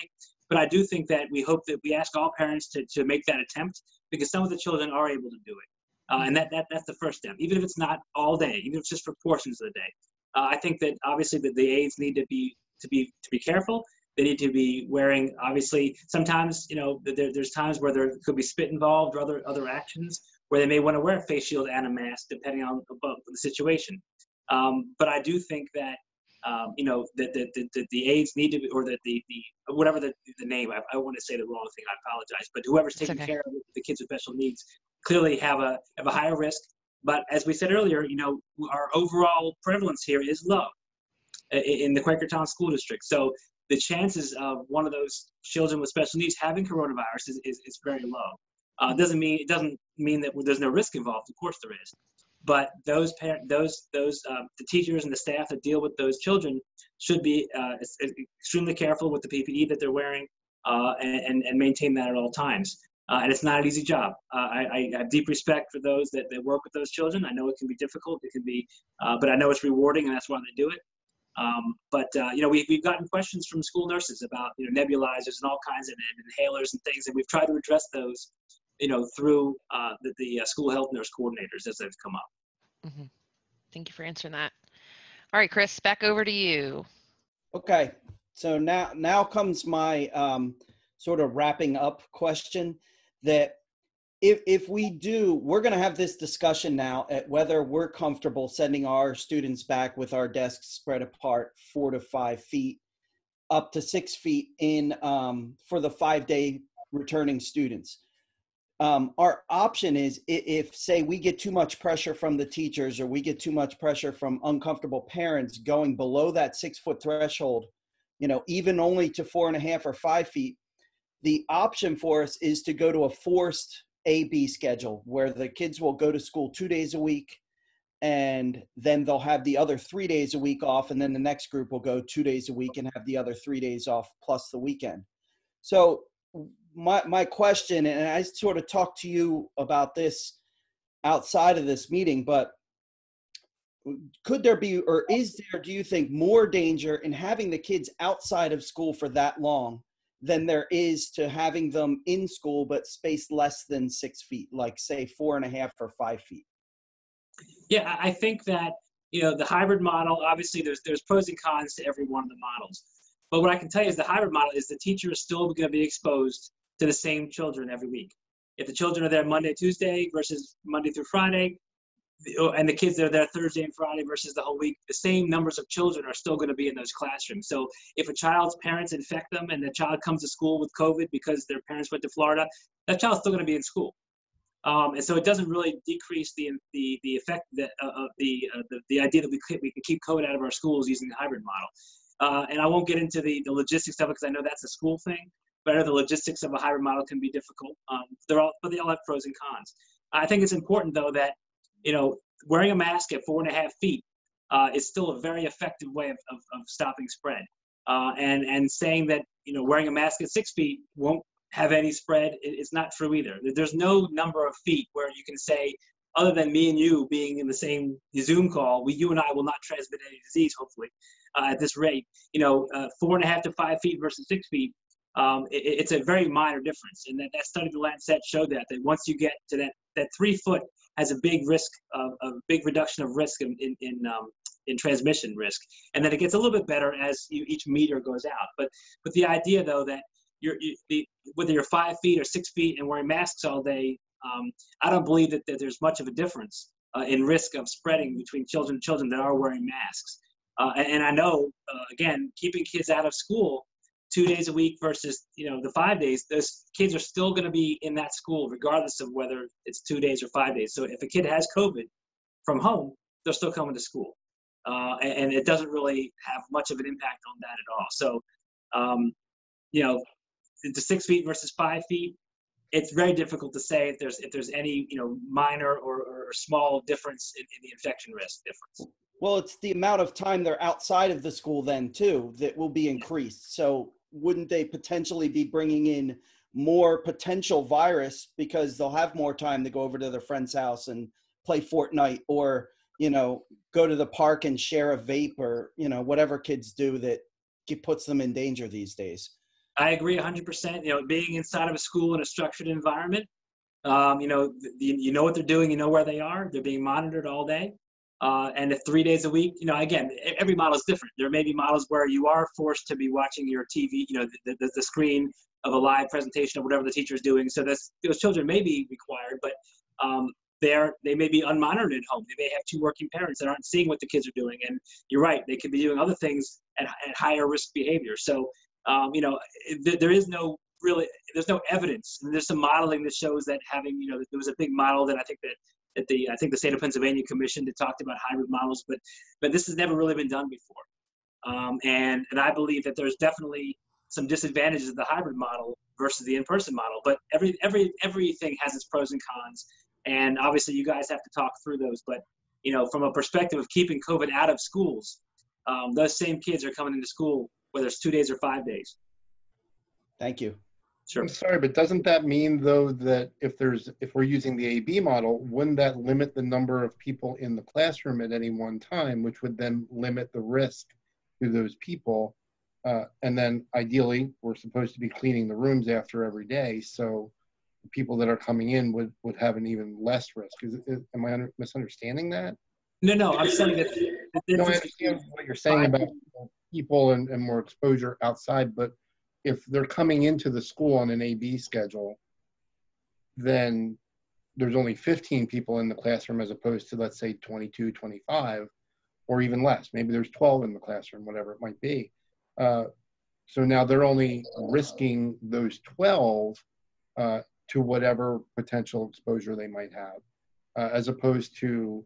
but I do think that we hope that we ask all parents to, to make that attempt because some of the children are able to do it. Uh, and that, that that's the first step, even if it's not all day, even if it's just for portions of the day. Uh, I think that obviously that the aides need to be to be to be careful. They need to be wearing, obviously, sometimes, you know, there, there's times where there could be spit involved or other, other actions where they may want to wear a face shield and a mask depending on the situation. Um, but I do think that um, you know, that the, the, the, the, aides need to be, or that the, the whatever the, the name, I, I want to say the wrong thing, I apologize, but whoever's taking okay. care of the kids with special needs clearly have a, have a higher risk. But as we said earlier, you know, our overall prevalence here is low in the Quakertown School District. So the chances of one of those children with special needs having coronavirus is, is, is very low. Uh, doesn't mean it doesn't mean that there's no risk involved. Of course there is, but those parent, those those uh, the teachers and the staff that deal with those children should be uh, extremely careful with the PPE that they're wearing uh, and and maintain that at all times. Uh, and it's not an easy job. Uh, I, I, have deep respect for those that, that work with those children. I know it can be difficult. It can be, but I know it's rewarding, and that's why they do it. Um, but you know, we, we've gotten questions from school nurses about you know nebulizers and all kinds of and inhalers and things, and we've tried to address those you know, through uh, the, the uh, school health nurse coordinators as they've come up. Mm-hmm. Thank you for answering that. All right, Chris, back over to you. Okay, so now now comes my um, sort of wrapping up question that if if we do, we're going to have this discussion now at whether we're comfortable sending our students back with our desks spread apart four to five feet, up to six feet in um, for the five day returning students. Um, our option is if say we get too much pressure from the teachers or we get too much pressure from uncomfortable parents going below that six foot threshold you know even only to four and a half or five feet the option for us is to go to a forced a b schedule where the kids will go to school two days a week and then they'll have the other three days a week off and then the next group will go two days a week and have the other three days off plus the weekend. So my my question, and I sort of talked to you about this outside of this meeting, but could there be, or is there, do you think, more danger in having the kids outside of school for that long than there is to having them in school but spaced less than six feet, like say four and a half or five feet? Yeah, I think that you know the hybrid model. Obviously, there's there's pros and cons to every one of the models. But what I can tell you is the hybrid model is the teacher is still going to be exposed to the same children every week. If the children are there Monday, Tuesday versus Monday through Friday, and the kids that are there Thursday and Friday versus the whole week, the same numbers of children are still going to be in those classrooms. So if a child's parents infect them and the child comes to school with COVID because their parents went to Florida, that child's still going to be in school. Um, and so it doesn't really decrease the the the effect that uh, of the, uh, the the idea that we can, we can keep COVID out of our schools using the hybrid model. Uh, and I won't get into the, the logistics of it because I know that's a school thing. But I know the logistics of a hybrid model can be difficult. Um, they're all, but they all have pros and cons. I think it's important though that you know wearing a mask at four and a half feet uh, is still a very effective way of, of, of stopping spread. Uh, and and saying that you know wearing a mask at six feet won't have any spread it's not true either. There's no number of feet where you can say other than me and you being in the same Zoom call, we, you and I will not transmit any disease, hopefully, uh, at this rate. You know, uh, four and a half to five feet versus six feet, um, it, it's a very minor difference. And that, that study the Lancet showed that, that once you get to that, that three foot has a big risk of a big reduction of risk in, in, in, um, in transmission risk. And then it gets a little bit better as you, each meter goes out. But, but the idea though that you're, you, the, whether you're five feet or six feet and wearing masks all day, um, I don't believe that, that there's much of a difference uh, in risk of spreading between children and children that are wearing masks. Uh, and, and, I know, uh, again, keeping kids out of school two days a week versus you know the five days, those kids are still going to be in that school regardless of whether it's two days or five days. So if a kid has COVID from home, they're still coming to school, uh, and, and, it doesn't really have much of an impact on that at all. So, um, you know, the six feet versus five feet, it's very difficult to say if there's if there's any you know minor or, or small difference in, in the infection risk difference. Well, it's the amount of time they're outside of the school then too that will be increased. So wouldn't they potentially be bringing in more potential virus because they'll have more time to go over to their friend's house and play Fortnite or you know go to the park and share a vape or you know whatever kids do that puts them in danger these days. I agree 100%. You know, being inside of a school in a structured environment, um, you know, you, you know what they're doing, you know where they are. They're being monitored all day. Uh, and if three days a week, you know, again, every model is different. There may be models where you are forced to be watching your TV, you know, the, the, the screen of a live presentation of whatever the teacher is doing. So that's, those children may be required, but um, they're, they may be unmonitored at home. They may have two working parents that aren't seeing what the kids are doing. And you're right, they could be doing other things at, at higher risk behavior. So, um, you know, th- there is no really, there's no evidence. And there's some modeling that shows that having, you know, there was a big model that I think that that the I think the state of Pennsylvania commission that talked about hybrid models, but but this has never really been done before. Um, and and I believe that there's definitely some disadvantages of the hybrid model versus the in-person model. But every every everything has its pros and cons, and obviously you guys have to talk through those. But you know, from a perspective of keeping COVID out of schools, um, those same kids are coming into school whether it's two days or five days. Thank you. Sure. I'm sorry, but doesn't that mean though that if there's, if we're using the AB model, wouldn't that limit the number of people in the classroom at any one time, which would then limit the risk to those people? Uh, and then ideally, we're supposed to be cleaning the rooms after every day, so the people that are coming in would, would have an even less risk. Is, is, am I under, misunderstanding that? No, no, I'm saying that. No, I understand what you're saying about people and, and more exposure outside, but if they're coming into the school on an AB schedule, then there's only 15 people in the classroom as opposed to, let's say, 22, 25, or even less. Maybe there's 12 in the classroom, whatever it might be. Uh, so now they're only risking those 12 uh, to whatever potential exposure they might have, uh, as opposed to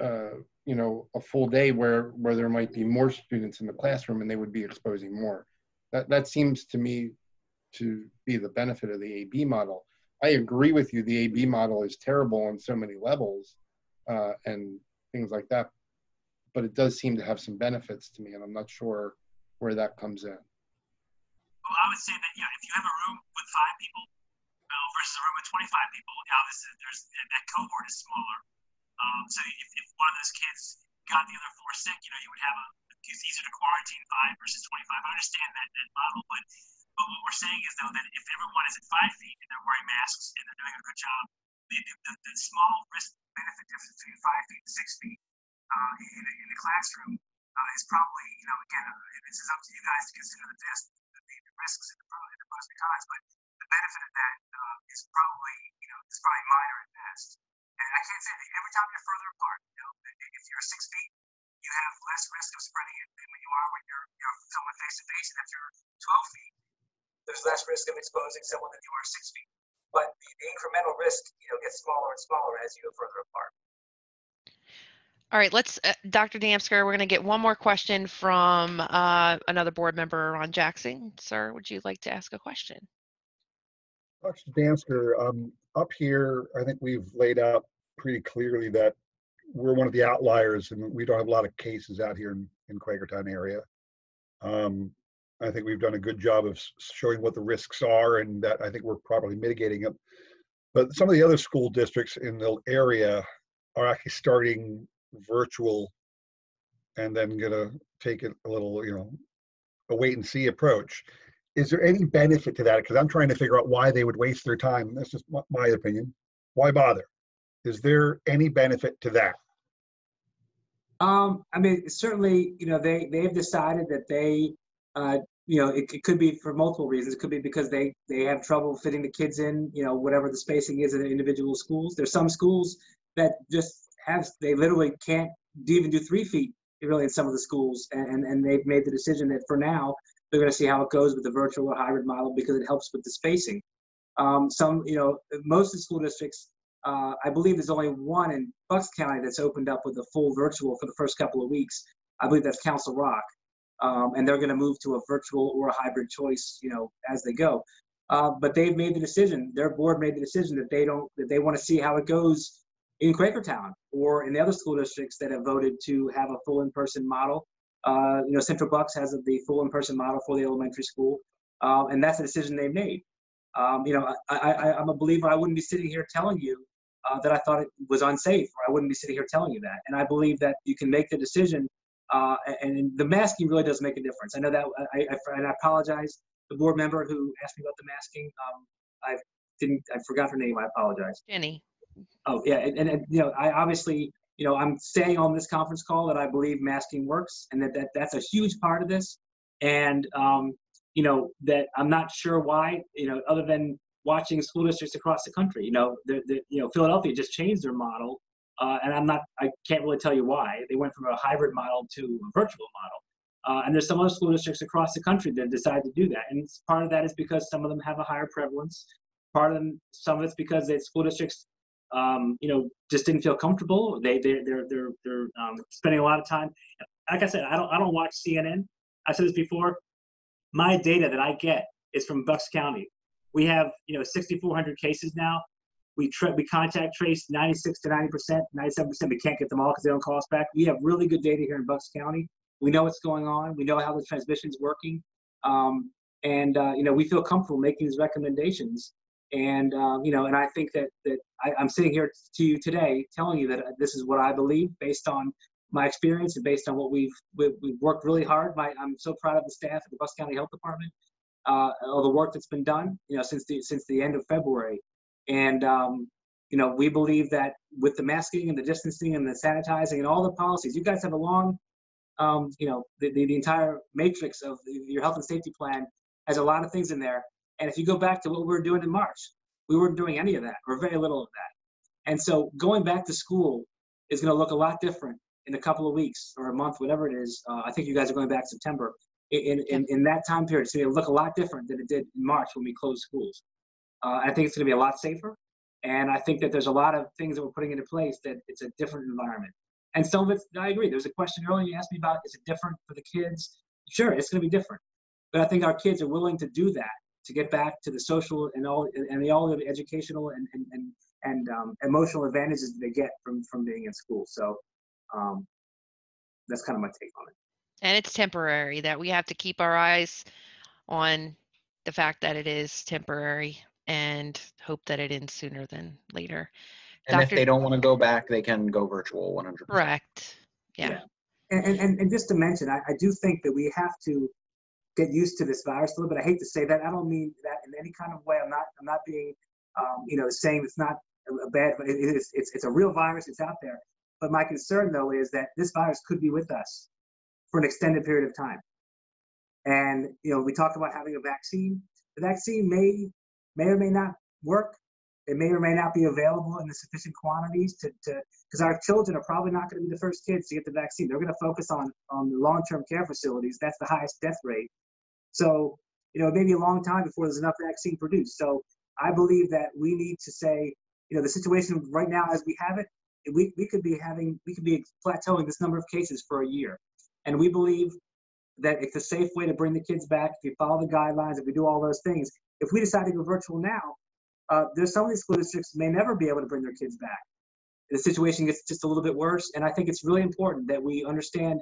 uh, you know, a full day where where there might be more students in the classroom and they would be exposing more. That that seems to me to be the benefit of the AB model. I agree with you. The AB model is terrible on so many levels uh, and things like that, but it does seem to have some benefits to me, and I'm not sure where that comes in. Well, I would say that yeah, if you have a room with five people uh, versus a room with 25 people, obviously there's that cohort is smaller. Um, so if, if one of those kids got the other four sick, you know, you would have a it's easier to quarantine five versus 25. I understand that, that model, but but what we're saying is though that if everyone is at five feet and they're wearing masks and they're doing a good job, the, the, the small risk benefit difference between five feet and six feet uh, in, a, in the classroom uh, is probably, you know, again, uh, this is up to you guys to consider the, best, the, the risks and the, and the pros and cons, but the benefit of that uh, is probably, you know, is probably minor at best. And I can't say that every time you're further apart, you know, if you're six feet, you have less risk of spreading it than when you are when you're, you're someone face to face. And if you're 12 feet, there's less risk of exposing someone than you are six feet. But the, the incremental risk, you know, gets smaller and smaller as you go further apart. All right, let's, uh, Dr. Damsker, we're going to get one more question from uh, another board member, Ron Jackson. Sir, would you like to ask a question? Dr. Damsker, um, up here, I think we've laid out pretty clearly that we're one of the outliers and we don't have a lot of cases out here in, in Quakertown area. Um, I think we've done a good job of showing what the risks are and that I think we're properly mitigating them. But some of the other school districts in the area are actually starting virtual and then gonna take it a little, you know, a wait and see approach. Is there any benefit to that? Because I'm trying to figure out why they would waste their time. That's just my opinion. Why bother? Is there any benefit to that? Um, I mean, certainly, you know, they they've decided that they, uh, you know, it, it could be for multiple reasons. It could be because they they have trouble fitting the kids in, you know, whatever the spacing is in individual schools. There's some schools that just have they literally can't even do three feet really in some of the schools, and and they've made the decision that for now they're going to see how it goes with the virtual or hybrid model because it helps with the spacing. Um, some, you know, most of the school districts uh, I believe there's only one in Bucks County that's opened up with a full virtual for the first couple of weeks. I believe that's Council Rock, um, and they're going to move to a virtual or a hybrid choice, you know, as they go. Uh, but they've made the decision. Their board made the decision that they don't that they want to see how it goes in Quakertown or in the other school districts that have voted to have a full in-person model. Uh, you know, Central Bucks has the full in-person model for the elementary school, um, and that's the decision they made. Um, you know, I, I, I'm a believer. I wouldn't be sitting here telling you uh, that I thought it was unsafe, or I wouldn't be sitting here telling you that. And I believe that you can make the decision, uh, and the masking really does make a difference. I know that, I, I, and I apologize. The board member who asked me about the masking, um, I didn't, I forgot her name. I apologize. Jenny. Oh yeah, and, and, and you know, I obviously you know, I'm saying on this conference call that I believe masking works and that, that that's a huge part of this. And, um, you know, that I'm not sure why, you know, other than watching school districts across the country, you know, the, the, you know, Philadelphia just changed their model. Uh, and I'm not, I can't really tell you why. They went from a hybrid model to a virtual model. Uh, and there's some other school districts across the country that decided to do that. And part of that is because some of them have a higher prevalence. Part of them, some of it's because the school districts, um, you know, just didn't feel comfortable. They they they're they're they're um, spending a lot of time. Like I said, I don't I don't watch CNN. I said this before. My data that I get is from Bucks County. We have you know 6,400 cases now. We tra- we contact trace 96 to 90 percent, 97 percent. We can't get them all because they don't call us back. We have really good data here in Bucks County. We know what's going on. We know how the transmission is working, um, and uh, you know we feel comfortable making these recommendations. And um, you know, and I think that that I, I'm sitting here to you today telling you that this is what I believe based on my experience and based on what we've we've, we've worked really hard. My, I'm so proud of the staff at the Bucks County Health Department, uh, all the work that's been done, you know, since the since the end of February. And um, you know, we believe that with the masking and the distancing and the sanitizing and all the policies, you guys have a long, um, you know, the, the, the entire matrix of your health and safety plan has a lot of things in there. And if you go back to what we were doing in March, we weren't doing any of that or very little of that. And so going back to school is going to look a lot different in a couple of weeks or a month, whatever it is. Uh, I think you guys are going back September. In, in, in that time period, it's going to look a lot different than it did in March when we closed schools. Uh, I think it's going to be a lot safer. And I think that there's a lot of things that we're putting into place that it's a different environment. And some of it's, I agree. There was a question earlier you asked me about, is it different for the kids? Sure, it's going to be different. But I think our kids are willing to do that to get back to the social and all and the all of the educational and and and, and um, emotional advantages that they get from from being in school. So um, that's kind of my take on it. And it's temporary that we have to keep our eyes on the fact that it is temporary and hope that it ends sooner than later. And if they don't want to go back, they can go virtual 100%. Correct. Yeah. And, and- and, and just to mention, I, I do think that we have to get used to this virus a little bit. I hate to say that. I don't mean that in any kind of way. I'm not, I'm not being, um, you know, saying it's not a- a bad, but it is, it's, it's a real virus. It's out there. But my concern though is that this virus could be with us for an extended period of time. And, you know, we talk about having a vaccine. The vaccine may, may or may not work. It may or may not be available in the sufficient quantities to, to, because our children are probably not going to be the first kids to get the vaccine. They're going to focus on, on the long-term care facilities. That's the highest death rate. So, you know, it may be a long time before there's enough vaccine produced. So I believe that we need to say, you know, the situation right now as we have it, we, we could be having, we could be plateauing this number of cases for a year. And we believe that it's a safe way to bring the kids back. If you follow the guidelines, if we do all those things, if we decide to go virtual now, uh, there's some of these school districts may never be able to bring their kids back. The situation gets just a little bit worse, and I think it's really important that we understand.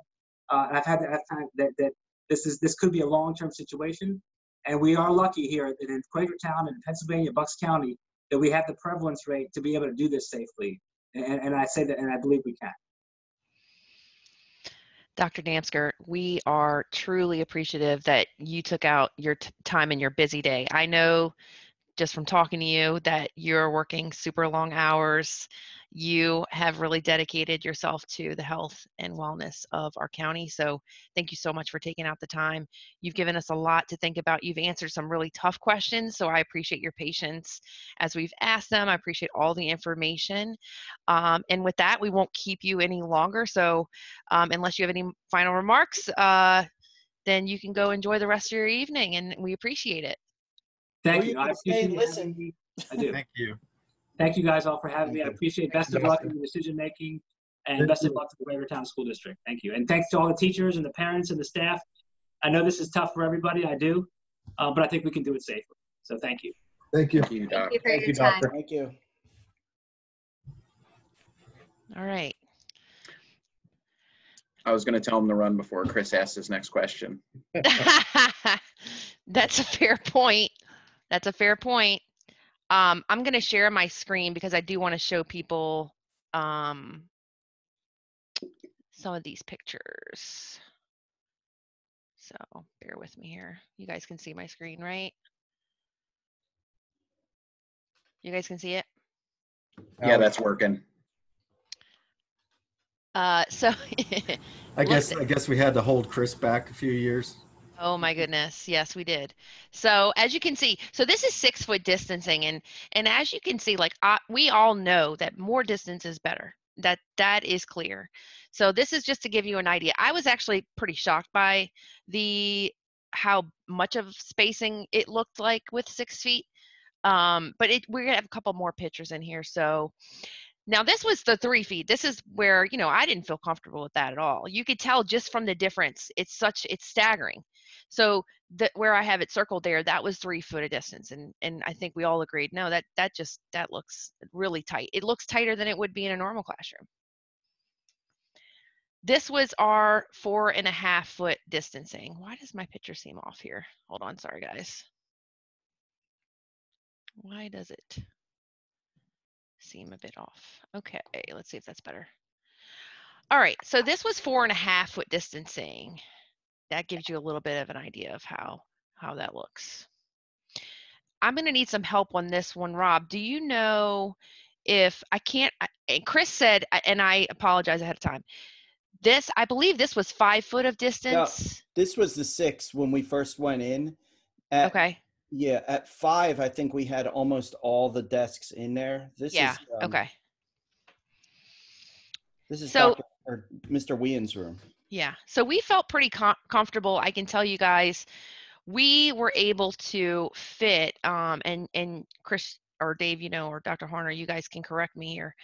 Uh, and I've had that that that this is this could be a long-term situation, and we are lucky here in Quakertown in Pennsylvania, Bucks County, that we have the prevalence rate to be able to do this safely. And, and I say that, and I believe we can. Dr. Damsker, we are truly appreciative that you took out your time in your busy day. I know just from talking to you that you're working super long hours. You have really dedicated yourself to the health and wellness of our county. So thank you so much for taking out the time. You've given us a lot to think about. You've answered some really tough questions. So I appreciate your patience as we've asked them. I appreciate all the information. Um, and with that, we won't keep you any longer. So um, unless you have any final remarks, uh, then you can go enjoy the rest of your evening and we appreciate it. Thank Well, you. you I can stay and appreciate listen. you having me. I do. Thank you. Thank you guys all for having me. I appreciate best of luck in your decision making and Thank best of luck to the Quakertown School District. Thank you. And thanks to all the teachers and the parents and the staff. I know this is tough for everybody. I do, uh, but I think we can do it safely. So thank you. Thank you. Thank you, Doc. Thank you for Thank your you, time. doctor. Thank you. All right. I was going to tell him to run before Chris asked his next question. That's a fair point. That's a fair point. Um, I'm going to share my screen because I do want to show people um, some of these pictures. So bear with me here. You guys can see my screen, right? You guys can see it? Yeah, that's working. Uh, so, I guess, I guess we had to hold Chris back a few years. Oh my goodness, yes, we did. So as you can see, so this is six foot distancing, and and as you can see, like I, we all know that more distance is better. That that is clear. So this is just to give you an idea. I was actually pretty shocked by the how much of spacing it looked like with six feet. Um, but it, we're gonna have a couple more pictures in here. So now this was the three feet. This is where, you know, I didn't feel comfortable with that at all. You could tell just from the difference. It's such, it's staggering. So that where I have it circled there, that was three foot of distance. And, and I think we all agreed, no, that, that just, that looks really tight. It looks tighter than it would be in a normal classroom. This was our four and a half foot distancing. Why does my picture seem off here? Hold on. Sorry, guys. Why does it? seem a bit off. Okay, let's see if that's better. All right, so this was four and a half foot distancing. That gives you a little bit of an idea of how, how that looks. I'm gonna need some help on this one, Rob. Do you know if I can't, I- and Chris said, and I apologize ahead of time. This, I believe this was five foot of distance. This was the six when we first went in. At, Okay, Yeah, at five, I think we had almost all the desks in there. This yeah, is um, okay. This is So- Dr. Mr. Wien's room. Yeah. So we felt pretty com- comfortable. I can tell you guys, we were able to fit, um, and and Chris or Dave, you know, or Dr. Harner, you guys can correct me here.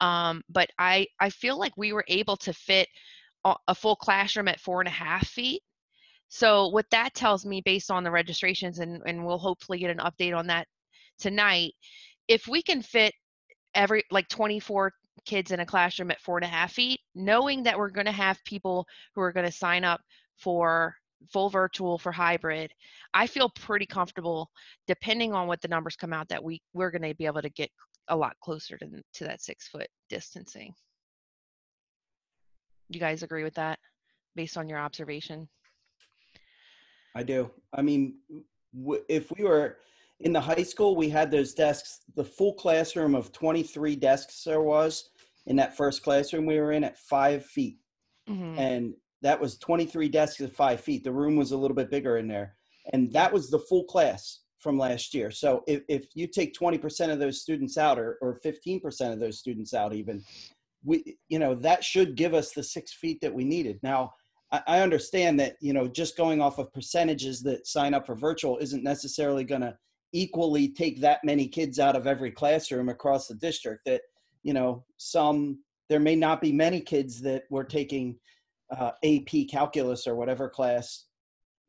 Um, but I I feel like we were able to fit a, a full classroom at four and a half feet. So what that tells me, based on the registrations, and and we'll hopefully get an update on that tonight. If we can fit every like 24 kids in a classroom at four and a half feet, knowing that we're going to have people who are going to sign up for full virtual for hybrid, I feel pretty comfortable, depending on what the numbers come out, that we we're going to be able to get a lot closer to to that six foot distancing. You guys agree with that, based on your observation? I do. I mean, if we were in the high school, we had those desks, the full classroom of 23 desks there was in that first classroom we were in at five feet. Mhm. And that was 23 desks at five feet. The room was a little bit bigger in there. And that was the full class from last year. So if, if you take 20% of those students out or, or 15% of those students out even, we, you know, that should give us the six feet that we needed. Now, I, I understand that, you know, just going off of percentages that sign up for virtual isn't necessarily going to equally take that many kids out of every classroom across the district that, you know, some, there may not be many kids that were taking uh, AP calculus or whatever class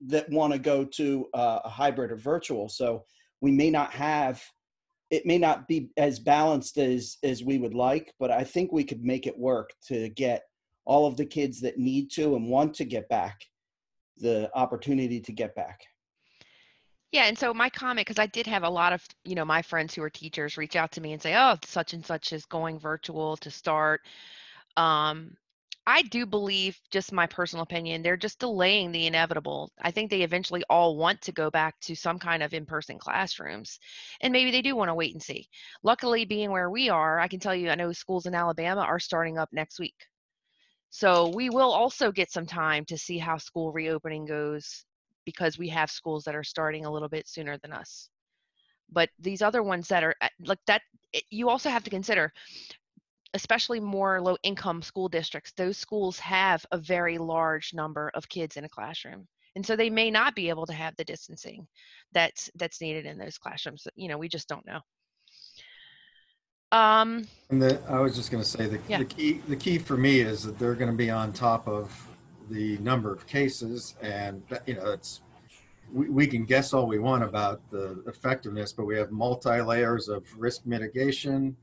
that want to go to uh, a hybrid or virtual. So we may not have, it may not be as balanced as as we would like, but I think we could make it work to get all of the kids that need to and want to get back the opportunity to get back. Yeah, and so my comment, because I did have a lot of, you know, my friends who are teachers reach out to me and say, oh, such and such is going virtual to start. Um, I do believe, just my personal opinion, they're just delaying the inevitable. I think they eventually all want to go back to some kind of in person classrooms. And maybe they do want to wait and see. Luckily, being where we are, I can tell you, I know schools in Alabama are starting up next week. So we will also get some time to see how school reopening goes because we have schools that are starting a little bit sooner than us. But these other ones that are like that, it- you also have to consider, especially more low income school districts, those schools have a very large number of kids in a classroom. And so they may not be able to have the distancing that's that's needed in those classrooms. You know, we just don't know. Um, And the, I was just gonna say, the, Yeah. the key, the key for me is that they're gonna be on top of the number of cases and, you know, it's, we, we can guess all we want about the effectiveness, but we have multi-layers of risk mitigation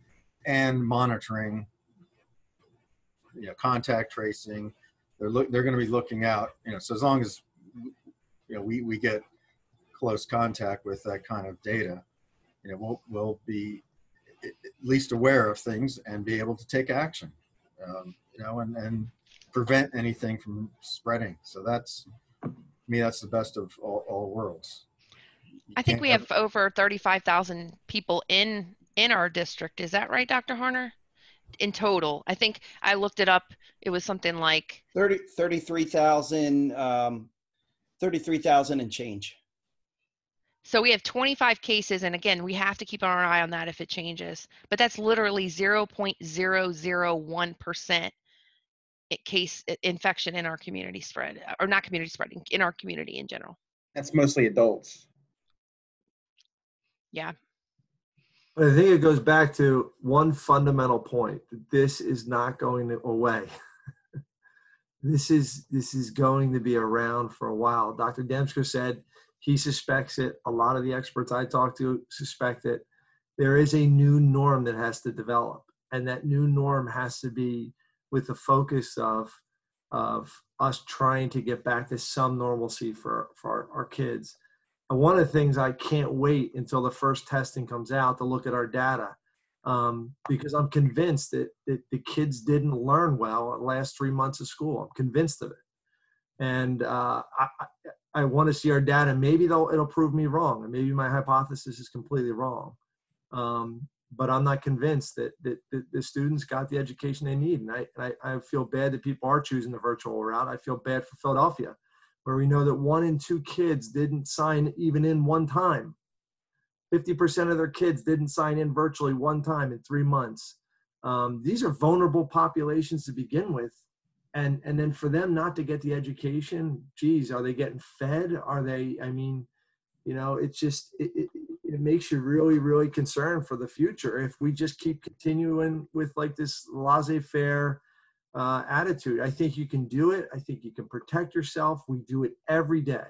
and monitoring, you know, contact tracing. They're look, they're gonna be looking out, you know, so as long as, you know, we, we get close contact with that kind of data, you know, we'll, we'll be at least aware of things and be able to take action, um, you know, and, and prevent anything from spreading. So that's, to me, that's the best of all, all worlds. You I think we have over 35,000 people in in our district. Is that right, Dr. Harner? in total. I think I looked it up. It was something like 30, 33,000, um, 33,000 and change. So we have 25 cases, and again, we have to keep our eye on that if it changes. But that's literally 0.001% i- case infection in our community spread, uh, or not community spreading, in our community in general. That's mostly adults. Yeah. But I think it goes back to one fundamental point. that This is not going away. this is this is going to be around for a while. Dr. Damsker said he suspects it. A lot of the experts I talked to suspect it. There is a new norm that has to develop, and that new norm has to be with the focus of of us trying to get back to some normalcy for for our, our kids. And one of the things I can't wait until the first testing comes out to look at our data um, because I'm convinced that, that the kids didn't learn well the last three months of school. I'm convinced of it. And uh, I, I, want to see our data. Maybe they'll, it'll prove me wrong, and maybe my hypothesis is completely wrong. Um, but I'm not convinced that, that, that the students got the education they need. And I, and I, I feel bad that people are choosing the virtual route. I feel bad for Philadelphia where we know that one in two kids didn't sign even in one time. 50% of their kids didn't sign in virtually one time in three months. Um, these are vulnerable populations to begin with. And, and then for them not to get the education, geez, are they getting fed? Are they, I mean, you know, it's just, it, it, it makes you really, really concerned for the future. If we just keep continuing with like this laissez faire, uh, attitude. I think you can do it. I think you can protect yourself. We do it every day.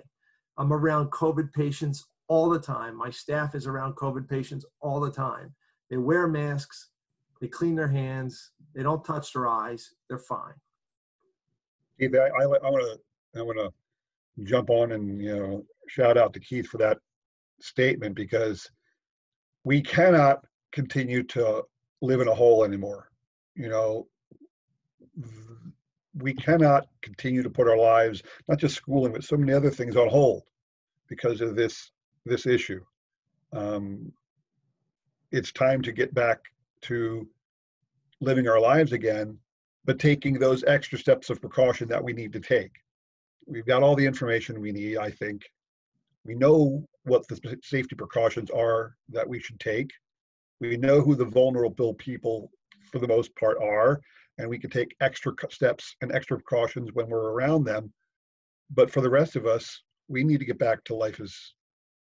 I'm around COVID patients all the time. My staff is around COVID patients all the time. They wear masks, they clean their hands, they don't touch their eyes, they're fine. Keith, I, I, I want to, I want to jump on and, you know, shout out to Keith for that statement because we cannot continue to live in a hole anymore. You know, we cannot continue to put our lives, not just schooling, but so many other things on hold because of this this issue. Um, it's time to get back to living our lives again, but taking those extra steps of precaution that we need to take. We've got all the information we need, I think. We know what the safety precautions are that we should take. We know who the vulnerable people, for the most part, are, and we can take extra steps and extra precautions when we're around them. But for the rest of us, we need to get back to life as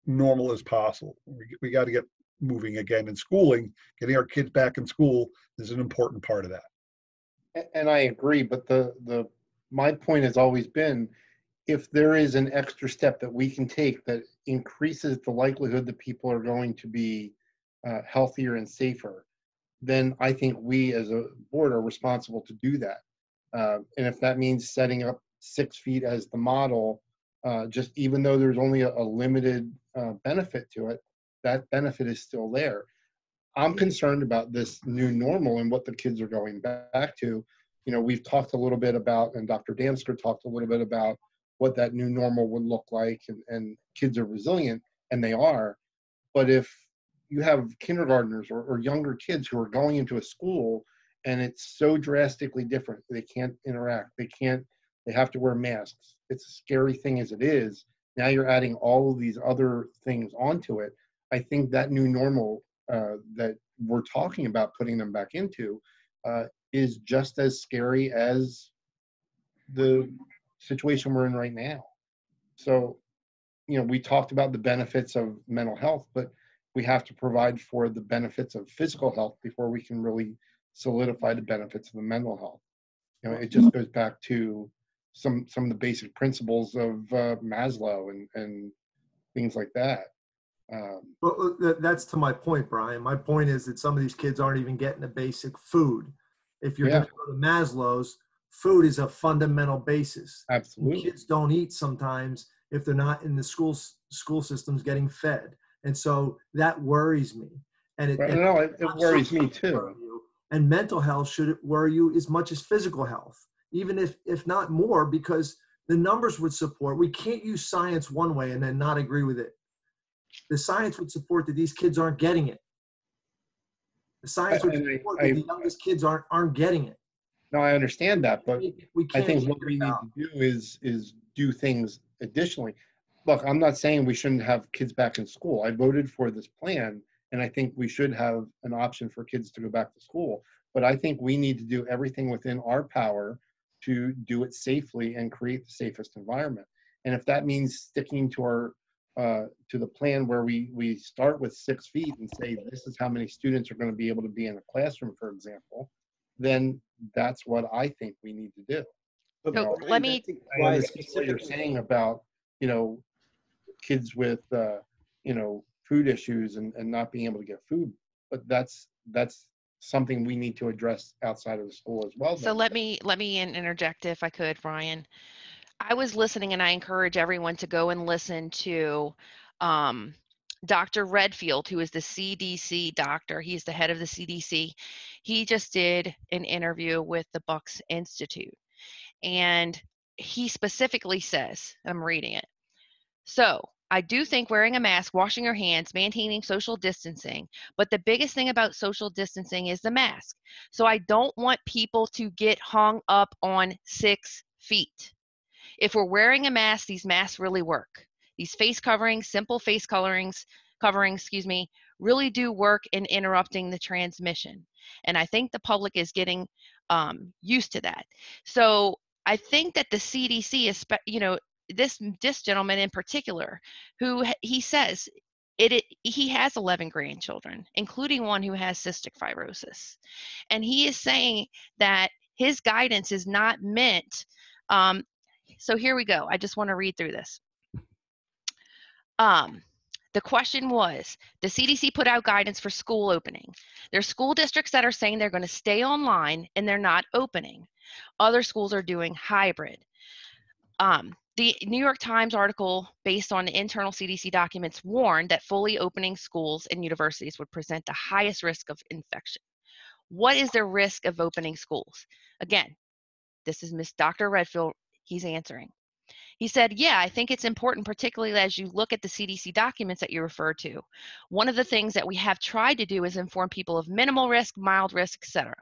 normal as possible. We, we got to get moving again in schooling. Getting our kids back in school is an important part of that. And I agree, but the, the, my point has always been, if there is an extra step that we can take that increases the likelihood that people are going to be uh, healthier and safer, then I think we as a board are responsible to do that. Uh, and if that means setting up six feet as the model, uh, just even though there's only a, a limited uh, benefit to it, that benefit is still there. I'm concerned about this new normal and what the kids are going back to. You know, we've talked a little bit about, and Dr. Damsker talked a little bit about what that new normal would look like, and, and kids are resilient, and they are. But if you have kindergartners or, or younger kids who are going into a school and it's so drastically different, they can't interact, they can't, they have to wear masks. It's a scary thing as it is. Now you're adding all of these other things onto it. I think that new normal uh, that we're talking about putting them back into uh, is just as scary as the situation we're in right now. So, you know, we talked about the benefits of mental health, but we have to provide for the benefits of physical health before we can really solidify the benefits of the mental health. You know, it just goes back to some some of the basic principles of uh, Maslow and and things like that. Um, Well, that's to my point, Brian. My point is that some of these kids aren't even getting the basic food. If you're Yeah. going to go to Maslow's, food is a fundamental basis. Absolutely. Kids don't eat sometimes if they're not in the schools school systems getting fed, and so that worries me. And it, Right, and no, it- it worries me too. you. And mental health should worry you as much as physical health, even if if not more, because the numbers would support. We can't use science one way and then not agree with it. The science would support that these kids aren't getting it. The science would And I- support that the youngest kids aren't aren't getting it. No, I understand that, but We I can't think what figure we it need out. to do is, is do things additionally. Look, I'm not saying we shouldn't have kids back in school. I voted for this plan, and I think we should have an option for kids to go back to school. But I think we need to do everything within our power to do it safely and create the safest environment. And if that means sticking to our, uh, to the plan where we, we start with six feet and say, this is how many students are going to be able to be in a classroom, for example, then that's what I think we need to do. But You know, let me, I understand what you're saying about, you know, kids with, uh, you know, food issues and, and not being able to get food. But that's, that's something we need to address outside of the school as well. so then. let me, let me interject if I could, Ryan. I was listening and I encourage everyone to go and listen to um, Dr. Redfield, who is the CDC doctor. He's the head of the CDC. He just did an interview with the Bucks Institute. And he specifically says, I'm reading it. So I do think wearing a mask, washing your hands, maintaining social distancing, but the biggest thing about social distancing is the mask. So I don't want people to get hung up on six feet. If we're wearing a mask, these masks really work. These face coverings, simple face coverings, coverings, excuse me, really do work in interrupting the transmission. And I think the public is getting um, used to that. So I think that the CDC is, you know, this this gentleman in particular, who he says it, it he has 11 grandchildren, including one who has cystic fibrosis, and he is saying that his guidance is not meant. Um, so here we go. I just want to read through this. Um, the question was the CDC put out guidance for school opening. There's school districts that are saying they're going to stay online and they're not opening. Other schools are doing hybrid. Um, the New York Times article, based on the internal CDC documents, warned that fully opening schools and universities would present the highest risk of infection. What is the risk of opening schools? Again, this is Miss Dr. Redfield. He's answering. He said, Yeah, I think it's important, particularly as you look at the CDC documents that you refer to. One of the things that we have tried to do is inform people of minimal risk, mild risk, etc.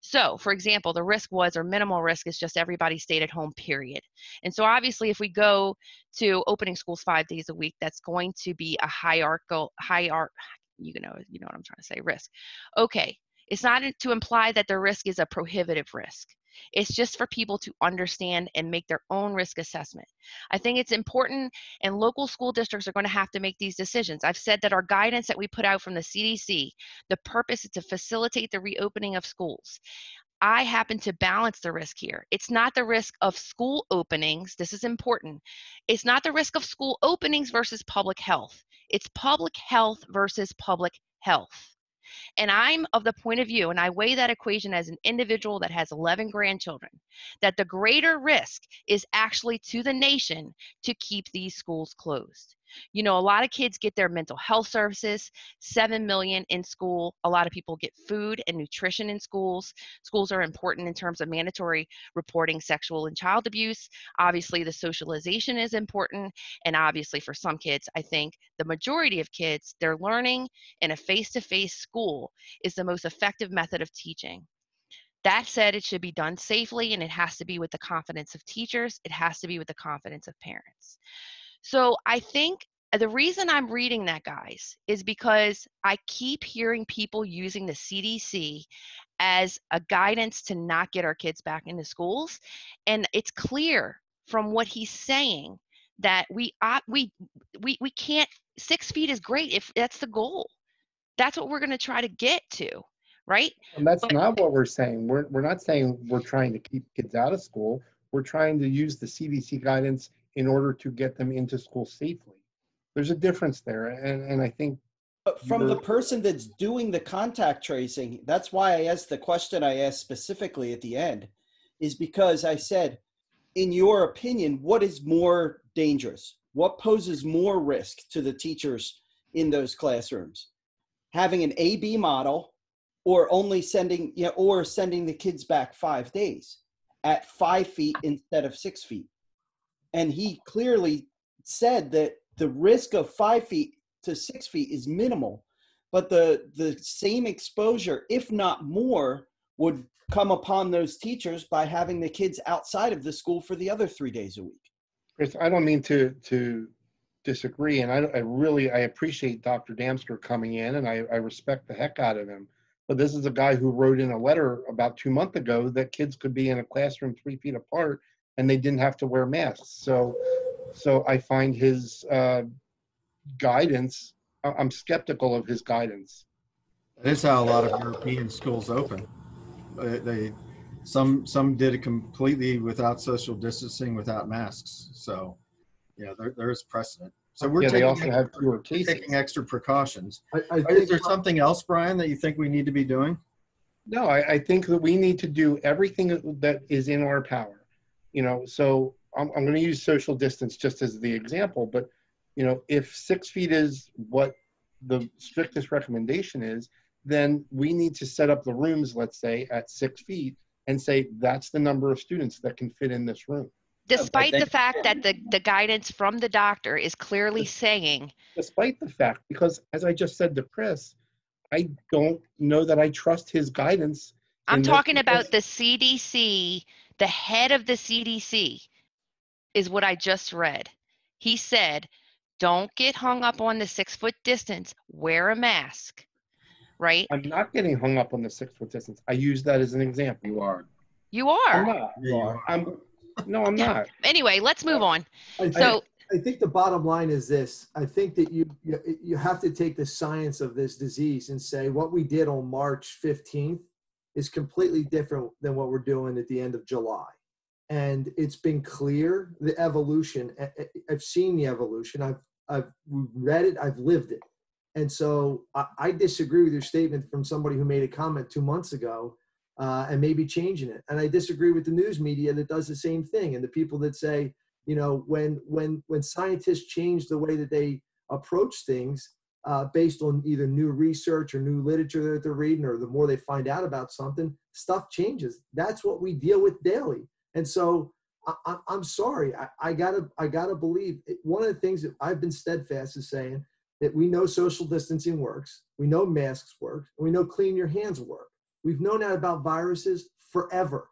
So, for example, the risk was, or minimal risk is just everybody stayed at home, period. And so, obviously, if we go to opening schools five days a week, that's going to be a hierarchical, hierarch, you know, you know what I'm trying to say, risk. Okay, it's not to imply that the risk is a prohibitive risk. It's just for people to understand and make their own risk assessment. I think it's important, and local school districts are going to have to make these decisions. I've said that our guidance that we put out from the CDC, the purpose is to facilitate the reopening of schools. I happen to balance the risk here. It's not the risk of school openings. This is important. It's not the risk of school openings versus public health. It's public health versus public health. And I'm of the point of view, and I weigh that equation as an individual that has 11 grandchildren, that the greater risk is actually to the nation to keep these schools closed. You know, a lot of kids get their mental health services, 7 million in school. A lot of people get food and nutrition in schools. Schools are important in terms of mandatory reporting sexual and child abuse. Obviously, the socialization is important. And obviously, for some kids, I think the majority of kids, they're learning in a face to face school is the most effective method of teaching. That said, it should be done safely and it has to be with the confidence of teachers, it has to be with the confidence of parents. So I think uh, the reason I'm reading that, guys, is because I keep hearing people using the CDC as a guidance to not get our kids back into schools. And it's clear from what he's saying that we ought, we we we can't six feet is great if that's the goal. That's what we're going to try to get to, right? And that's But- not what we're saying. We're, we're not saying we're trying to keep kids out of school. We're trying to use the CDC guidance in order to get them into school safely. There's a difference there. And, and I think But from the person that's doing the contact tracing, that's why I asked the question I asked specifically at the end, is because I said, in your opinion, what is more dangerous? What poses more risk to the teachers in those classrooms? Having an A B model or only sending, you know, or sending the kids back five days at five feet instead of six feet. And he clearly said that the risk of five feet to six feet is minimal but the the same exposure, if not more, would come upon those teachers by having the kids outside of the school for the other three days a week. Chris, I don't mean to to disagree, and I, I really I appreciate Dr. Damsker coming in, and I, I respect the heck out of him. But this is a guy who wrote in a letter about two months ago that kids could be in a classroom three feet apart and they didn't have to wear masks. So, so I find his uh, guidance. I- I'm skeptical of his guidance. That is how a lot of European schools open. They, they some some did it completely without social distancing, without masks. So, yeah, there, there is precedent. So we're Yeah, they taking, also have fewer we're cases. taking extra precautions. I, I Is there something else, Brian, that you think we need to be doing? No, I, I think that we need to do everything that is in our power. You know, so I'm, I'm going to use social distance just as the example, but you know, if six feet is what the strictest recommendation is, then we need to set up the rooms, let's say, at six feet and say that's the number of students that can fit in this room. Despite the fact that the, the guidance from the doctor is clearly saying, Despite the fact, because as I just said to Chris, I don't know that I trust his guidance. I'm talking about the CDC, the head of the CDC is what I just read. He said, don't get hung up on the six foot distance, wear a mask, right? I'm not getting hung up on the six foot distance. I use that as an example. You are. You are. I'm are. not. You are. I'm, no, I'm not. Anyway, let's move on. I think, So, I think the bottom line is this. I think that you, you you have to take the science of this disease and say what we did on March 15th is completely different than what we're doing at the end of July. And it's been clear the evolution. I've seen the evolution. I've I've read it. I've lived it. And so I, I disagree with your statement from somebody who made a comment two months ago uh, and maybe changing it. And I disagree with the news media that does the same thing and the people that say, you know, when when when scientists change the way that they approach things uh, based on either new research or new literature that they're reading, or the more they find out about something, stuff changes. That's what we deal with daily. And so I, I'm sorry, I, I gotta I gotta believe it, one of the things that I've been steadfast is saying that we know social distancing works, we know masks work, and we know clean your hands work. We've known that about viruses forever.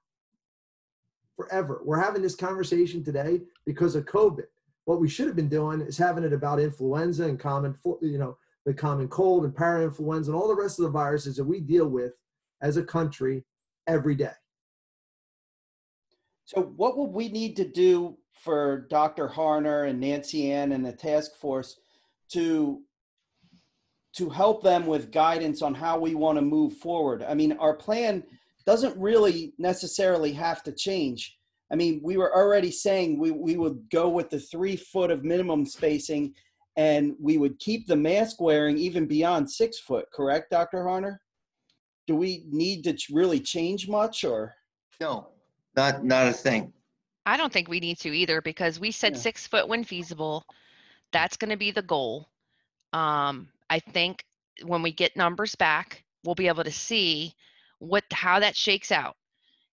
Forever. We're having this conversation today because of COVID. What we should have been doing is having it about influenza and common, you know, the common cold and parainfluenza and all the rest of the viruses that we deal with as a country every day. So what would we need to do for Dr. Harner and Nancy Ann and the task force to to help them with guidance on how we want to move forward? I mean, our plan doesn't really necessarily have to change. I mean, we were already saying we, we would go with the three foot of minimum spacing and we would keep the mask wearing even beyond six foot, correct, Dr. Harner? Do we need to ch- really change much or? No, not, not a thing. I don't think we need to either because we said Yeah. six foot when feasible. That's going to be the goal. Um, I think when we get numbers back, we'll be able to see what how that shakes out,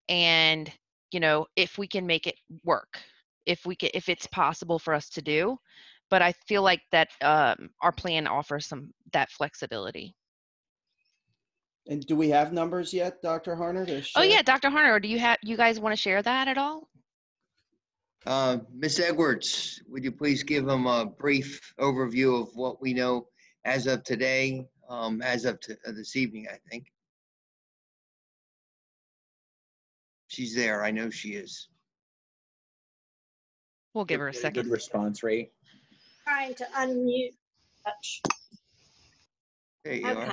and you know if we can make it work, if we can, if it's possible for us to do. But I feel like that um, our plan offers some that flexibility. And do we have numbers yet, Dr. Harner? Oh yeah, Dr. Hunter, do you have you guys want to share that at all? Uh, Ms. Edwards, would you please give them a brief overview of what we know as of today, um, as of to- uh, this evening, I think? She's there. I know she is. We'll give her a Good second. response rate. Trying to unmute. Ouch. There you Okay.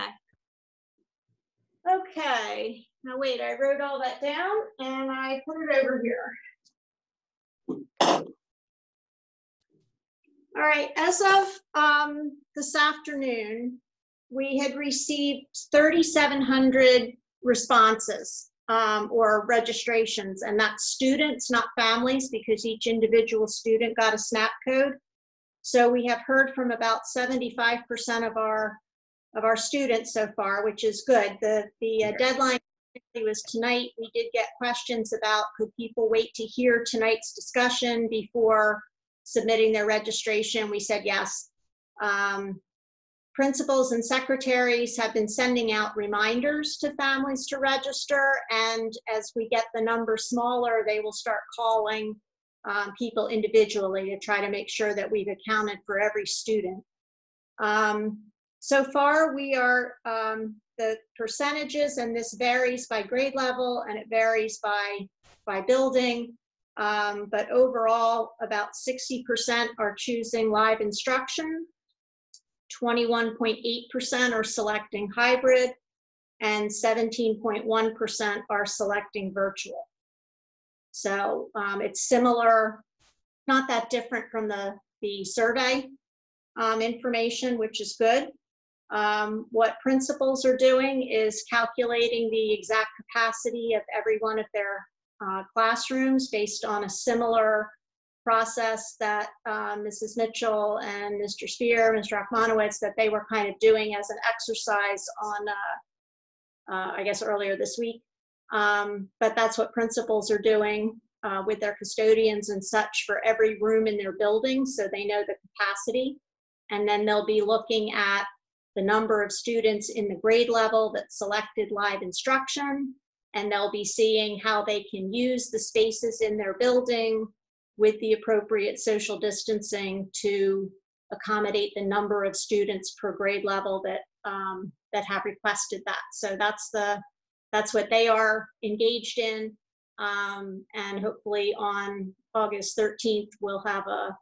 are. Okay, now wait, I wrote all that down and I put it over here. All right, as of um, this afternoon, we had received 3,700 responses um, or registrations, and that's students, not families, because each individual student got a SNAP code. So we have heard from about 75% of our of our students so far, which is good. The, the uh, deadline was tonight. We did get questions about could people wait to hear tonight's discussion before submitting their registration? We said yes. Um, principals and secretaries have been sending out reminders to families to register. And as we get the number smaller, they will start calling um, people individually to try to make sure that we've accounted for every student. Um, so far, we are um, the percentages, and this varies by grade level and it varies by by building. Um, but overall, about 60% are choosing live instruction, 21.8% are selecting hybrid, and 17.1% are selecting virtual. So um, it's similar, not that different from the, the survey um, information, which is good. Um, what principals are doing is calculating the exact capacity of every one of their uh, classrooms based on a similar process that uh, Mrs. Mitchell and Mr. Spear, Mr. Akmanowitz, that they were kind of doing as an exercise on, uh, uh, I guess, earlier this week. Um, but that's what principals are doing uh, with their custodians and such for every room in their building, so they know the capacity. And then they'll be looking at the number of students in the grade level that selected live instruction, and they'll be seeing how they can use the spaces in their building with the appropriate social distancing to accommodate the number of students per grade level that um, that have requested that. So that's the that's what they are engaged in, um, and hopefully on August 13th we'll have a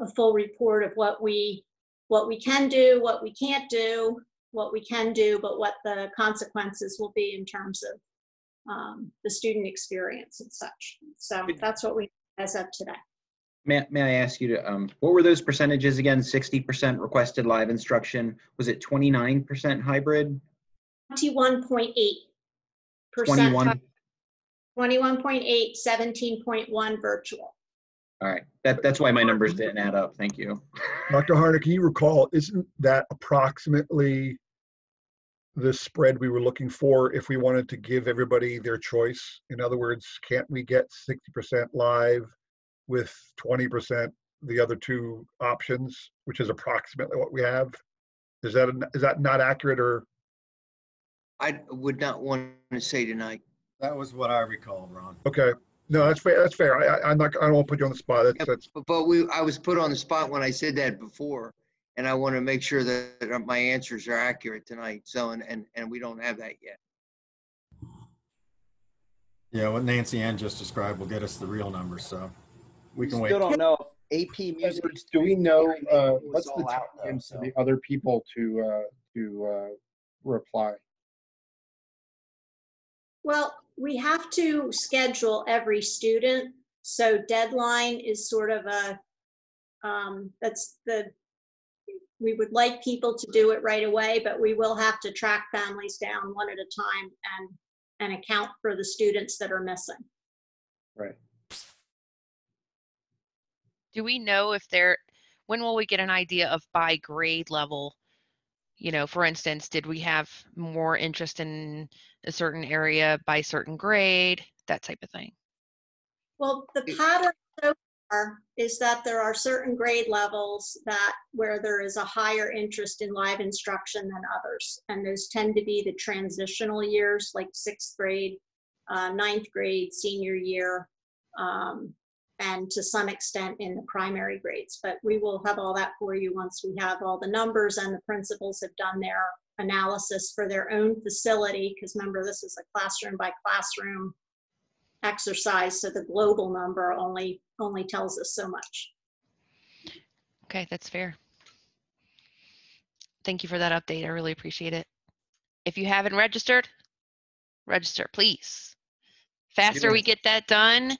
a full report of what we what we can do, what we can't do, what we can do, but what the consequences will be in terms of um, the student experience and such. So that's what we as of today. May, may I ask you to, um, what were those percentages again? 60% requested live instruction. Was it 29% hybrid? 21.8 percent. 21? 21.8, 17.1 virtual. All right. That, that's why my numbers didn't add up. Thank you. Dr. Harner, can you recall, isn't that approximately the spread we were looking for if we wanted to give everybody their choice? In other words, can't we get 60% live with 20% the other two options, which is approximately what we have? Is that, is that not accurate or? I would not want to say tonight. That was what I recall, Ron. Okay, no, that's fair, that's fair. I, I- I'm not, I don't want to put you on the spot. That's, that's, But- But we, I was put on the spot when I said that before, and I want to make sure that that my answers are accurate tonight. So, and, and, and we don't have that yet. Yeah, what Nancy Ann just described will get us the real numbers, so we can wait. Still don't know AP music. Do we know, uh, what's the all though, time for so. the other people to, uh, to, uh, reply? Well, we have to schedule every student, so deadline is sort of a, um, that's the, we would like people to do it right away, but we will have to track families down one at a time and, and account for the students that are missing. Right. Do we know if they're, when will we get an idea of by grade level? You know, for instance, did we have more interest in a certain area by certain grade, that type of thing? Well, the pattern so far is that there are certain grade levels that where there is a higher interest in live instruction than others. And those tend to be the transitional years, like sixth grade, uh, ninth grade, senior year, um, and to some extent in the primary grades. But we will have all that for you once we have all the numbers and the principals have done their analysis for their own facility. Because remember, this is a classroom by classroom exercise, so the global number only, only tells us so much. Okay, that's fair. Thank you for that update. I really appreciate it. If you haven't registered, register, please. Faster we get that done,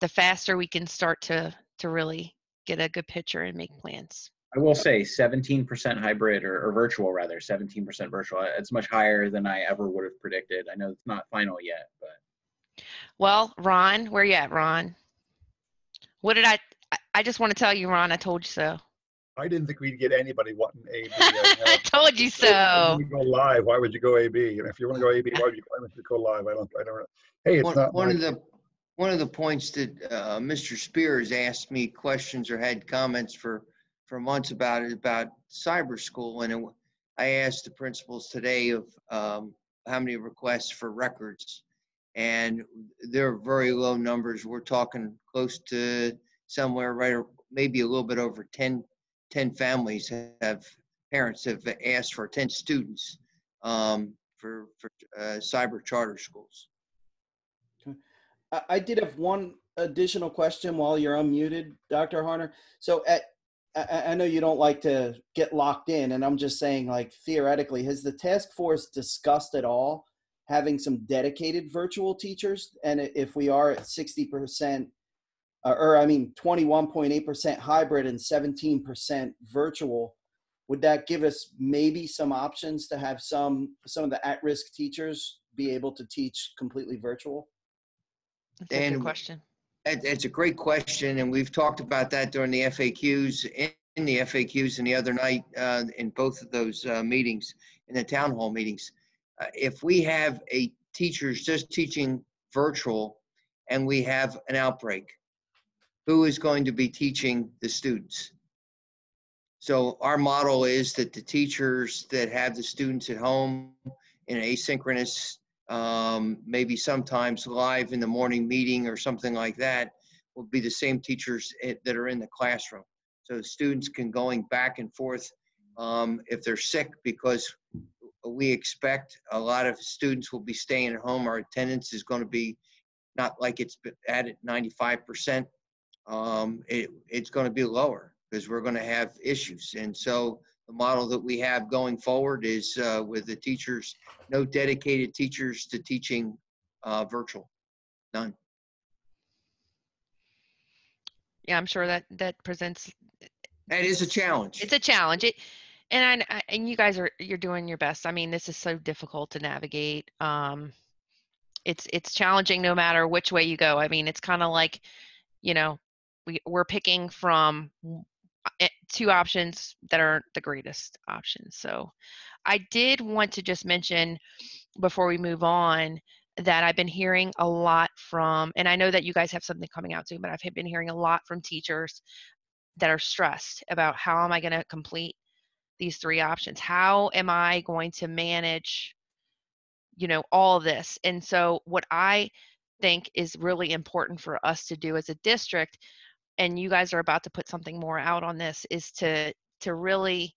the faster we can start to, to really get a good picture and make plans. I will say 17% hybrid or, or virtual rather, 17% virtual. It's much higher than I ever would have predicted. I know it's not final yet, but Well, Ron, where you at, Ron? What did I, I- I just want to tell you, Ron, I told you so. I didn't think we'd get anybody wanting AB. I told you If so. you go live, why would you go AB? And if you want to go AB, why would you, why would you go live? I don't, I don't, hey, it's One, not. one my- of the, one of the points that, uh, Mr. Spears asked me questions or had comments for for months about it, about cyber school. And it, I asked the principals today of um, how many requests for records. And they're very low numbers. We're talking close to somewhere right, maybe a little bit over 10, 10 families have, parents have asked for 10 students um, for, for uh, cyber charter schools. I, I did have one additional question while you're unmuted, Dr. Harner. So at, I, I know you don't like to get locked in, and I'm just saying, like theoretically, has the task force discussed at all having some dedicated virtual teachers? And if we are at 60%, uh, or I mean, 21.8% hybrid and 17% virtual, would that give us maybe some options to have some some of the at-risk teachers be able to teach completely virtual? That's a good And- question. It's a great question, and we've talked about that during the FAQs, in, in the FAQs and the other night, uh, in both of those, uh, meetings, in the town hall meetings. Uh, if we have a teachers just teaching virtual and we have an outbreak, who is going to be teaching the students? So our model is that the teachers that have the students at home in asynchronous um, maybe sometimes live in the morning meeting or something like that will be the same teachers that are in the classroom. So students can going back and forth um, if they're sick because we expect a lot of students will be staying at home. Our attendance is going to be not like it's at at 95%. Um, it, it's going to be lower because we're going to have issues. And so the model that we have going forward is uh, with the teachers, no dedicated teachers to teaching uh, virtual, none. Yeah, I'm sure that that presents That is a challenge. it's a challenge. It and I, and you guys are you're doing your best. I mean, this is so difficult to navigate. Um, it's it's challenging no matter which way you go. I mean, it's kind of like, you know, we we're picking from eh, two options that aren't the greatest options. So, I did want to just mention before we move on that I've been hearing a lot from, and I know that you guys have something coming out soon, but I've been hearing a lot from teachers that are stressed about how am I going to complete these three options? How am I going to manage, you know, all this? And so, what I think is really important for us to do as a district, and you guys are about to put something more out on this, is to to really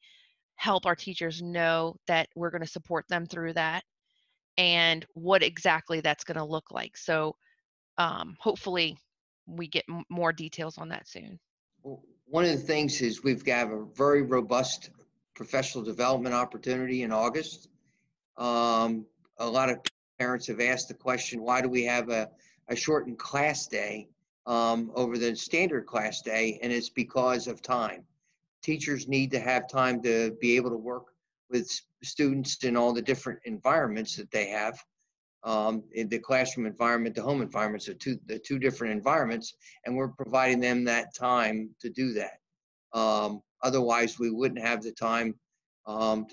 help our teachers know that we're going to support them through that and what exactly that's going to look like. So, um, hopefully, we get m- more details on that soon. One of the things is we've got a very robust professional development opportunity in August. Um, a lot of parents have asked the question, why do we have a, a shortened class day um, over the standard class day? And it's because of time. Teachers need to have time to be able to work with students in all the different environments that they have. Um, in the classroom environment, the home environments are two, the two different environments, and we're providing them that time to do that. Um, otherwise, we wouldn't have the time um,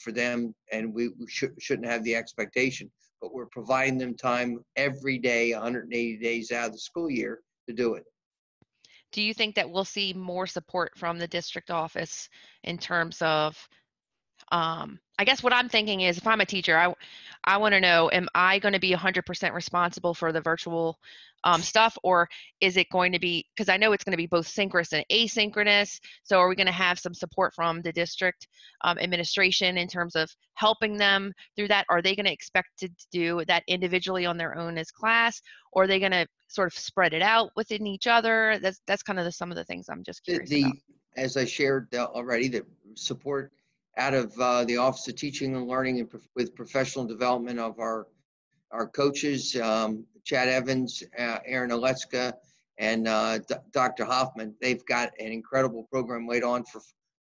for them, and we, should, shouldn't have the expectation. But we're providing them time every day, 180 days out of the school year to do it. do you think that we'll see more support from the district office in terms of um, i guess what i'm thinking is if i'm a teacher i, I want to know am i going to be 100% responsible for the virtual um, stuff or is it going to be because i know it's going to be both synchronous and asynchronous so are we going to have some support from the district um, administration in terms of helping them through that? Are they going to expect to do that individually on their own as class or are they going to sort of spread it out within each other? That's that's kind of the, some of the things i'm just The, curious the about as I shared uh, already, the support out of uh, the Office of Teaching and Learning and with professional development of our our coaches, um, Chad Evans, uh, Aaron Oleska, and uh, Dr. Hoffman. They've got an incredible program laid on for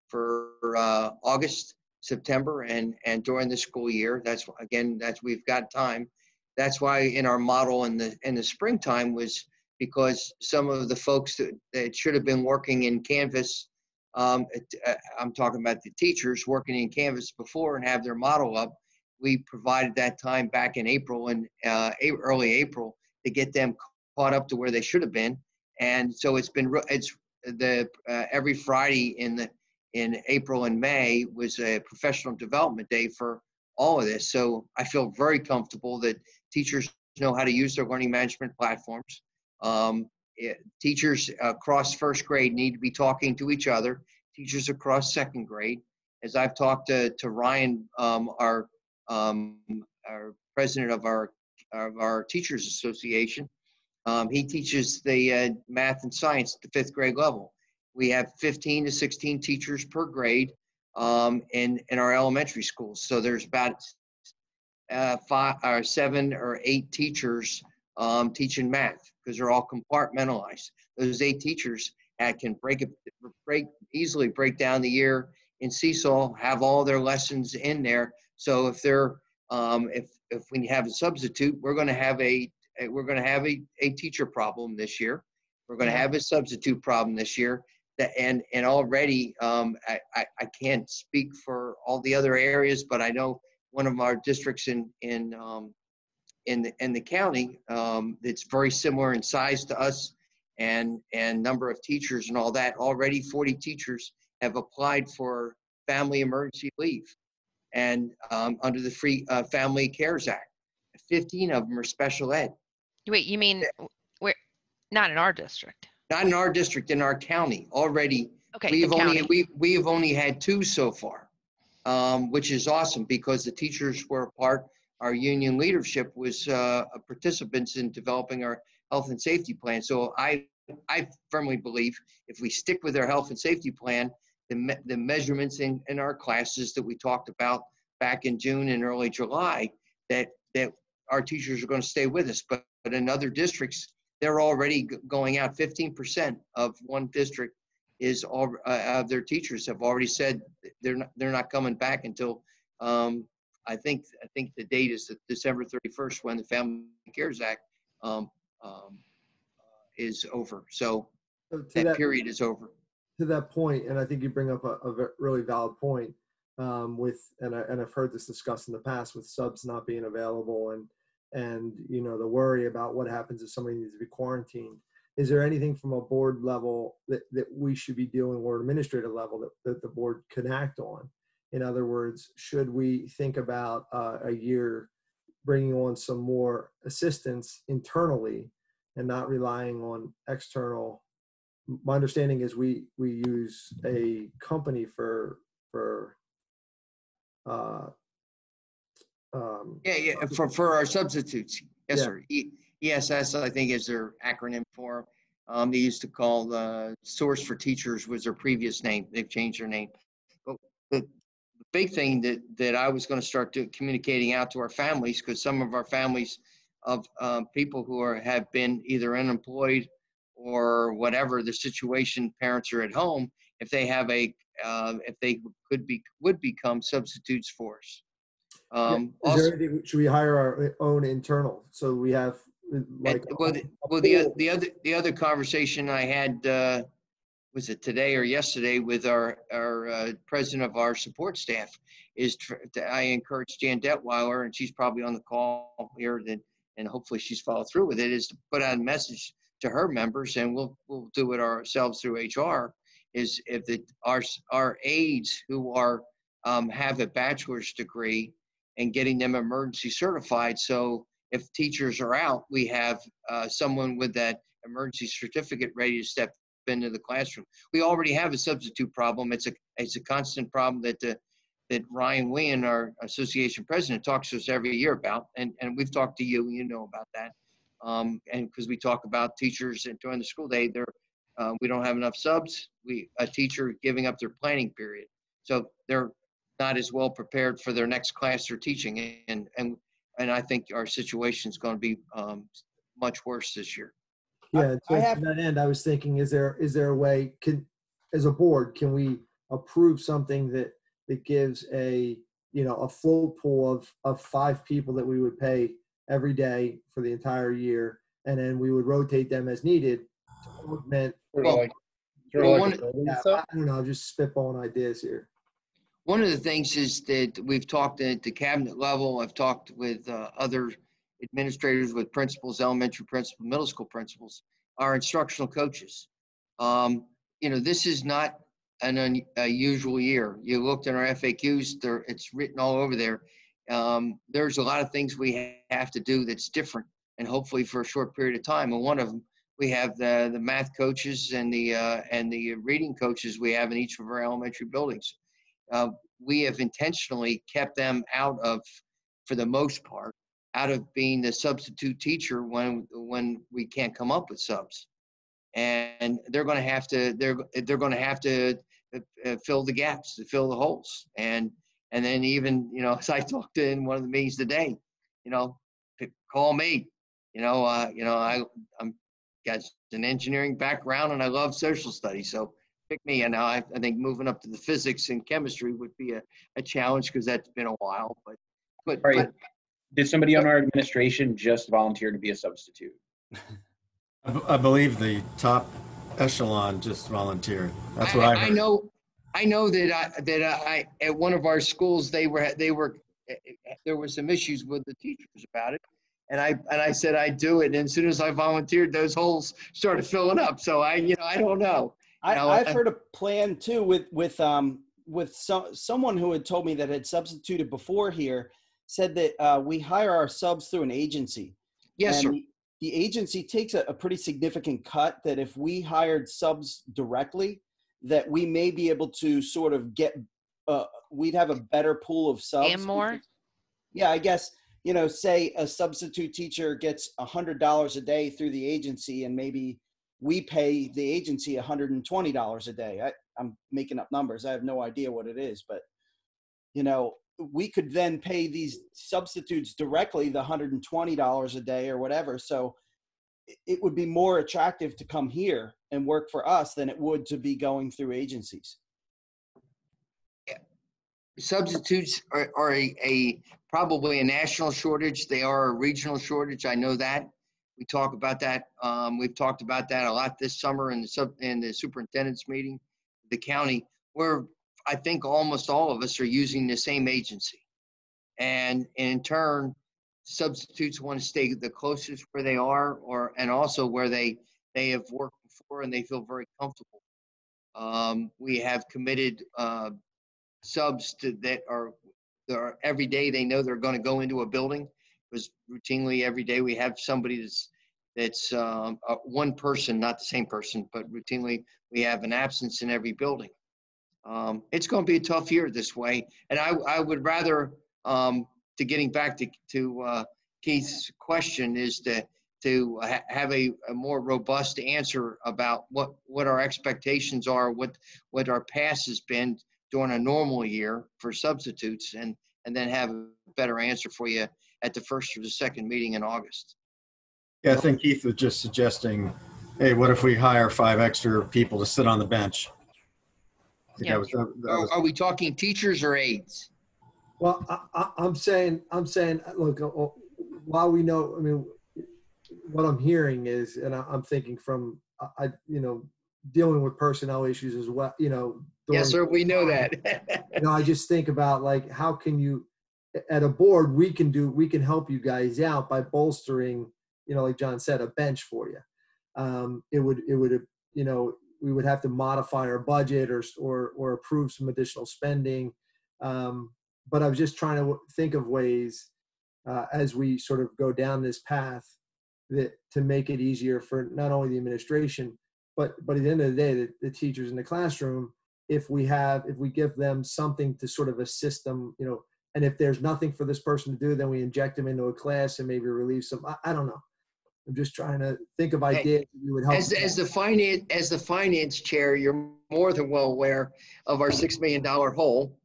for uh, August, September, and and during the school year. That's again, that's we've got time. That's why in our model in the in the springtime was because some of the folks that, that should have been working in Canvas um, it- uh, I'm talking about the teachers working in Canvas before and have their model up. We provided that time back in April and uh, early April to get them caught up to where they should have been. And so it's been it's the, uh, every Friday in the, in April and May was a professional development day for all of this. So I feel very comfortable that teachers know how to use their learning management platforms. Um, it- teachers across first grade need to be talking to each other. Teachers across second grade. As I've talked to, to Ryan, um, our, um, our president of our, of our teachers association, um, he teaches the uh, math and science at the fifth grade level. We have 15 to 16 teachers per grade um, in, in our elementary schools. So there's about uh, five or seven or eight teachers um, teaching math because they're all compartmentalized. Those eight teachers can break it, break easily break down the year in Seesaw, have all their lessons in there. So if they're um, if if we have a substitute, we're going to have a a- we're going to have a, a teacher problem this year. We're going to have a substitute problem this year. That and and already um, I, I I can't speak for all the other areas, but I know one of our districts in in um, in the in the county um, that's very similar in size to us and and number of teachers and all that. Already 40 teachers have applied for family emergency leave and um, under the Free uh, Family Cares Act. 15 of them are special ed. Wait, you mean we're not in our district? Not in our district, in our county already. Okay, We've only, county. we, we have only had two so far, um, which is awesome because the teachers were a part, our union leadership was, uh, participants in developing our health and safety plan. So I, I firmly believe if we stick with our health and safety plan, the, me- the measurements in, in our classes that we talked about back in June and early July, that, that our teachers are going to stay with us. But, but in other districts, they're already going out. 15% of one district is all, uh, their teachers have already said they're not, they're not coming back until, um, I think, I think the date is December 31st when the Family Cares Act, um, um, is over. So to that that- period is over. to that point, and I think you bring up a, a really valid point um, with, and I, and I've heard this discussed in the past with subs not being available and and you know the worry about what happens if somebody needs to be quarantined. Is there anything from a board level that, that we should be doing or administrative level that, that the board can act on? In other words, should we think about uh, a year bringing on some more assistance internally and not relying on external my understanding is we we use a company for for uh um Yeah, yeah, for, for our substitutes. Yes, Yeah. sir. E- ESS, I think is their acronym for. Um, they used to call, uh, Source for Teachers was their previous name. They've changed their name. But the the big thing that, that I was gonna start to communicating out to our families, because some of our families of, um, people who are, have been either unemployed or whatever the situation, parents are at home, if they have a, uh, if they could be, would become substitutes for us. Um, is also- anything should we hire our own internal so we have uh, like well, the, well, the, the other, the other conversation I had, uh, was it today or yesterday with our, our, uh, president of our support staff is tr- I encouraged Jan Detweiler, and she's probably on the call here, that, and hopefully she's followed through with it, is to put out a message to her members, and we'll, we'll do it ourselves through HR, is if the, our, our aides who are, um, have a bachelor's degree and getting them emergency certified, so if teachers are out, we have uh, someone with that emergency certificate ready to step into the classroom. We already have a substitute problem. It's a it's a constant problem that the that Ryan Wynn, our association president, talks to us every year about, and and we've talked to you. You know about that, um, and because we talk about teachers and during the school day, they're uh, we don't have enough subs. We a teacher giving up their planning period, so they're not as well prepared for their next class they're teaching, and and and I think our situation is going to be um, much worse this year. Yeah I to, have- to that end i was thinking is there is there a way can as a board can we approve something that that gives a you know a float pool of of five people that we would pay every day for the entire year and then we would rotate them as needed to augment Well, like, well, like one- yeah. I don't know, just spitballing ideas here. One of the things is that we've talked at the cabinet level, I've talked with uh, other administrators, with principals, elementary principal, middle school principals, our instructional coaches. Um, you know, this is not an un- unusual year. You looked in our FAQs, there, it's written all over there. Um, there's a lot of things we have to do that's different and hopefully for a short period of time. And one of them, we have the, the math coaches and the, uh, and the reading coaches we have in each of our elementary buildings. Uh, we have intentionally kept them out of, for the most part, out of being the substitute teacher when, when we can't come up with subs. And they're going to have to, they're, they're going to have to uh, uh, fill the gaps, to fill the holes. And, and then even, you know, as I talked to in one of the meetings today, you know, call me. You know, uh, you know, I, I'm got an engineering background and I love social studies. So pick me. And now I, I think moving up to the physics and chemistry would be a, a challenge because that's been a while. But, but, Right. but Did somebody on our administration just volunteer to be a substitute? I b- I believe the top echelon just volunteered. That's what I, I I know, I know that I, that I, at one of our schools, they were, they were, eh, eh, eh, there were some issues with the teachers about it. And I, and I said I'd do it. And as soon as I volunteered, those holes started filling up. So I, you know, I don't know. I, No, I've I- heard a plan too with with um with some someone who had told me that had substituted before here said that uh, we hire our subs through an agency. Yes, and sir. The, agency takes a, a pretty significant cut. That if we hired subs directly, that we may be able to sort of get. Uh, we'd have a better pool of subs. And more? Yeah, I guess you know, say a substitute teacher gets a hundred dollars a day through the agency, and maybe we pay the agency $120 a day. I, I'm making up numbers. I have no idea what it is, but you know, we could then pay these substitutes directly the $120 a day or whatever. So it- would be more attractive to come here and work for us than it would to be going through agencies. substitutes are, are a, a probably a national shortage. They are a regional shortage. I know that. We talk about that. Um, we've talked about that a lot this summer in the sub in the superintendent's meeting, the county, where I think almost all of us are using the same agency. And in turn, substitutes want to stay the closest where they are or and also where they they have worked before and they feel very comfortable. Um, we have committed uh, subs to, that are, that are every day they know they're going to go into a building because routinely every day we have somebody that's that's um, uh, one person, not the same person, but routinely we have an absence in every building. Um, it's going to be a tough year this way, and I I would rather um, to getting back to to uh, Keith's question is to to ha- have a, a more robust answer about what what our expectations are, what what our past has been during a normal year for substitutes, and and then have a better answer for you at the first or the second meeting in August. Yeah, I think Keith was just suggesting, hey, what if we hire five extra people to sit on the bench? I think Yeah. that was, that Are, was, are we talking teachers or aides? Well, I, I, I'm saying, I'm saying, look, uh, uh, while we know, I mean, what I'm hearing is, and I, I'm thinking from, I, I- you know, dealing with personnel issues as well, you know. Yes, sir. We know that. you know, I just think about like, how can you, at a board, we can do, we can help you guys out by bolstering, you know, like John said, a bench for you. Um, it would, it would, you know, we would have to modify our budget or, or, or approve some additional spending. Um, but I was just trying to think of ways uh, as we sort of go down this path that to make it easier for not only the administration, but but at the end of the day, the, the teachers in the classroom, if we have if we give them something to sort of assist them, you know, and if there's nothing for this person to do, then we inject them into a class and maybe relieve some. I, I don't know. I'm just trying to think of ideas that would help. As, as the finance, as the finance chair, you're more than well aware of our $6 million hole.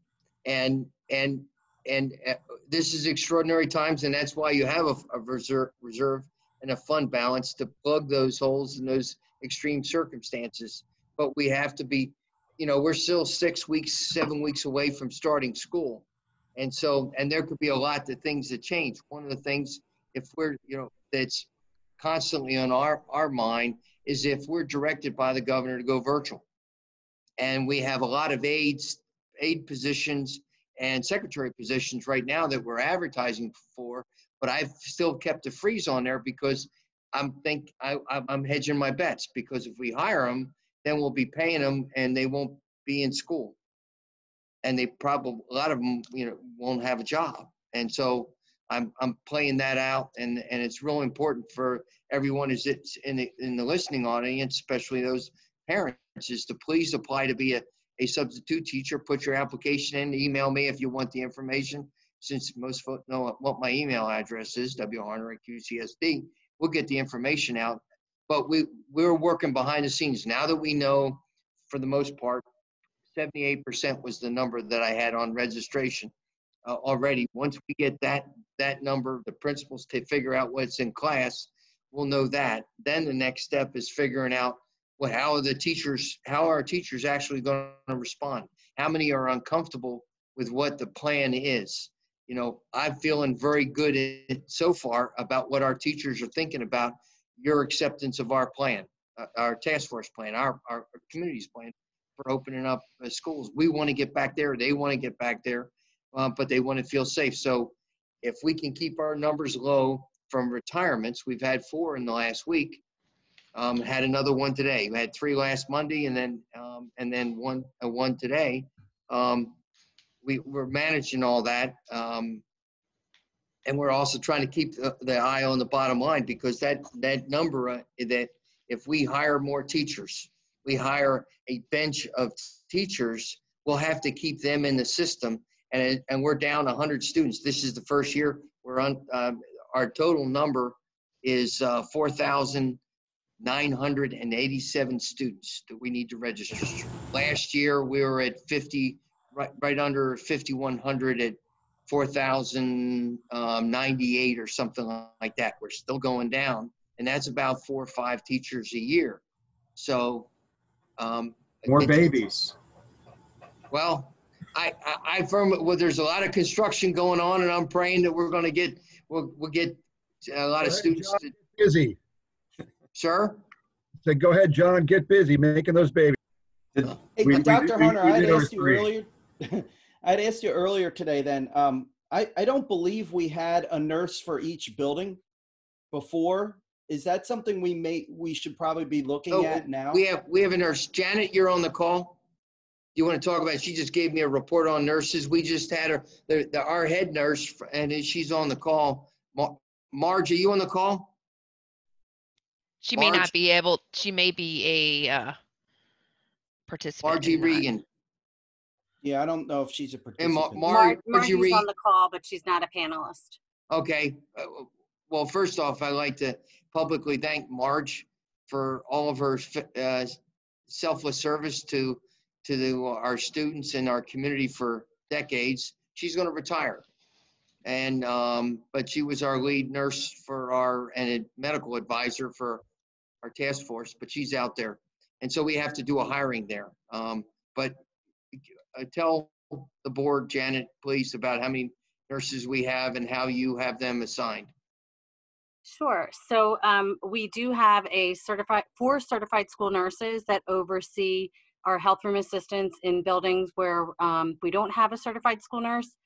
And, and, and uh, this is extraordinary times and that's why you have a, a reserve, reserve and a fund balance to plug those holes in those extreme circumstances. But we have to be, you know, we're still six weeks, seven weeks away from starting school. And so, and there could be a lot of things that change. One of the things, if we're, you know, that's constantly on our, our mind is if we're directed by the governor to go virtual. And we have a lot of aides, aide positions and secretary positions right now that we're advertising for, but I've still kept a freeze on there because I'm think I, I'm hedging my bets because if we hire them then we'll be paying them and they won't be in school. And they probably, a lot of them, you know, won't have a job. And so I'm, I'm playing that out and, and it's real important for everyone is it's in the, in the listening audience, especially those parents, is to please apply to be a, a substitute teacher. Put your application in, email me if you want the information. Since most folks know what my email address is, wharner at QCSD, we'll get the information out. But we, we're working behind the scenes. Now that we know, for the most part, 78% was the number that I had on registration uh, already. Once we get that, that number, the principals to figure out what's in class, we'll know that. Then the next step is figuring out what, how are the teachers, how are teachers actually going to respond? How many are uncomfortable with what the plan is? You know, I'm feeling very good in- so far about what our teachers are thinking about your acceptance of our plan, uh, our task force plan, our, our our community's plan for opening up uh, schools. We want to get back there. They want to get back there, uh, but they want to feel safe. So if we can keep our numbers low from retirements, we've had four in the last week. Um, had another one today. We had three last Monday and then, um, and then one, uh, one today. Um, we, we're managing all that. Um, and we're also trying to keep the, the eye on the bottom line because that, that number, uh, that if we hire more teachers, we hire a bench of teachers, we'll have to keep them in the system. And, and we're down 100 students. This is the first year we're on, um, our total number is uh, 4,987 students that we need to register. Last year, we were at 50, right, right under 5,100 at 4,098 or something like that. We're still going down, and that's about four or five teachers a year. So, um, More babies. well, I, I, I firm, well, there's a lot of construction going on and I'm praying that we're gonna get, we'll, we'll get a lot of students. John, to- Busy. Sir? Say, go ahead, John, get busy making those babies. Hey, We- we Dr. did- we- Hunter, we I had did our asked you three. earlier, I'd asked you earlier today then, um, I, I don't believe we had a nurse for each building before. Is that something we may, we should probably be looking Oh, at now? We have, we have a nurse. Janet, you're on the call? You want to talk about, she just gave me a report on nurses. We just had her, the, the, our head nurse, and she's on the call. Mar- Marge, are you on the call? She may not be able, she may be a uh, participant. Margie Regan. Yeah, I don't know if she's a And Ma- participant. Mar- Mar- Margie Margie's Regan. on the call, but she's not a panelist. Okay, uh, well, first off, I'd like to publicly thank Marge for all of her uh, selfless service to, to our students and our community for decades. She's going to retire. And, um, but she was our lead nurse for our, and a medical advisor for our task force, but she's out there. And so we have to do a hiring there. Um, But uh, tell the board, Janet, please, about how many nurses we have and how you have them assigned. Sure. So um, we do have a certified, four certified school nurses that oversee our health room assistants in buildings where um, we don't have a certified school nurse.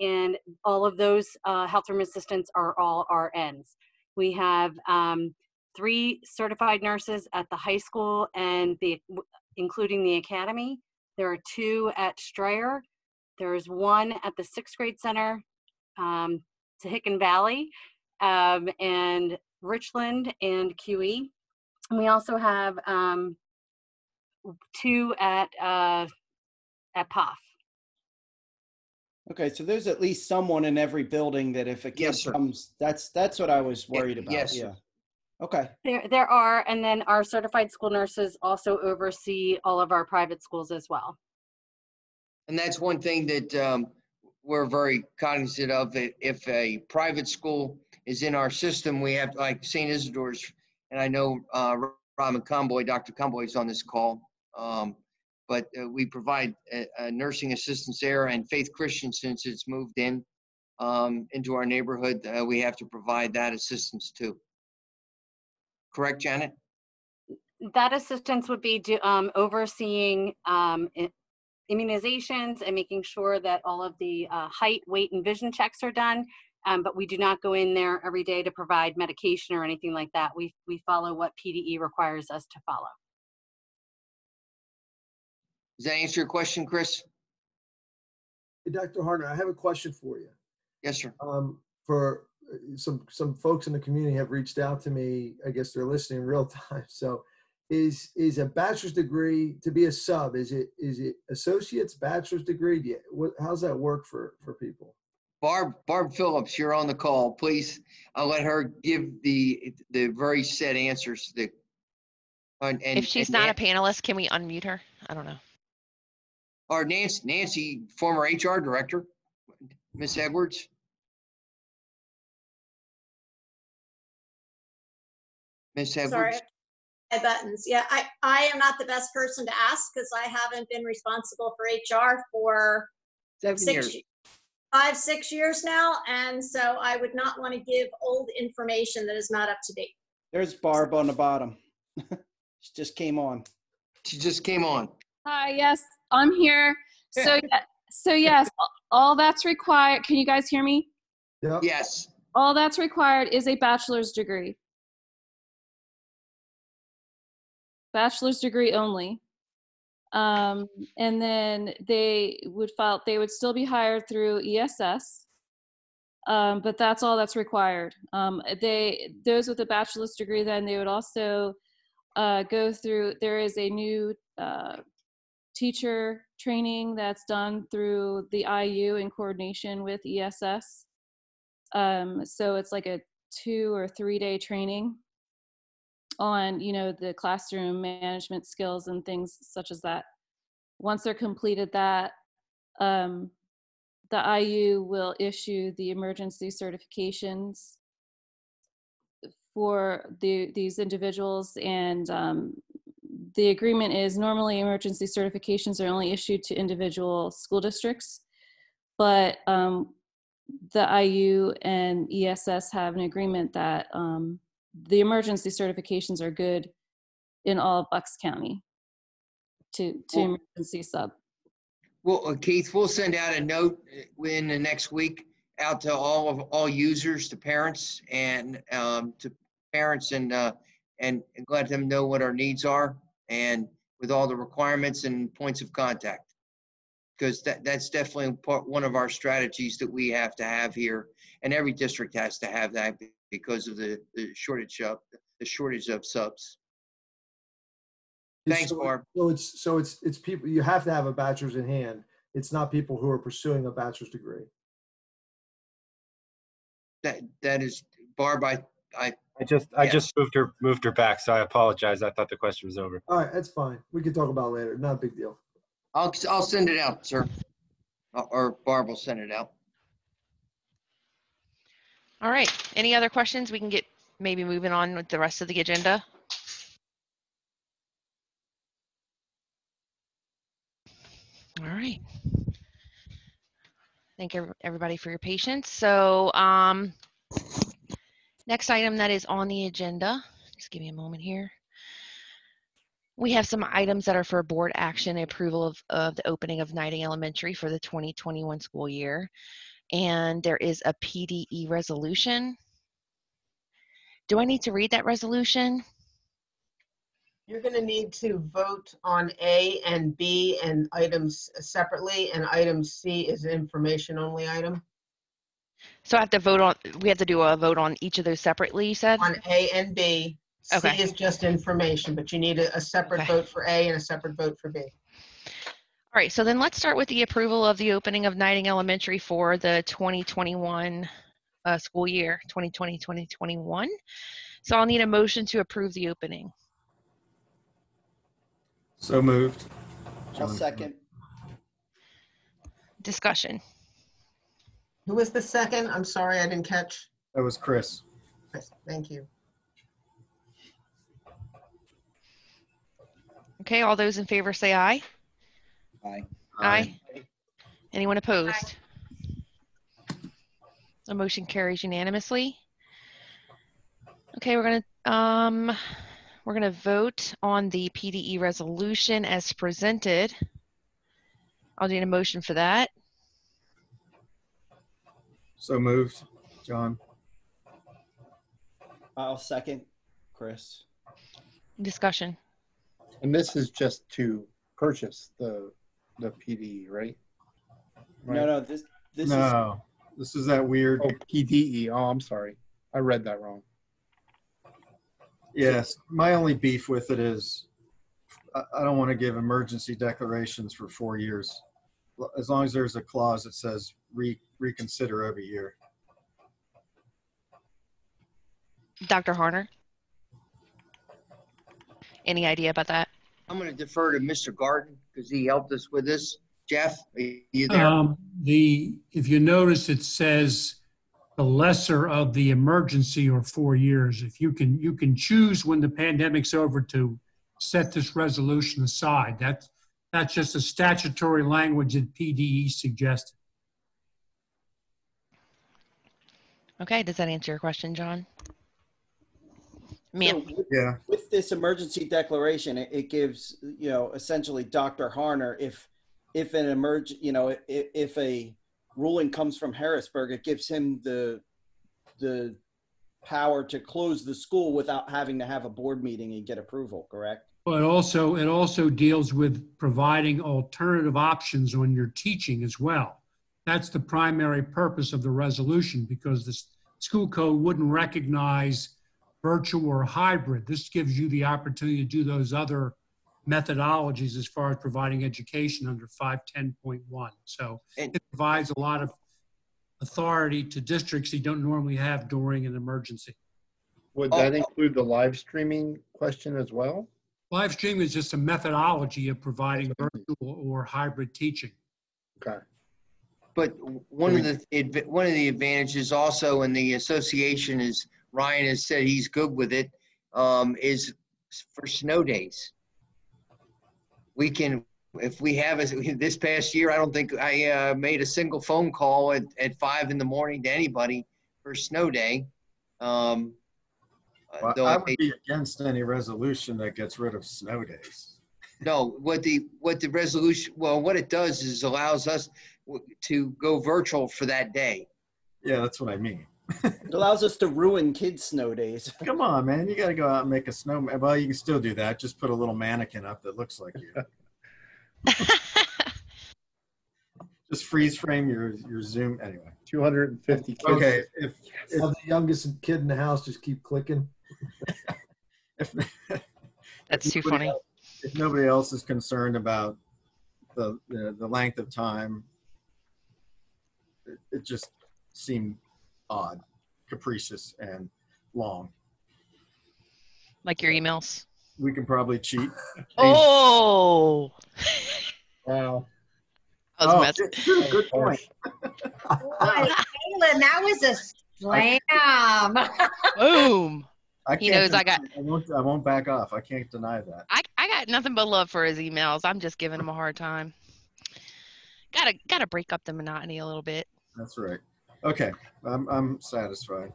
And all of those uh, health room assistants are all RNs. We have um, three certified nurses at the high school and the, including the academy. There are two at Strayer. There's one at the sixth grade center, um, Hicken Valley, um, and Richland and QE. And we also have um, two at uh, at POF. Okay, so there's at least someone in every building that if a kid Yes, comes, that's, that's what I was worried about, yes, sir. yeah. Okay, There, there are, and then our certified school nurses also oversee all of our private schools as well. And that's one thing that um, we're very cognizant of. that If a private school is in our system, we have, like St. Isidore's, and I know uh, Robin Comboy, Dr. Comboy is on this call. Um, But uh, we provide uh, uh, nursing assistance there and Faith Christian, since it's moved in um, into our neighborhood, uh, we have to provide that assistance too. Correct, Janet? That assistance would be do- um, overseeing um, immunizations and making sure that all of the uh, height, weight, and vision checks are done. Um, but we do not go in there every day to provide medication or anything like that. We, we follow what PDE requires us to follow. Does that answer your question, Chris? Hey, Dr. Harner, I have a question for you. Yes, sir. Um, for uh, some, some folks in the community have reached out to me. I guess they're listening in real time. So is, is a bachelor's degree to be a sub? Is it, is it associate's bachelor's degree? Do you, what, how's that work for, for people? Barb, Barb Phillips, you're on the call. Please, I'll let her give the, the very set answers to the. and- and- If she's and not a panelist, can we unmute her? I don't know. Or Nancy, Nancy, former HR director, Miss Edwards. Miss Sorry. Edwards, My buttons. Yeah, I, I am not the best person to ask because I haven't been responsible for HR for seven six, years. five, six years now. And so I would not want to give old information that is not up to date. There's Barb on the bottom. She just came on. She just came on. Hi, yes, I'm here. So, yeah, so yes, all that's required. Can you guys hear me? Yes. All that's required is a bachelor's degree. Bachelor's degree only. Um, and then they would file, they would still be hired through ESS. Um, but that's all that's required. Um, they, those with a bachelor's degree, then they would also uh, go through, there is a new uh, teacher training that's done through the IU in coordination with ESS. Um, so it's like a two or three day training on, you know, the classroom management skills and things such as that. Once they're completed that, um, the IU will issue the emergency certifications for the, these individuals and um, the agreement is normally emergency certifications are only issued to individual school districts, but um, the IU and ESS have an agreement that um, the emergency certifications are good in all of Bucks County to, to Well- emergency sub. Well, uh, Keith, we'll send out a note uh, within the next week out to all of, all users, to parents and, um, to parents and, uh, and let them know what our needs are and with all the requirements and points of contact. Because that, that's definitely part, one of our strategies that we have to have here. And every district has to have that because of the, the shortage of, the shortage of subs. Thanks, so- Barb. So it's, so it's, it's people, you have to have a bachelor's in hand. It's not people who are pursuing a bachelor's degree. That, that is, Barb, I, I, I just, I Yes. just moved her, moved her back, so I apologize. I thought the question was over. All right, that's fine. We can talk about it later. Not a big deal. I'll, I'll send it out, sir. Or- Or Barb will send it out. All right. Any other questions? We can get maybe moving on with the rest of the agenda. All right. Thank everybody for your patience. So, um, next item that is on the agenda, just give me a moment here. We have some items that are for board action approval of, of the opening of Neidig Elementary for the 2021 school year. And there is a PDE resolution. Do I need to read that resolution? You're going to need to vote on A and B and items separately, and item C is an information only item. So I have to vote on, we have to do a vote on each of those separately, you said? On A and B, C Okay. is just information, but you need a, a separate Okay. vote for A and a separate vote for B. All right, so then let's start with the approval of the opening of Neidig Elementary for the 2021 uh, school year, 2020, 2021. So I'll need a motion to approve the opening. So moved. I'll second. Discussion. Who was the second? I'm sorry, I didn't catch. That was Chris. Chris, Thank you. Okay, all those in favor say aye. Aye. Aye. Anyone opposed? The motion carries unanimously. Okay, we're gonna, um, we're gonna vote on the PDE resolution as presented. I'll need a motion for that. So moved. John. I'll second. Chris. Discussion. And this is just to purchase the, the PD, right? No, no, this, this is, No, this is that weird, Oh, PDE. Oh, I'm sorry. I read that wrong. yes, my only beef with it is I, I don't want to give emergency declarations for four years. As long as there's a clause that says re, reconsider every year. Dr. Harner? Any idea about that? I'm going to defer to Mr. Garden because he helped us with this. Jeff, are you there? Um, the, if you notice, it says the lesser of the emergency or four years. If you can, you can choose when the pandemic's over to set this resolution aside. That's, that's just a statutory language that PDE suggested. Okay, does that answer your question, John? Ma'am? so with- Yeah. with this emergency declaration, it, it gives, you know, essentially Dr. Harner, if, if an emerg, you know, if, if a ruling comes from Harrisburg, it gives him the, the power to close the school without having to have a board meeting and get approval, correct? But also, it also deals with providing alternative options on your teaching as well. That's the primary purpose of the resolution because the school code wouldn't recognize virtual or hybrid. This gives you the opportunity to do those other methodologies as far as providing education under 510.1. So it provides a lot of authority to districts you don't normally have during an emergency. Would Oh, that oh. include the live streaming question as well? Live stream is just a methodology of providing virtual or hybrid teaching. Okay. But one of the, one of the advantages also in the association is, Ryan has said he's good with it, um, is for snow days. We can, if we have, a- this past year, I don't think I, uh, made a single phone call at, at five in the morning to anybody for snow day. Um, Well, though I I would made- be against any resolution that gets rid of snow days. No, what the, what the resolution, well, what it does is allows us w- to go virtual for that day. Yeah, that's what I mean. It allows us to ruin kids' snow days. Come on, man. You got to go out and make a snowman. Well, you can still do that. Just put a little mannequin up that looks like you. Just freeze frame your your Zoom. Anyway. 250 kids. Okay. If Have the youngest kid in the house just keep clicking. if That's too funny. else- if nobody else is concerned about the the, the length of time, it, it just seemed odd, capricious, and long. Like your emails? We can probably cheat. Oh, Wow. I was Oh, messing. good, good oh, point. Boy, Caitlin, that was a slam. Boom. I He can't knows I got- I won't, I won't back off. I can't deny that. I, I got nothing but love for his emails. I'm just giving him a hard time. Gotta gotta break up the monotony a little bit. That's right. Okay, I'm I'm satisfied.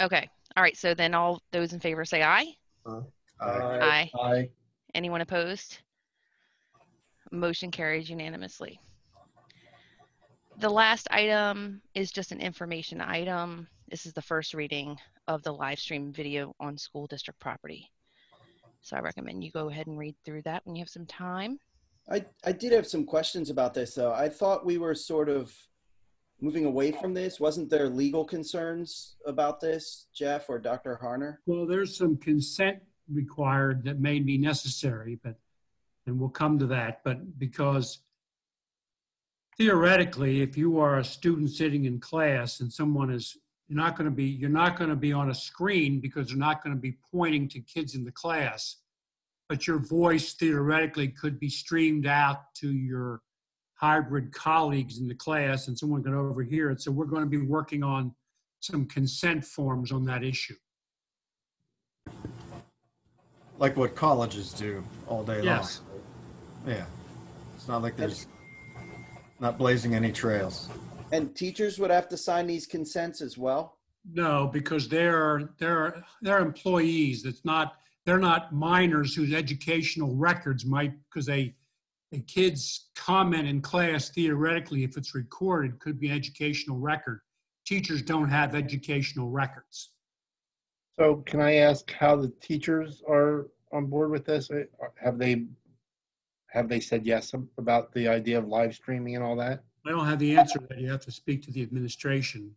Okay. All right. So then all those in favor say aye. Uh, aye. Aye. Aye. Anyone opposed? Motion carries unanimously. The last item is just an information item. This is the first reading of the live stream video on school district property. So I recommend you go ahead and read through that when you have some time. I, I did have some questions about this though. I thought we were sort of moving away from this. Wasn't there legal concerns about this, Jeff or Dr. Harner? Well, there's some consent required that may be necessary, but, and we'll come to that, but because theoretically, if you are a student sitting in class and someone is, you're not going to be, you're not going to be on a screen because you're not going to be pointing to kids in the class, but your voice theoretically could be streamed out to your hybrid colleagues in the class and someone can overhear it. So we're going to be working on some consent forms on that issue. Like what colleges do all day Yes. long. Yeah, it's not like there's not blazing any trails. And teachers would have to sign these consents as well? No, because they're they're they're employees. It's not they're not minors whose educational records might because they a kid's comment in class theoretically, if it's recorded, could be an educational record. Teachers don't have educational records. So can I ask how the teachers are on board with this? Uh, Have they have they said yes about the idea of live streaming and all that? I don't have the answer that. You have to speak to the administration.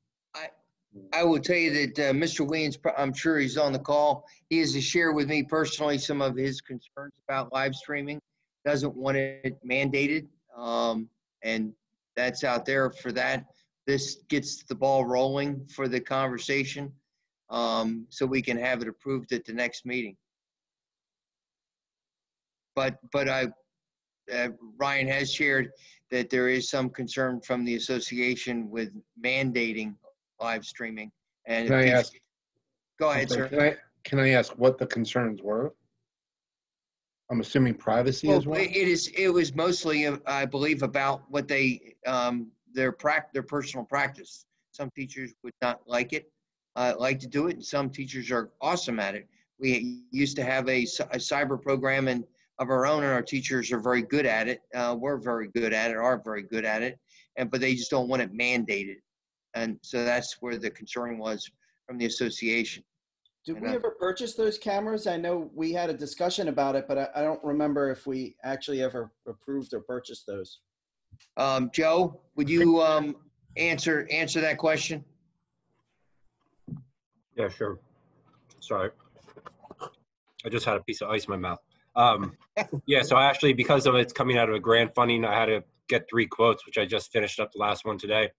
I will tell you that uh, Mr. Williams, I'm sure he's on the call. He has to share with me personally some of his concerns about live streaming. Doesn't want it mandated, um, and that's out there for that. This gets the ball rolling for the conversation, um, so we can have it approved at the next meeting. But but I, uh, Ryan has shared that there is some concern from the association with mandating live streaming. And Can I ask? Go ahead, Okay, sir. Can I, can I ask what the concerns were? I'm assuming privacy Well, as well? it is, it was mostly, I believe, about what they, um, their prac, their personal practice. Some teachers would not like it, uh, like to do it, and some teachers are awesome at it. We used to have a, a cyber program and of our own, and our teachers are very good at it. Uh, we're very good at it, are very good at it, and, but they just don't want it mandated. And so that's where the concern was from the association. Did And we I- ever purchase those cameras? I know we had a discussion about it, but I, I don't remember if we actually ever approved or purchased those. Um, Joe, would you, um, answer, answer that question? Yeah, sure. Sorry. I just had a piece of ice in my mouth. Um, yeah, so actually, because of it's coming out of a grant funding, I had to get three quotes, which I just finished up the last one today.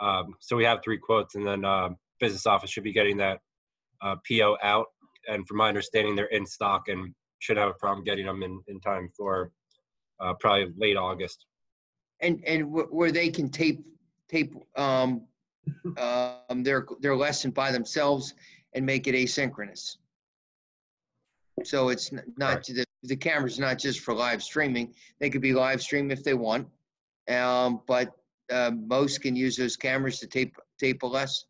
Um, so we have three quotes, and then uh, business office should be getting that uh, PO out. And from my understanding, they're in stock and should have a problem getting them in, in time for uh, probably late August. And, and wh- where they can tape, tape, um, um, their, their lesson by themselves and make it asynchronous. So it's n- not, the, the camera's not just for live streaming. They could be live stream if they want. Um, but, uh, most can use those cameras to tape, tape a lesson.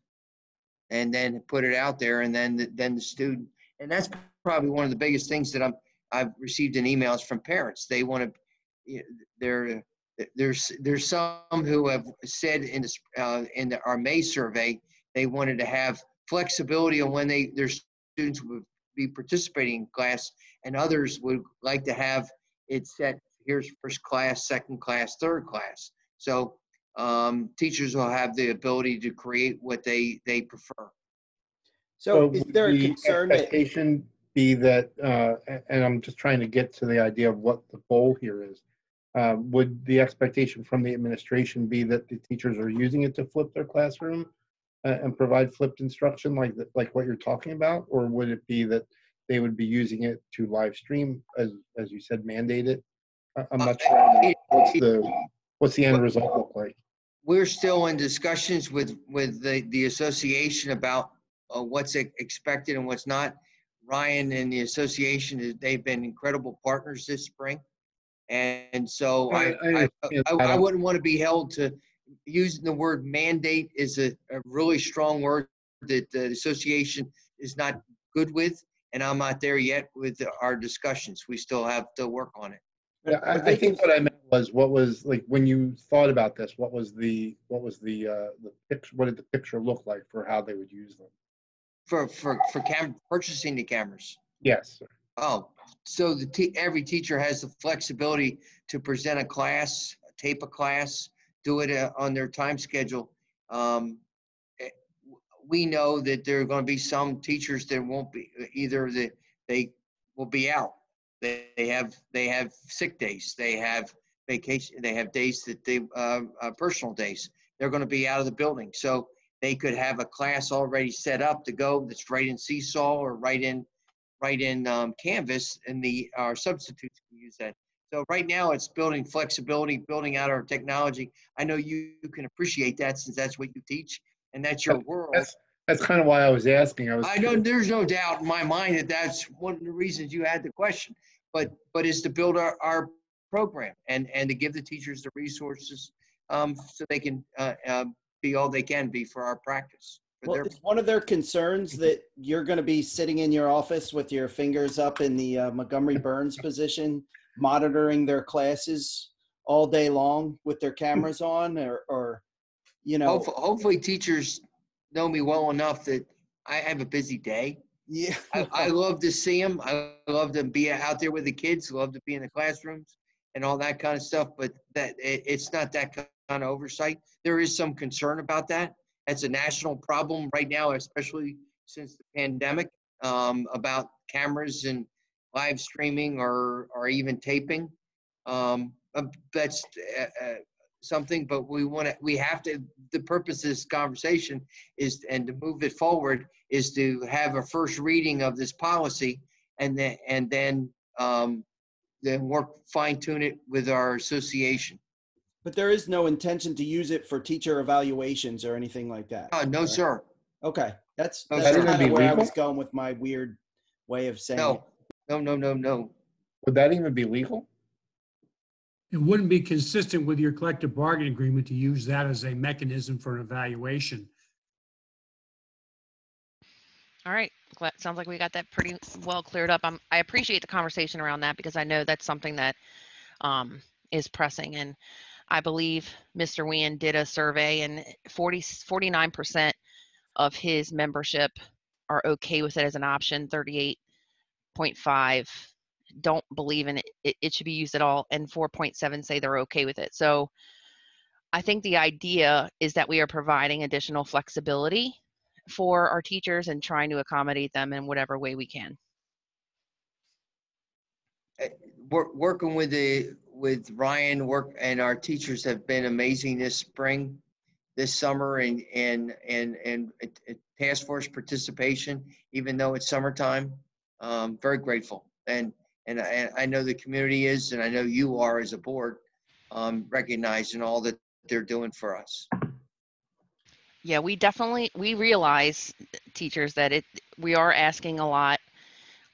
And then put it out there and then, the- then the student, and that's probably one of the biggest things that I'm, I've received in emails from parents. They want to, they're, there's there's some who have said in this uh, in the, our May survey they wanted to have flexibility on when they their students would be participating in class, and others would like to have it set. Here's first class, second class, third class. So um, teachers will have the ability to create what they they prefer. So is would there a the concern that, Expectation be that, uh, and I'm just trying to get to the idea of what the goal here is. Um, Would the expectation from the administration be that the teachers are using it to flip their classroom uh, and provide flipped instruction like, th- like what you're talking about? Or would it be that they would be using it to live stream, as, as you said, mandate it? I- I'm not sure. What's the, what's the end result look like? we're still in discussions with with the the association about uh, what's expected and what's not. Ryan and the association they've been incredible partners this spring, and so I I- I I, I. I wouldn't want to be held to using the word mandate is a, a really strong word that the association is not good with, and I'm not there yet with our discussions. We still have to work on it. Yeah, I, I think what I meant was, what was, like, when you thought about this, what was the, what was the, uh, the picture, what did the picture look like for how they would use them? For for for cam purchasing the cameras. Yes, sir. Oh, so the te- every teacher has the flexibility to present a class, tape a class, do it uh, on their time schedule. Um, eh, we know that there are going to be some teachers that won't be either the they will be out. They, they have they have sick days. They have vacation. They have days that they uh, uh, personal days. They're going to be out of the building. So they could have a class already set up to go that's right in Seesaw or right in right in um, Canvas, and the our substitutes can use that. So right now, it's building flexibility, building out our technology. I know you, you can appreciate that since that's what you teach and that's your world. That's, that's kind of why I was asking. I was. I know there's no doubt in my mind that that's one of the reasons you had the question, but but is to build our, our program and and to give the teachers the resources um, so they can uh, uh, be all they can be for our practice. For well, their is one of their concerns that you're going to be sitting in your office with your fingers up in the uh, Montgomery Burns position, monitoring their classes all day long with their cameras on, or, or you know, Hopefully, hopefully teachers know me well enough that I have a busy day. Yeah. I, I love to see them. I love to be out there with the kids. Love to be in the classrooms. and all that kind of stuff, but that, it, it's not that kind of oversight. There is some concern about that. that's a national problem right now, especially since the pandemic, um, about cameras and live streaming or, or even taping. Um, uh, that's uh, uh, something, but we want to, we have to, the purpose of this conversation is, and to move it forward, is to have a first reading of this policy and then, and then, um, then work, fine tune it with our association. But there is no intention to use it for teacher evaluations or anything like that. Uh, no, correct? sir. Okay, that's, No, that's kind of where I was going with my weird way of saying it. No, no, no, no, no. Would that even be legal? It wouldn't be consistent with your collective bargaining agreement to use that as a mechanism for an evaluation. All right. Glad, sounds like we got that pretty well cleared up. Um, I appreciate the conversation around that because I know that's something that um, is pressing. And I believe Mr. Wien did a survey and 40, 49% of his membership are okay with it as an option. 38.5 don't believe in it, it, it should be used at all. And 4.7 say they're okay with it. So I think the idea is that we are providing additional flexibility for our teachers and trying to accommodate them in whatever way we can. Eh, work, working with the, with Ryan, work, and our teachers have been amazing this spring, this summer, and, and, and, and task force participation, even though it's summertime. Um, very grateful. And, and I, I know the community is, and I know you are as a board, um, recognizing all that they're doing for us. Yeah, we definitely we realize teachers that it we are asking a lot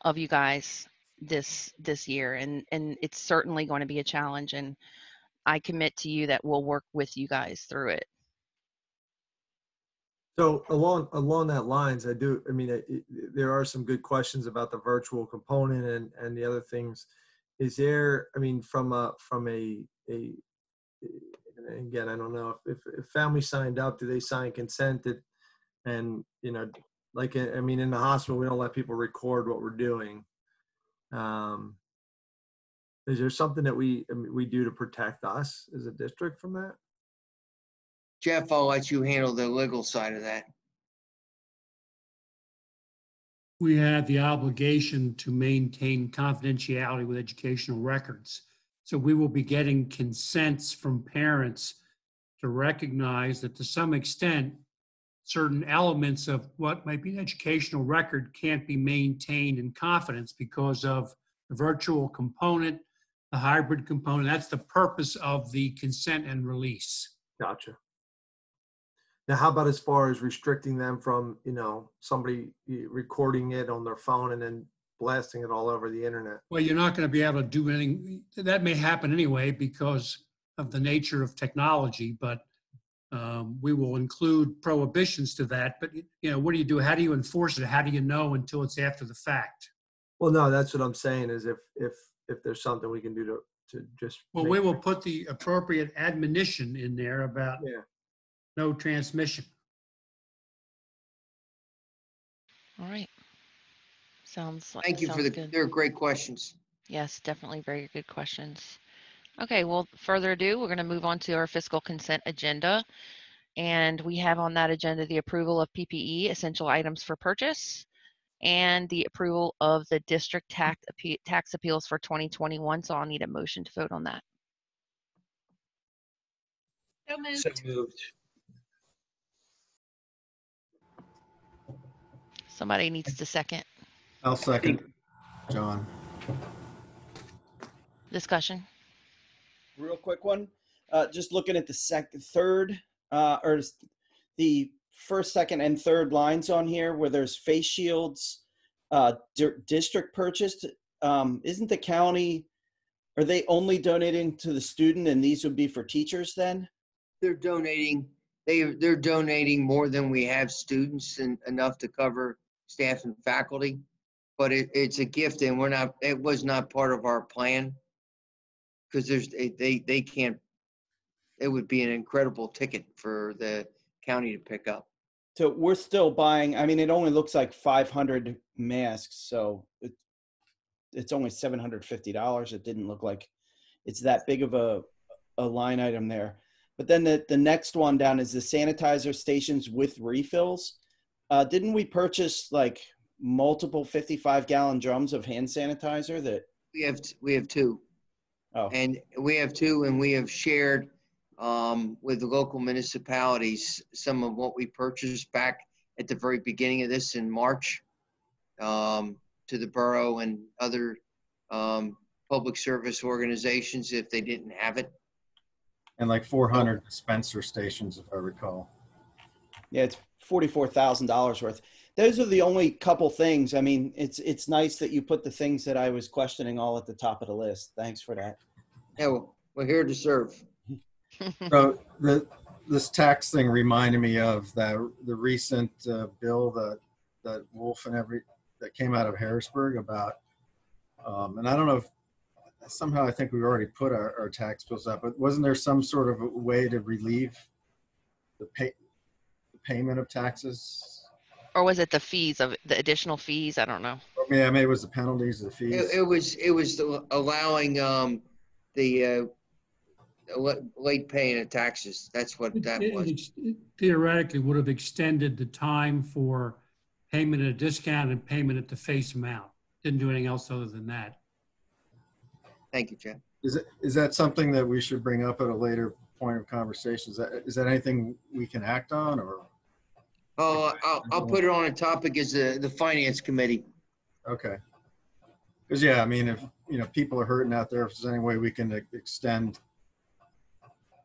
of you guys this this year and and it's certainly going to be a challenge and I commit to you that we'll work with you guys through it. So along along that lines, I do. I mean, it, it- there are some good questions about the virtual component and and the other things. Is there? I mean, from a from a a again, I don't know if, if if family signed up, do they sign consent that, and you know, like I mean, in the hospital, we don't let people record what we're doing. Um, is there something that we I mean, we do to protect us as a district from that? Jeff, I'll let you handle the legal side of that. We have the obligation to maintain confidentiality with educational records. So we will be getting consents from parents to recognize that to some extent, certain elements of what might be an educational record can't be maintained in confidence because of the virtual component, the hybrid component. That's the purpose of the consent and release. Gotcha. Now, how about as far as restricting them from, you know, somebody eh, recording it on their phone and then blasting it all over the internet? Well, you're not going to be able to do anything. That may happen anyway because of the nature of technology, but um, we will include prohibitions to that. But, you know, what do you do? How do you enforce it? How do you know until it's after the fact? Well, no, that's what I'm saying is if, if, if there's something we can do to, to just. Well, we will put the appropriate admonition in there about Yeah. No transmission. All right. Sounds like Thank you for sounds the, good. they're great questions. Yes, definitely very good questions. Okay, well, further ado, we're going to move on to our fiscal consent agenda. And we have on that agenda the approval of PPE, essential items for purchase, and the approval of the district tax, appe- tax appeals for 2021. So I'll need a motion to vote on that. So moved. So moved. Somebody needs to second. I'll second, John. Discussion. real quick one. Uh, just looking at the second, third, uh, or the first, second, and third lines on here where there's face shields, uh, di- district purchased. Um, isn't the county, are they only donating to the student and these would be for teachers then? They're donating, they, they're donating more than we have students and enough to cover staff and faculty. But it, it's a gift and we're not, it was not part of our plan. Cause there's, they, they, they can't, it would be an incredible ticket for the county to pick up. So we're still buying, I mean, it only looks like 500 masks, so it, it's only $750. It didn't look like it's that big of a, a line item there. But then the, the next one down is the sanitizer stations with refills. Uh, didn't we purchase like multiple 55 gallon drums of hand sanitizer that, We have, t- we have two. oh, And we have two, and we have shared um, with the local municipalities some of what we purchased back at the very beginning of this in March um, to the borough and other um, public service organizations if they didn't have it. And like 400 dispenser stations, if I recall. Yeah, it's $44,000 worth. Those are the only couple things. I mean, it's, it's nice that you put the things that I was questioning all at the top of the list. Thanks for that. Yeah, well, we're here to serve. So the, this tax thing reminded me of that, the recent uh, bill that, that Wolf and every, that came out of Harrisburg about, um, and I don't know if, somehow I think we already put our, our tax bills up, but wasn't there some sort of a way to relieve the pay, the payment of taxes? Or was it the fees of the additional fees? I don't know. Or Yeah, maybe it was the penalties, the fees. It, it was, it was allowing um, the uh, la- late paying of taxes. That's what that It- was. it ex- Theoretically, would have extended the time for payment at a discount and payment at the face amount. Didn't do anything else other than that. Thank you, Jeff. Is it, is that something that we should bring up at a later point of conversation? Is that, is that anything we can act on or? Oh, I'll, I'll put it on a topic as the, the finance committee. Okay. Because, yeah, I mean, if, you know, people are hurting out there, if there's any way we can e- extend,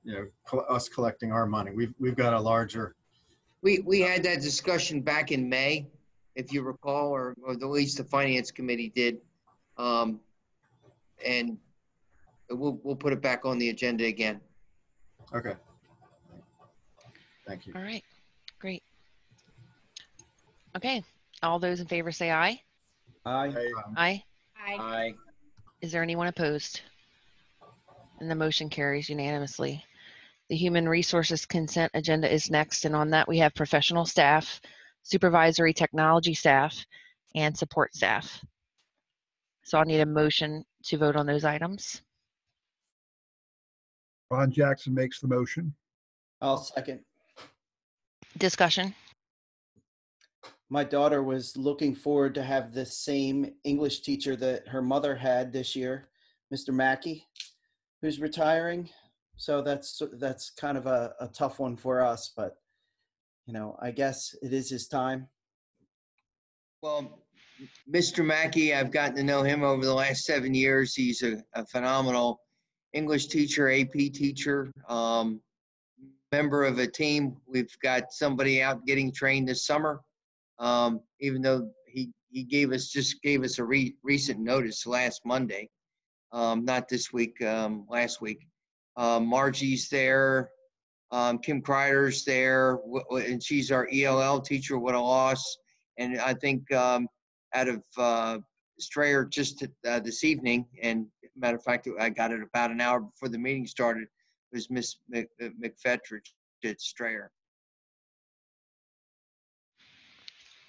you know, col- us collecting our money, we've, we've got a larger, We, we had that discussion back in May, if you recall, or, or at least the finance committee did. Um, and we'll, we'll put it back on the agenda again. okay. Thank you. All right, great. Okay, all those in favor say aye. Aye. Aye. Aye. Aye. Is there anyone opposed? And the motion carries unanimously. The Human Resources Consent Agenda is next, and on that, we have professional staff, supervisory technology staff, and support staff. So I'll need a motion to vote on those items. Ron Jackson makes the motion. I'll second. Discussion? My daughter was looking forward to have the same English teacher that her mother had this year, Mr. Mackey, who's retiring. So that's that's kind of a, a tough one for us, but you know, I guess it is his time. Well, Mr. Mackey, I've gotten to know him over the last seven years. He's a, a phenomenal English teacher, AP teacher, um, member of a team. We've got somebody out getting trained this summer. Um, even though he, he gave us, just gave us a re- recent notice last Monday, um, not this week, um, last week. Um, Margie's there. Um, Kim Kreider's there, and she's our ELL teacher. What a loss! And I think um, out of uh, Strayer just uh, this evening, and matter of fact, I got it about an hour before the meeting started, was Miss Mc- McFetrich at Strayer.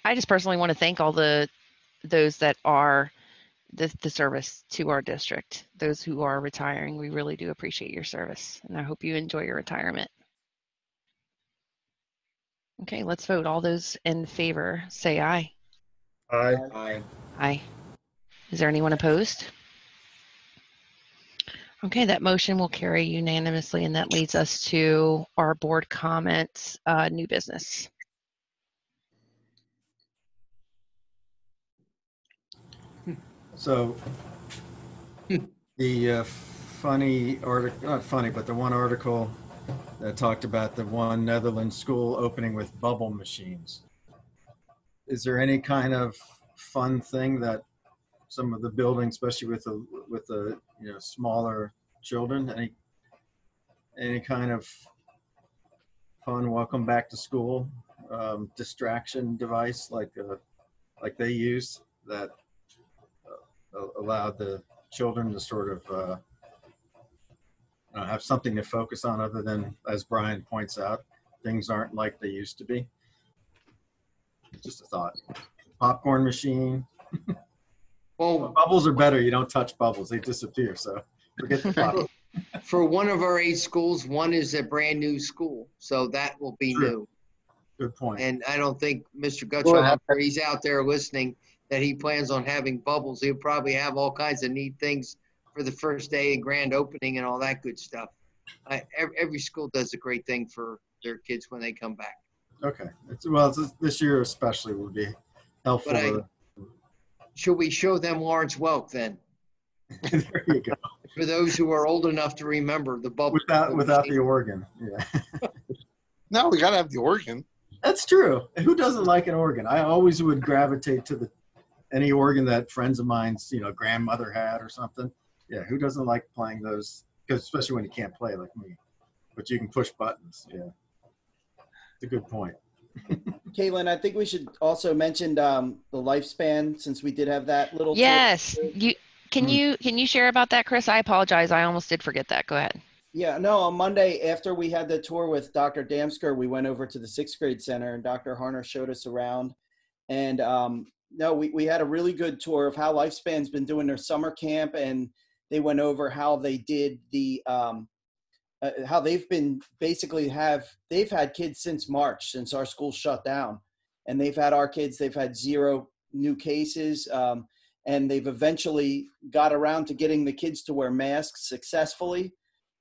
I just personally want to thank all the those that are the, the service to our district, those who are retiring. We really do appreciate your service, and I hope you enjoy your retirement. Okay, let's vote. All those in favor say aye. Aye. Aye. Aye. Is there anyone opposed? Okay, that motion will carry unanimously, and that leads us to our board comments, uh, new business. So the uh, funny article, not funny, but the one article that talked about the one Netherlands school opening with bubble machines. Is there any kind of fun thing that some of the buildings, especially with the with the you know smaller children, any any kind of fun welcome back to school um, distraction device like uh, like they use that allowed the children to sort of uh, uh, have something to focus on other than, as Brian points out, things aren't like they used to be. Just a thought. Popcorn machine. Well, bubbles are better. You don't touch bubbles; they disappear. So Forget the pop. For one of our eight schools, one is a brand new school, so that will be True. new. Good point. And I don't think Mr. well, he's out there listening, that he plans on having bubbles. He'll probably have all kinds of neat things for the first day and grand opening and all that good stuff. I, every, every school does a great thing for their kids when they come back. Okay. It's, well, this, this year especially would be helpful. But I- Should we show them Lawrence Welk then? there you go. For those who are old enough to remember the bubble. Without without the organ. Yeah. No, we gotta have the organ. That's true. Who doesn't like an organ? I always would gravitate to the any organ that friends of mine's, you know, grandmother had or something. Yeah, who doesn't like playing those? Because especially when you can't play like me, but you can push buttons. Yeah, it's a good point. Caitlin, I think we should also mention um, the lifespan since we did have that little. tour. Yes, you can you can you share about that, Chris? I apologize. I almost did forget that. Go ahead. Yeah, no, on Monday after we had the tour with Dr. Damsker, we went over to the sixth grade center and Dr. Harner showed us around. And um, no, we, we had a really good tour of how Lifespan's been doing their summer camp and they went over how they did the, um, uh, how they've been basically have, they've had kids since March, since our school shut down. And they've had our kids, they've had zero new cases. Um, and they've eventually got around to getting the kids to wear masks successfully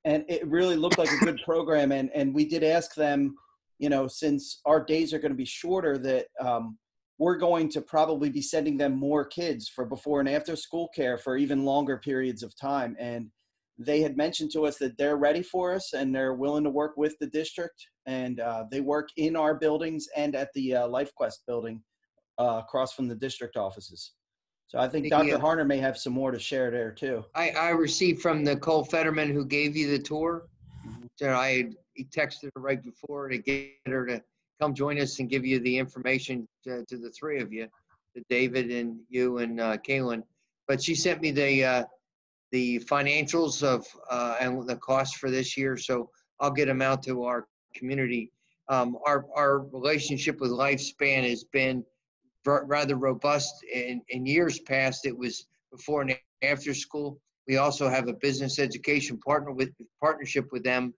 and it really looked like a good program and and we did ask them you know since our days are going to be shorter that um, we're going to probably be sending them more kids for before and after school care for even longer periods of time and they had mentioned to us that they're ready for us and they're willing to work with the district and uh, they work in our buildings and at the uh, lifequest building uh, across from the district offices. So i think dr uh, harner may have some more to share there too. I, I received from Nicole Fetterman, who gave you the tour. That I he texted her right before to get her to come join us and give you the information to, to the three of you, to David and you and uh, Kaylin. But she sent me the uh, the financials of uh, and the cost for this year, so I'll get them out to our community. Um, our our relationship with Lifespan has been rather robust. In in years past, it was before and after school. We also have a business education partner with partnership with them,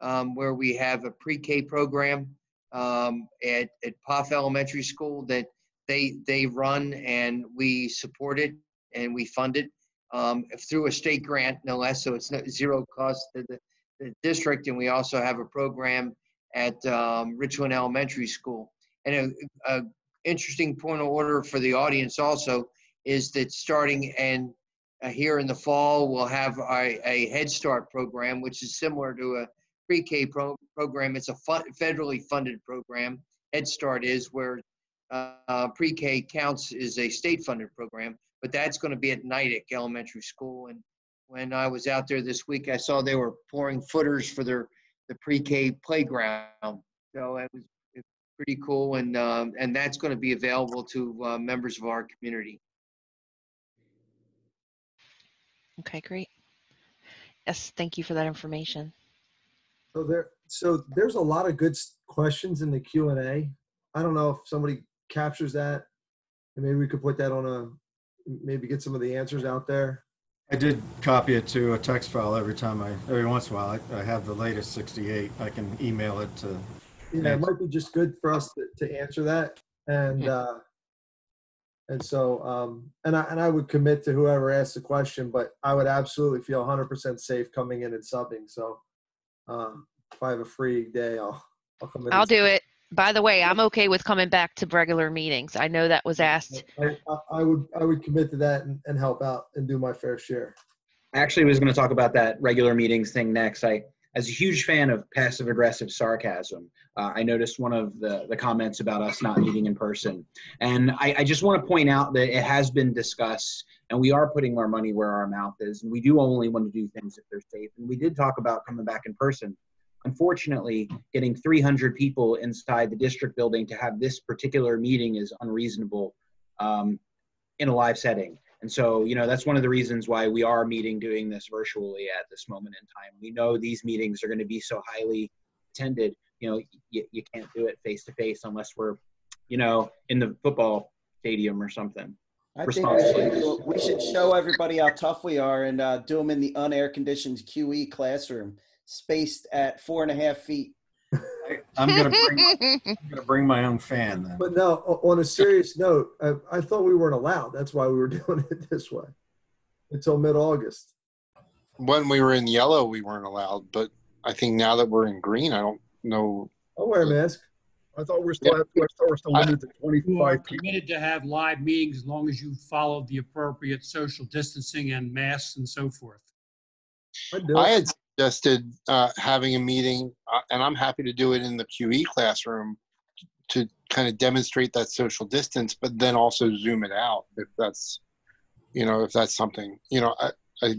um, where we have a pre-K program um, at at Pfaff Elementary School that they they run and we support it and we fund it um, through a state grant, no less. So it's zero cost to the, the district, and we also have a program at um, Richland Elementary School. And a, a interesting point of order for the audience also is that starting and uh, here in the fall, we'll have a, a Head Start program, which is similar to a pre-K pro- program. It's a federally funded program. Head Start is where uh, pre-K counts is a state-funded program, but that's going to be at Neidig Elementary School. And when I was out there this week, I saw they were pouring footers for their the pre-K playground. So it was pretty cool, and um, and that's going to be available to uh, members of our community. Okay, great. Yes, thank you for that information. So there, so there's a lot of good questions in the Q and A. I don't know if somebody captures that, and maybe we could put that on a, maybe get some of the answers out there. I did copy it to a text file every time I, every once in a while, I, I have the latest 68. I can email it to, Yeah, it might be just good for us to, to answer that, and uh, and so um, and I and I would commit to whoever asked the question, but I would absolutely feel 100% safe coming in and subbing. So um, if I have a free day, I'll I'll come in. I'll and do it. By the way, I'm okay with coming back to regular meetings. I know that was asked. I, I- I would I would commit to that and, and help out and do my fair share. I actually was going to talk about that regular meetings thing next. I, as a huge fan of passive aggressive sarcasm, uh, I noticed one of the, the comments about us not meeting in person. And I, I just want to point out that it has been discussed and we are putting our money where our mouth is. And we do only want to do things if they're safe. And we did talk about coming back in person. Unfortunately, getting 300 people inside the district building to have this particular meeting is unreasonable um, in a live setting. And so, you know, that's one of the reasons why we are meeting doing this virtually at this moment in time. We know these meetings are going to be so highly attended. You know, you, you can't do it face to face unless we're, you know, in the football stadium or something. I think we should, we should show everybody how tough we are and uh, do them in the unair conditioned QE classroom, spaced at four and a half feet. I'm gonna bring, I'm gonna bring my own fan then. But no, on a serious note, I, I thought we weren't allowed. That's why we were doing it this way until mid-August. When we were in yellow, we weren't allowed, but I think now that we're in green, I don't know. I'll wear a mask. I thought we're still, I thought we're still limited to twenty-five people. permitted to have live meetings as long as you follow the appropriate social distancing and masks and so forth. I had suggested uh, having a meeting, uh, and I'm happy to do it in the QE classroom to kind of demonstrate that social distance, but then also zoom it out if that's, you know, if that's something, you know, I, I,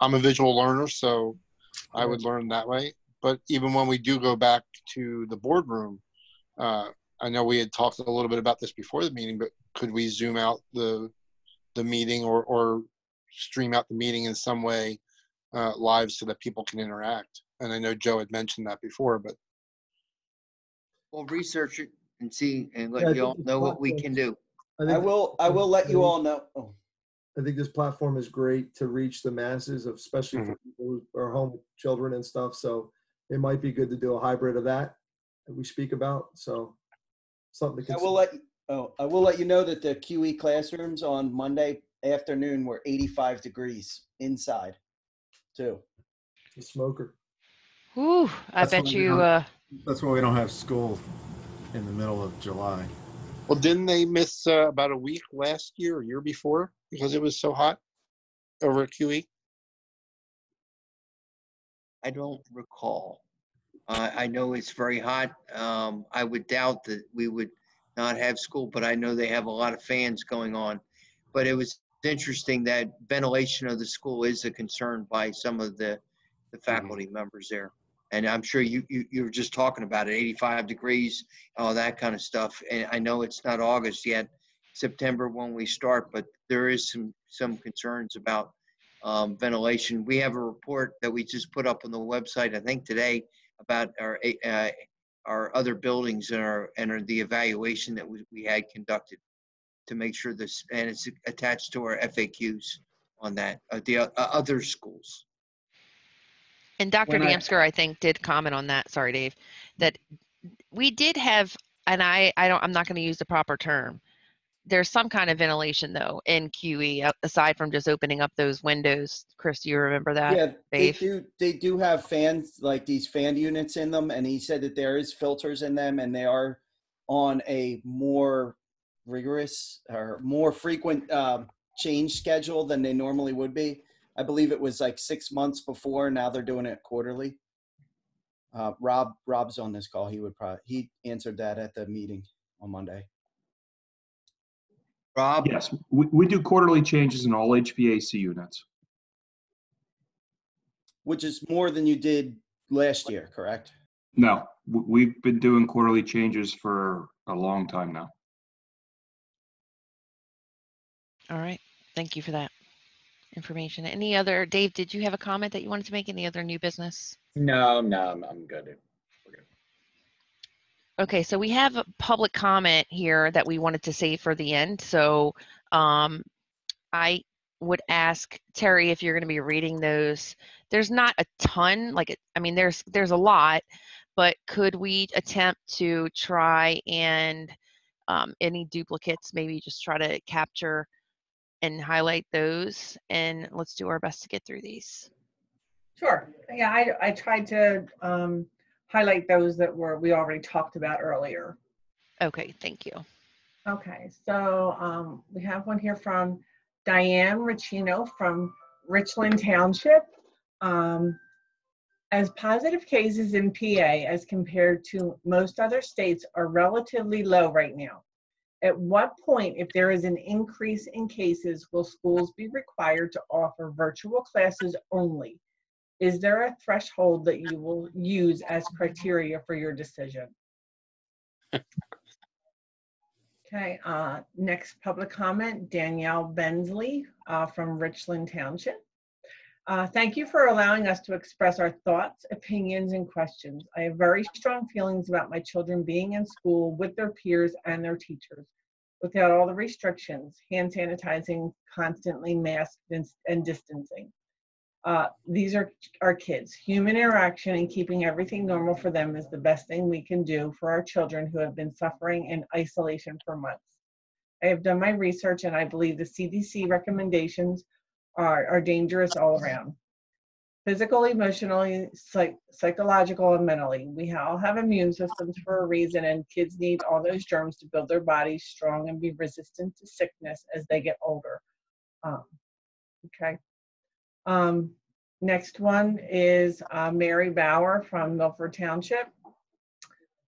I'm a visual learner, so I would learn that way. But even when we do go back to the boardroom, uh, I know we had talked a little bit about this before the meeting, but could we zoom out the the meeting or or stream out the meeting in some way uh, live so that people can interact? And I know Joe had mentioned that before, but We'll research it and see and Yeah, let you all know what we can do. think I will, I will let you all know. Oh, I think this platform is great to reach the masses, of especially for people who are home with children and stuff. So it might be good to do a hybrid of that that we speak about. So something to I consider. will let, oh, I will let you know that the QE classrooms on Monday afternoon were 85 degrees inside too. The smoker. Whew, I That's bet why we you, don't- uh, That's why we don't have school in the middle of July. well, didn't they miss uh, about a week last year or year before because it was so hot over at? QE? I don't recall. Uh, I know it's very hot. Um, I would doubt that we would not have school, but I know they have a lot of fans going on. But it was interesting that ventilation of the school is a concern by some of the, the faculty members there. And I'm sure you, you, you were just talking about it, 85 degrees, all that kind of stuff. And I know it's not August yet, September when we start, but there is some, some concerns about um, ventilation. We have a report that we just put up on the website, I think today, about our uh, our other buildings and our and our, the evaluation that we, we had conducted to make sure this and it's attached to our FAQs on that uh, the uh, other schools. And Dr. When I- Damsker, I think, did comment on that. Sorry, Dave, that we did have, and I, I don't, I'm not going to use the proper term. There's some kind of ventilation though in QE aside from just opening up those windows. Chris, do you remember that? Yeah, they do, they do have fans, like these fan units in them, and he said that there is filters in them, and they are on a more rigorous or more frequent um, change schedule than they normally would be. I believe it was like six months before, now they're doing it quarterly. Uh, Rob, Rob's on this call, he would probably, he answered that at the meeting on Monday. Rob? Yes, we, we do quarterly changes in all HVAC units. Which is more than you did last year, correct? No, we've been doing quarterly changes for a long time now. All right. Thank you for that information. Any other, Dave, did you have a comment that you wanted to make? Any other new business? No, no, I'm, I'm good. Okay, so we have a public comment here that we wanted to save for the end. So um, I would ask Terry if you're going to be reading those. There's not a ton, like I mean, there's there's a lot, but could we attempt to try and um, any duplicates, maybe just try to capture and highlight those, and let's do our best to get through these. Sure. Yeah, I, I tried to um, highlight those that were, we already talked about earlier. Okay, thank you. Okay, so um, we have one here from Diane Ricino from Richland Township. Um, as positive cases in PA as compared to most other states are relatively low right now. At what point, if there is an increase in cases, will schools be required to offer virtual classes only? Is there a threshold that you will use as criteria for your decision? Okay, uh, next public comment, Danielle Bensley uh, from Richland Township. Uh, Thank you for allowing us to express our thoughts, opinions, and questions. I have very strong feelings about my children being in school with their peers and their teachers. Without all the restrictions, hand sanitizing, constantly masked and, and distancing. Uh, these are our kids. Human interaction and keeping everything normal for them is the best thing we can do for our children who have been suffering in isolation for months. I have done my research and I believe the CDC recommendations are, are dangerous all around. Physical, emotionally, psych, psychological, and mentally. We all have immune systems for a reason, and kids need all those germs to build their bodies strong and be resistant to sickness as they get older. Um, okay. Um, next one is uh, Mary Bauer from Milford Township.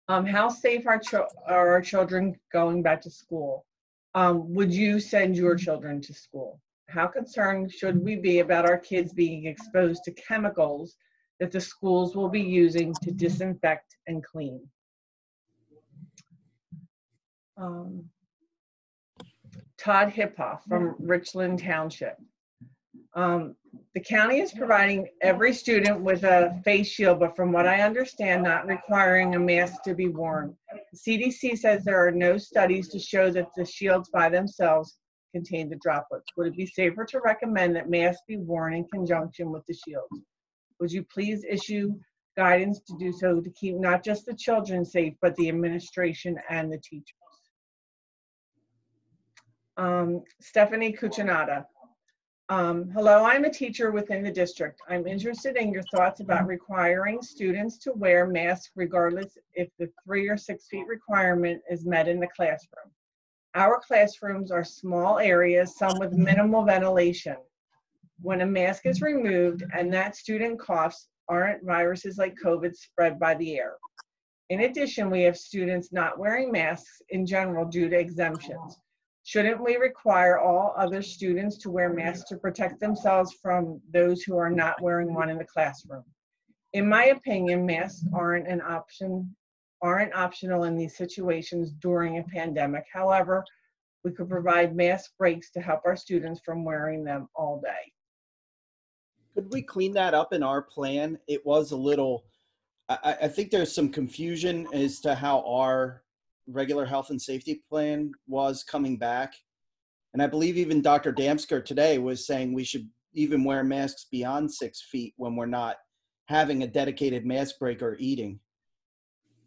Um, how safe are, cho- are our children going back to school? Um, would you send your children to school? How concerned should we be about our kids being exposed to chemicals that the schools will be using to disinfect and clean? Um, Todd Hippoff from Richland Township. Um, the county is providing every student with a face shield, but from what I understand, not requiring a mask to be worn. The CDC says there are no studies to show that the shields by themselves contain the droplets. Would it be safer to recommend that masks be worn in conjunction with the shields? Would you please issue guidance to do so to keep not just the children safe, but the administration and the teachers? Um, Stephanie Cuccinata. Um, hello, I'm a teacher within the district. I'm interested in your thoughts about requiring students to wear masks regardless if the three or six feet requirement is met in the classroom. Our classrooms are small areas, some with minimal ventilation. When a mask is removed and that student coughs, aren't viruses like COVID spread by the air? In addition, we have students not wearing masks in general due to exemptions. Shouldn't we require all other students to wear masks to protect themselves from those who are not wearing one in the classroom? In my opinion, masks aren't an option, aren't optional in these situations during a pandemic. However, we could provide mask breaks to help our students from wearing them all day. Could we clean that up in our plan? It was a little, I, I think there's some confusion as to how our regular health and safety plan was coming back. And I believe even Dr. Damsker today was saying we should even wear masks beyond six feet when we're not having a dedicated mask break or eating.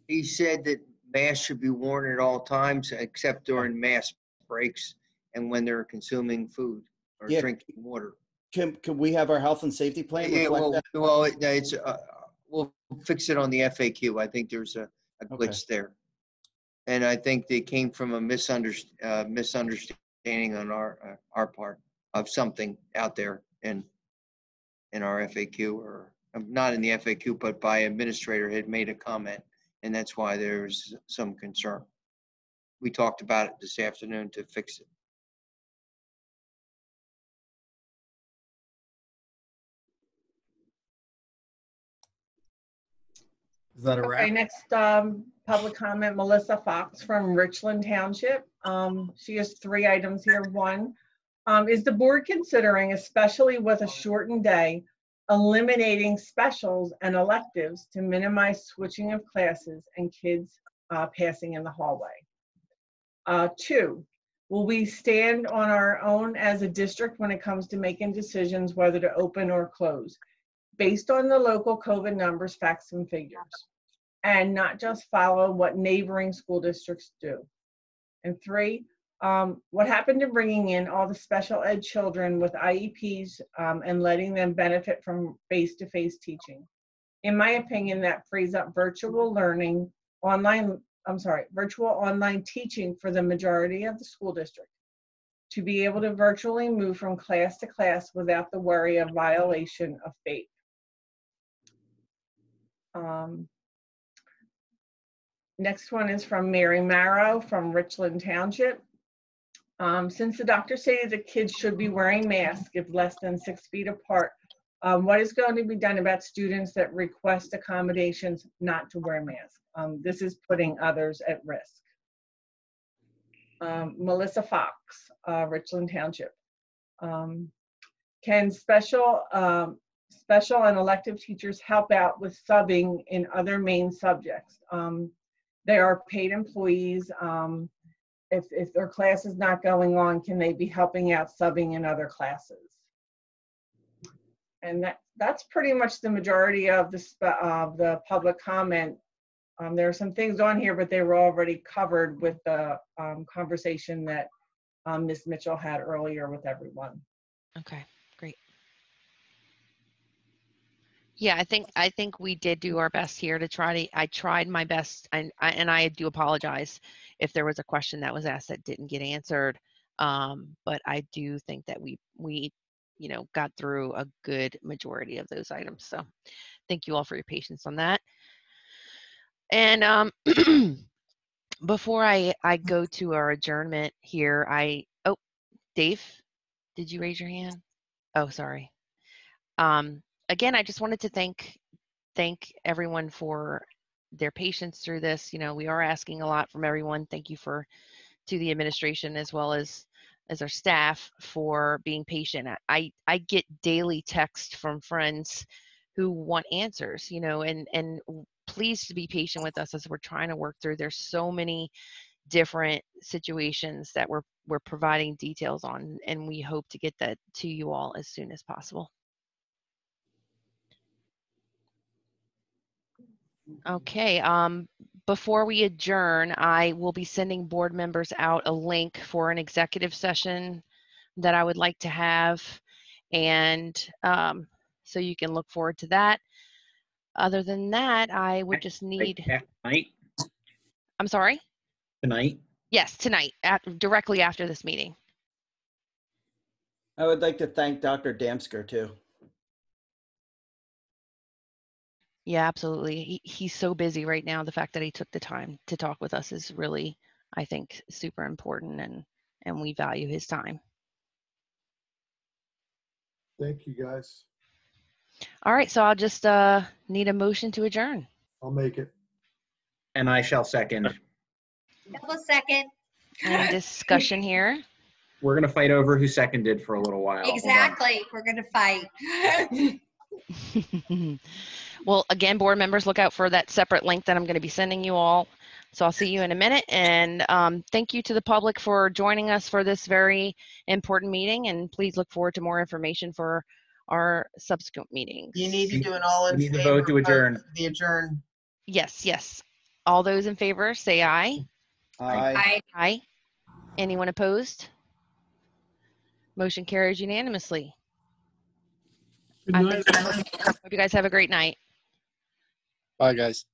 He said that masks should be worn at all times except during mass breaks and when they're consuming food or Yeah. drinking water. Can, could we have our health and safety plan Yeah, well, that? well, it- it's, uh, we'll fix it on the FAQ. I think there's a a Okay. glitch there. And I think they came from a misunderst- uh, misunderstanding on our, uh, our part of something out there in, in our FAQ or, um, not in the FAQ, but by administrator had made a comment. And that's why there's some concern. We talked about it this afternoon to fix it. Is that a wrap? Okay, next, um, public comment, Melissa Fox from Richland Township. Um, she has three items here. One, um, is the board considering, especially with a shortened day, eliminating specials and electives to minimize switching of classes and kids, uh, passing in the hallway? Uh, two, will we stand on our own as a district when it comes to making decisions whether to open or close? based on the local COVID numbers, facts, and figures, and not just follow what neighboring school districts do. And three, um, what happened to bringing in all the special ed children with IEPs um, and letting them benefit from face-to-face teaching? In my opinion, that frees up virtual learning, online, I'm sorry, virtual online teaching for the majority of the school district to be able to virtually move from class to class without the worry of violation of fate. Um, Next one is from Mary Marrow from Richland Township. Um, Since the doctor stated that kids should be wearing masks if less than six feet apart, um, what is going to be done about students that request accommodations not to wear masks? Um, This is putting others at risk. Um, Melissa Fox, uh, Richland Township. Um, Can special, um, special and elective teachers help out with subbing in other main subjects? They are paid employees. um, if, if their class is not going on, can they be helping out subbing in other classes? And that, that's pretty much the majority of the, sp- of the public comment. Um, there are some things on here, but they were already covered with the, um, conversation that, um, Ms. Mitchell had earlier with everyone. Okay, great. Yeah, I think, I think we did do our best here to try to, I tried my best and I, and I do apologize if there was a question that was asked that didn't get answered. Um, but I do think that we, we, you know, got through a good majority of those items. So thank you all for your patience on that. And, um, before I, I go to our adjournment here, I, oh, Dave, did you raise your hand? Oh, sorry. Um, again, I just wanted to thank, thank everyone for their patience through this. You know, we are asking a lot from everyone. Thank you for, to the administration as well as, as our staff for being patient. I- I, get daily text from friends who want answers, you know, and, and please to be patient with us as we're trying to work through. There's so many different situations that we're, we're providing details on, and we hope to get that to you all as soon as possible. Okay, um, before we adjourn, I will be sending board members out a link for an executive session that I would like to have. And, um, so you can look forward to that. Other than that, I would just need, Tonight, I'm sorry? tonight. Yes, tonight, at, directly after this meeting. I would like to thank Dr. Damsker too. Yeah, absolutely. He, he's so busy right now. The fact that he took the time to talk with us is really, I think, super important and, and we value his time. Thank you, guys. All right, so I'll just, uh, need a motion to adjourn. I'll make it. And I shall second. Double second. Any discussion here? We're gonna fight over who seconded for a little while. Hold on. Exactly. We're gonna fight. Well, again, board members, look out for that separate link that I'm going to be sending you all. So I'll see you in a minute. And um, thank you to the public for joining us for this very important meeting. And please look forward to more information for our subsequent meetings. You need to do an all in We need to favor. vote to adjourn. The adjourn. Yes, yes. All those in favor, say aye. Aye. Aye. Anyone opposed? Motion carries unanimously. Good I night. think- Hope you guys have a great night. Bye, guys.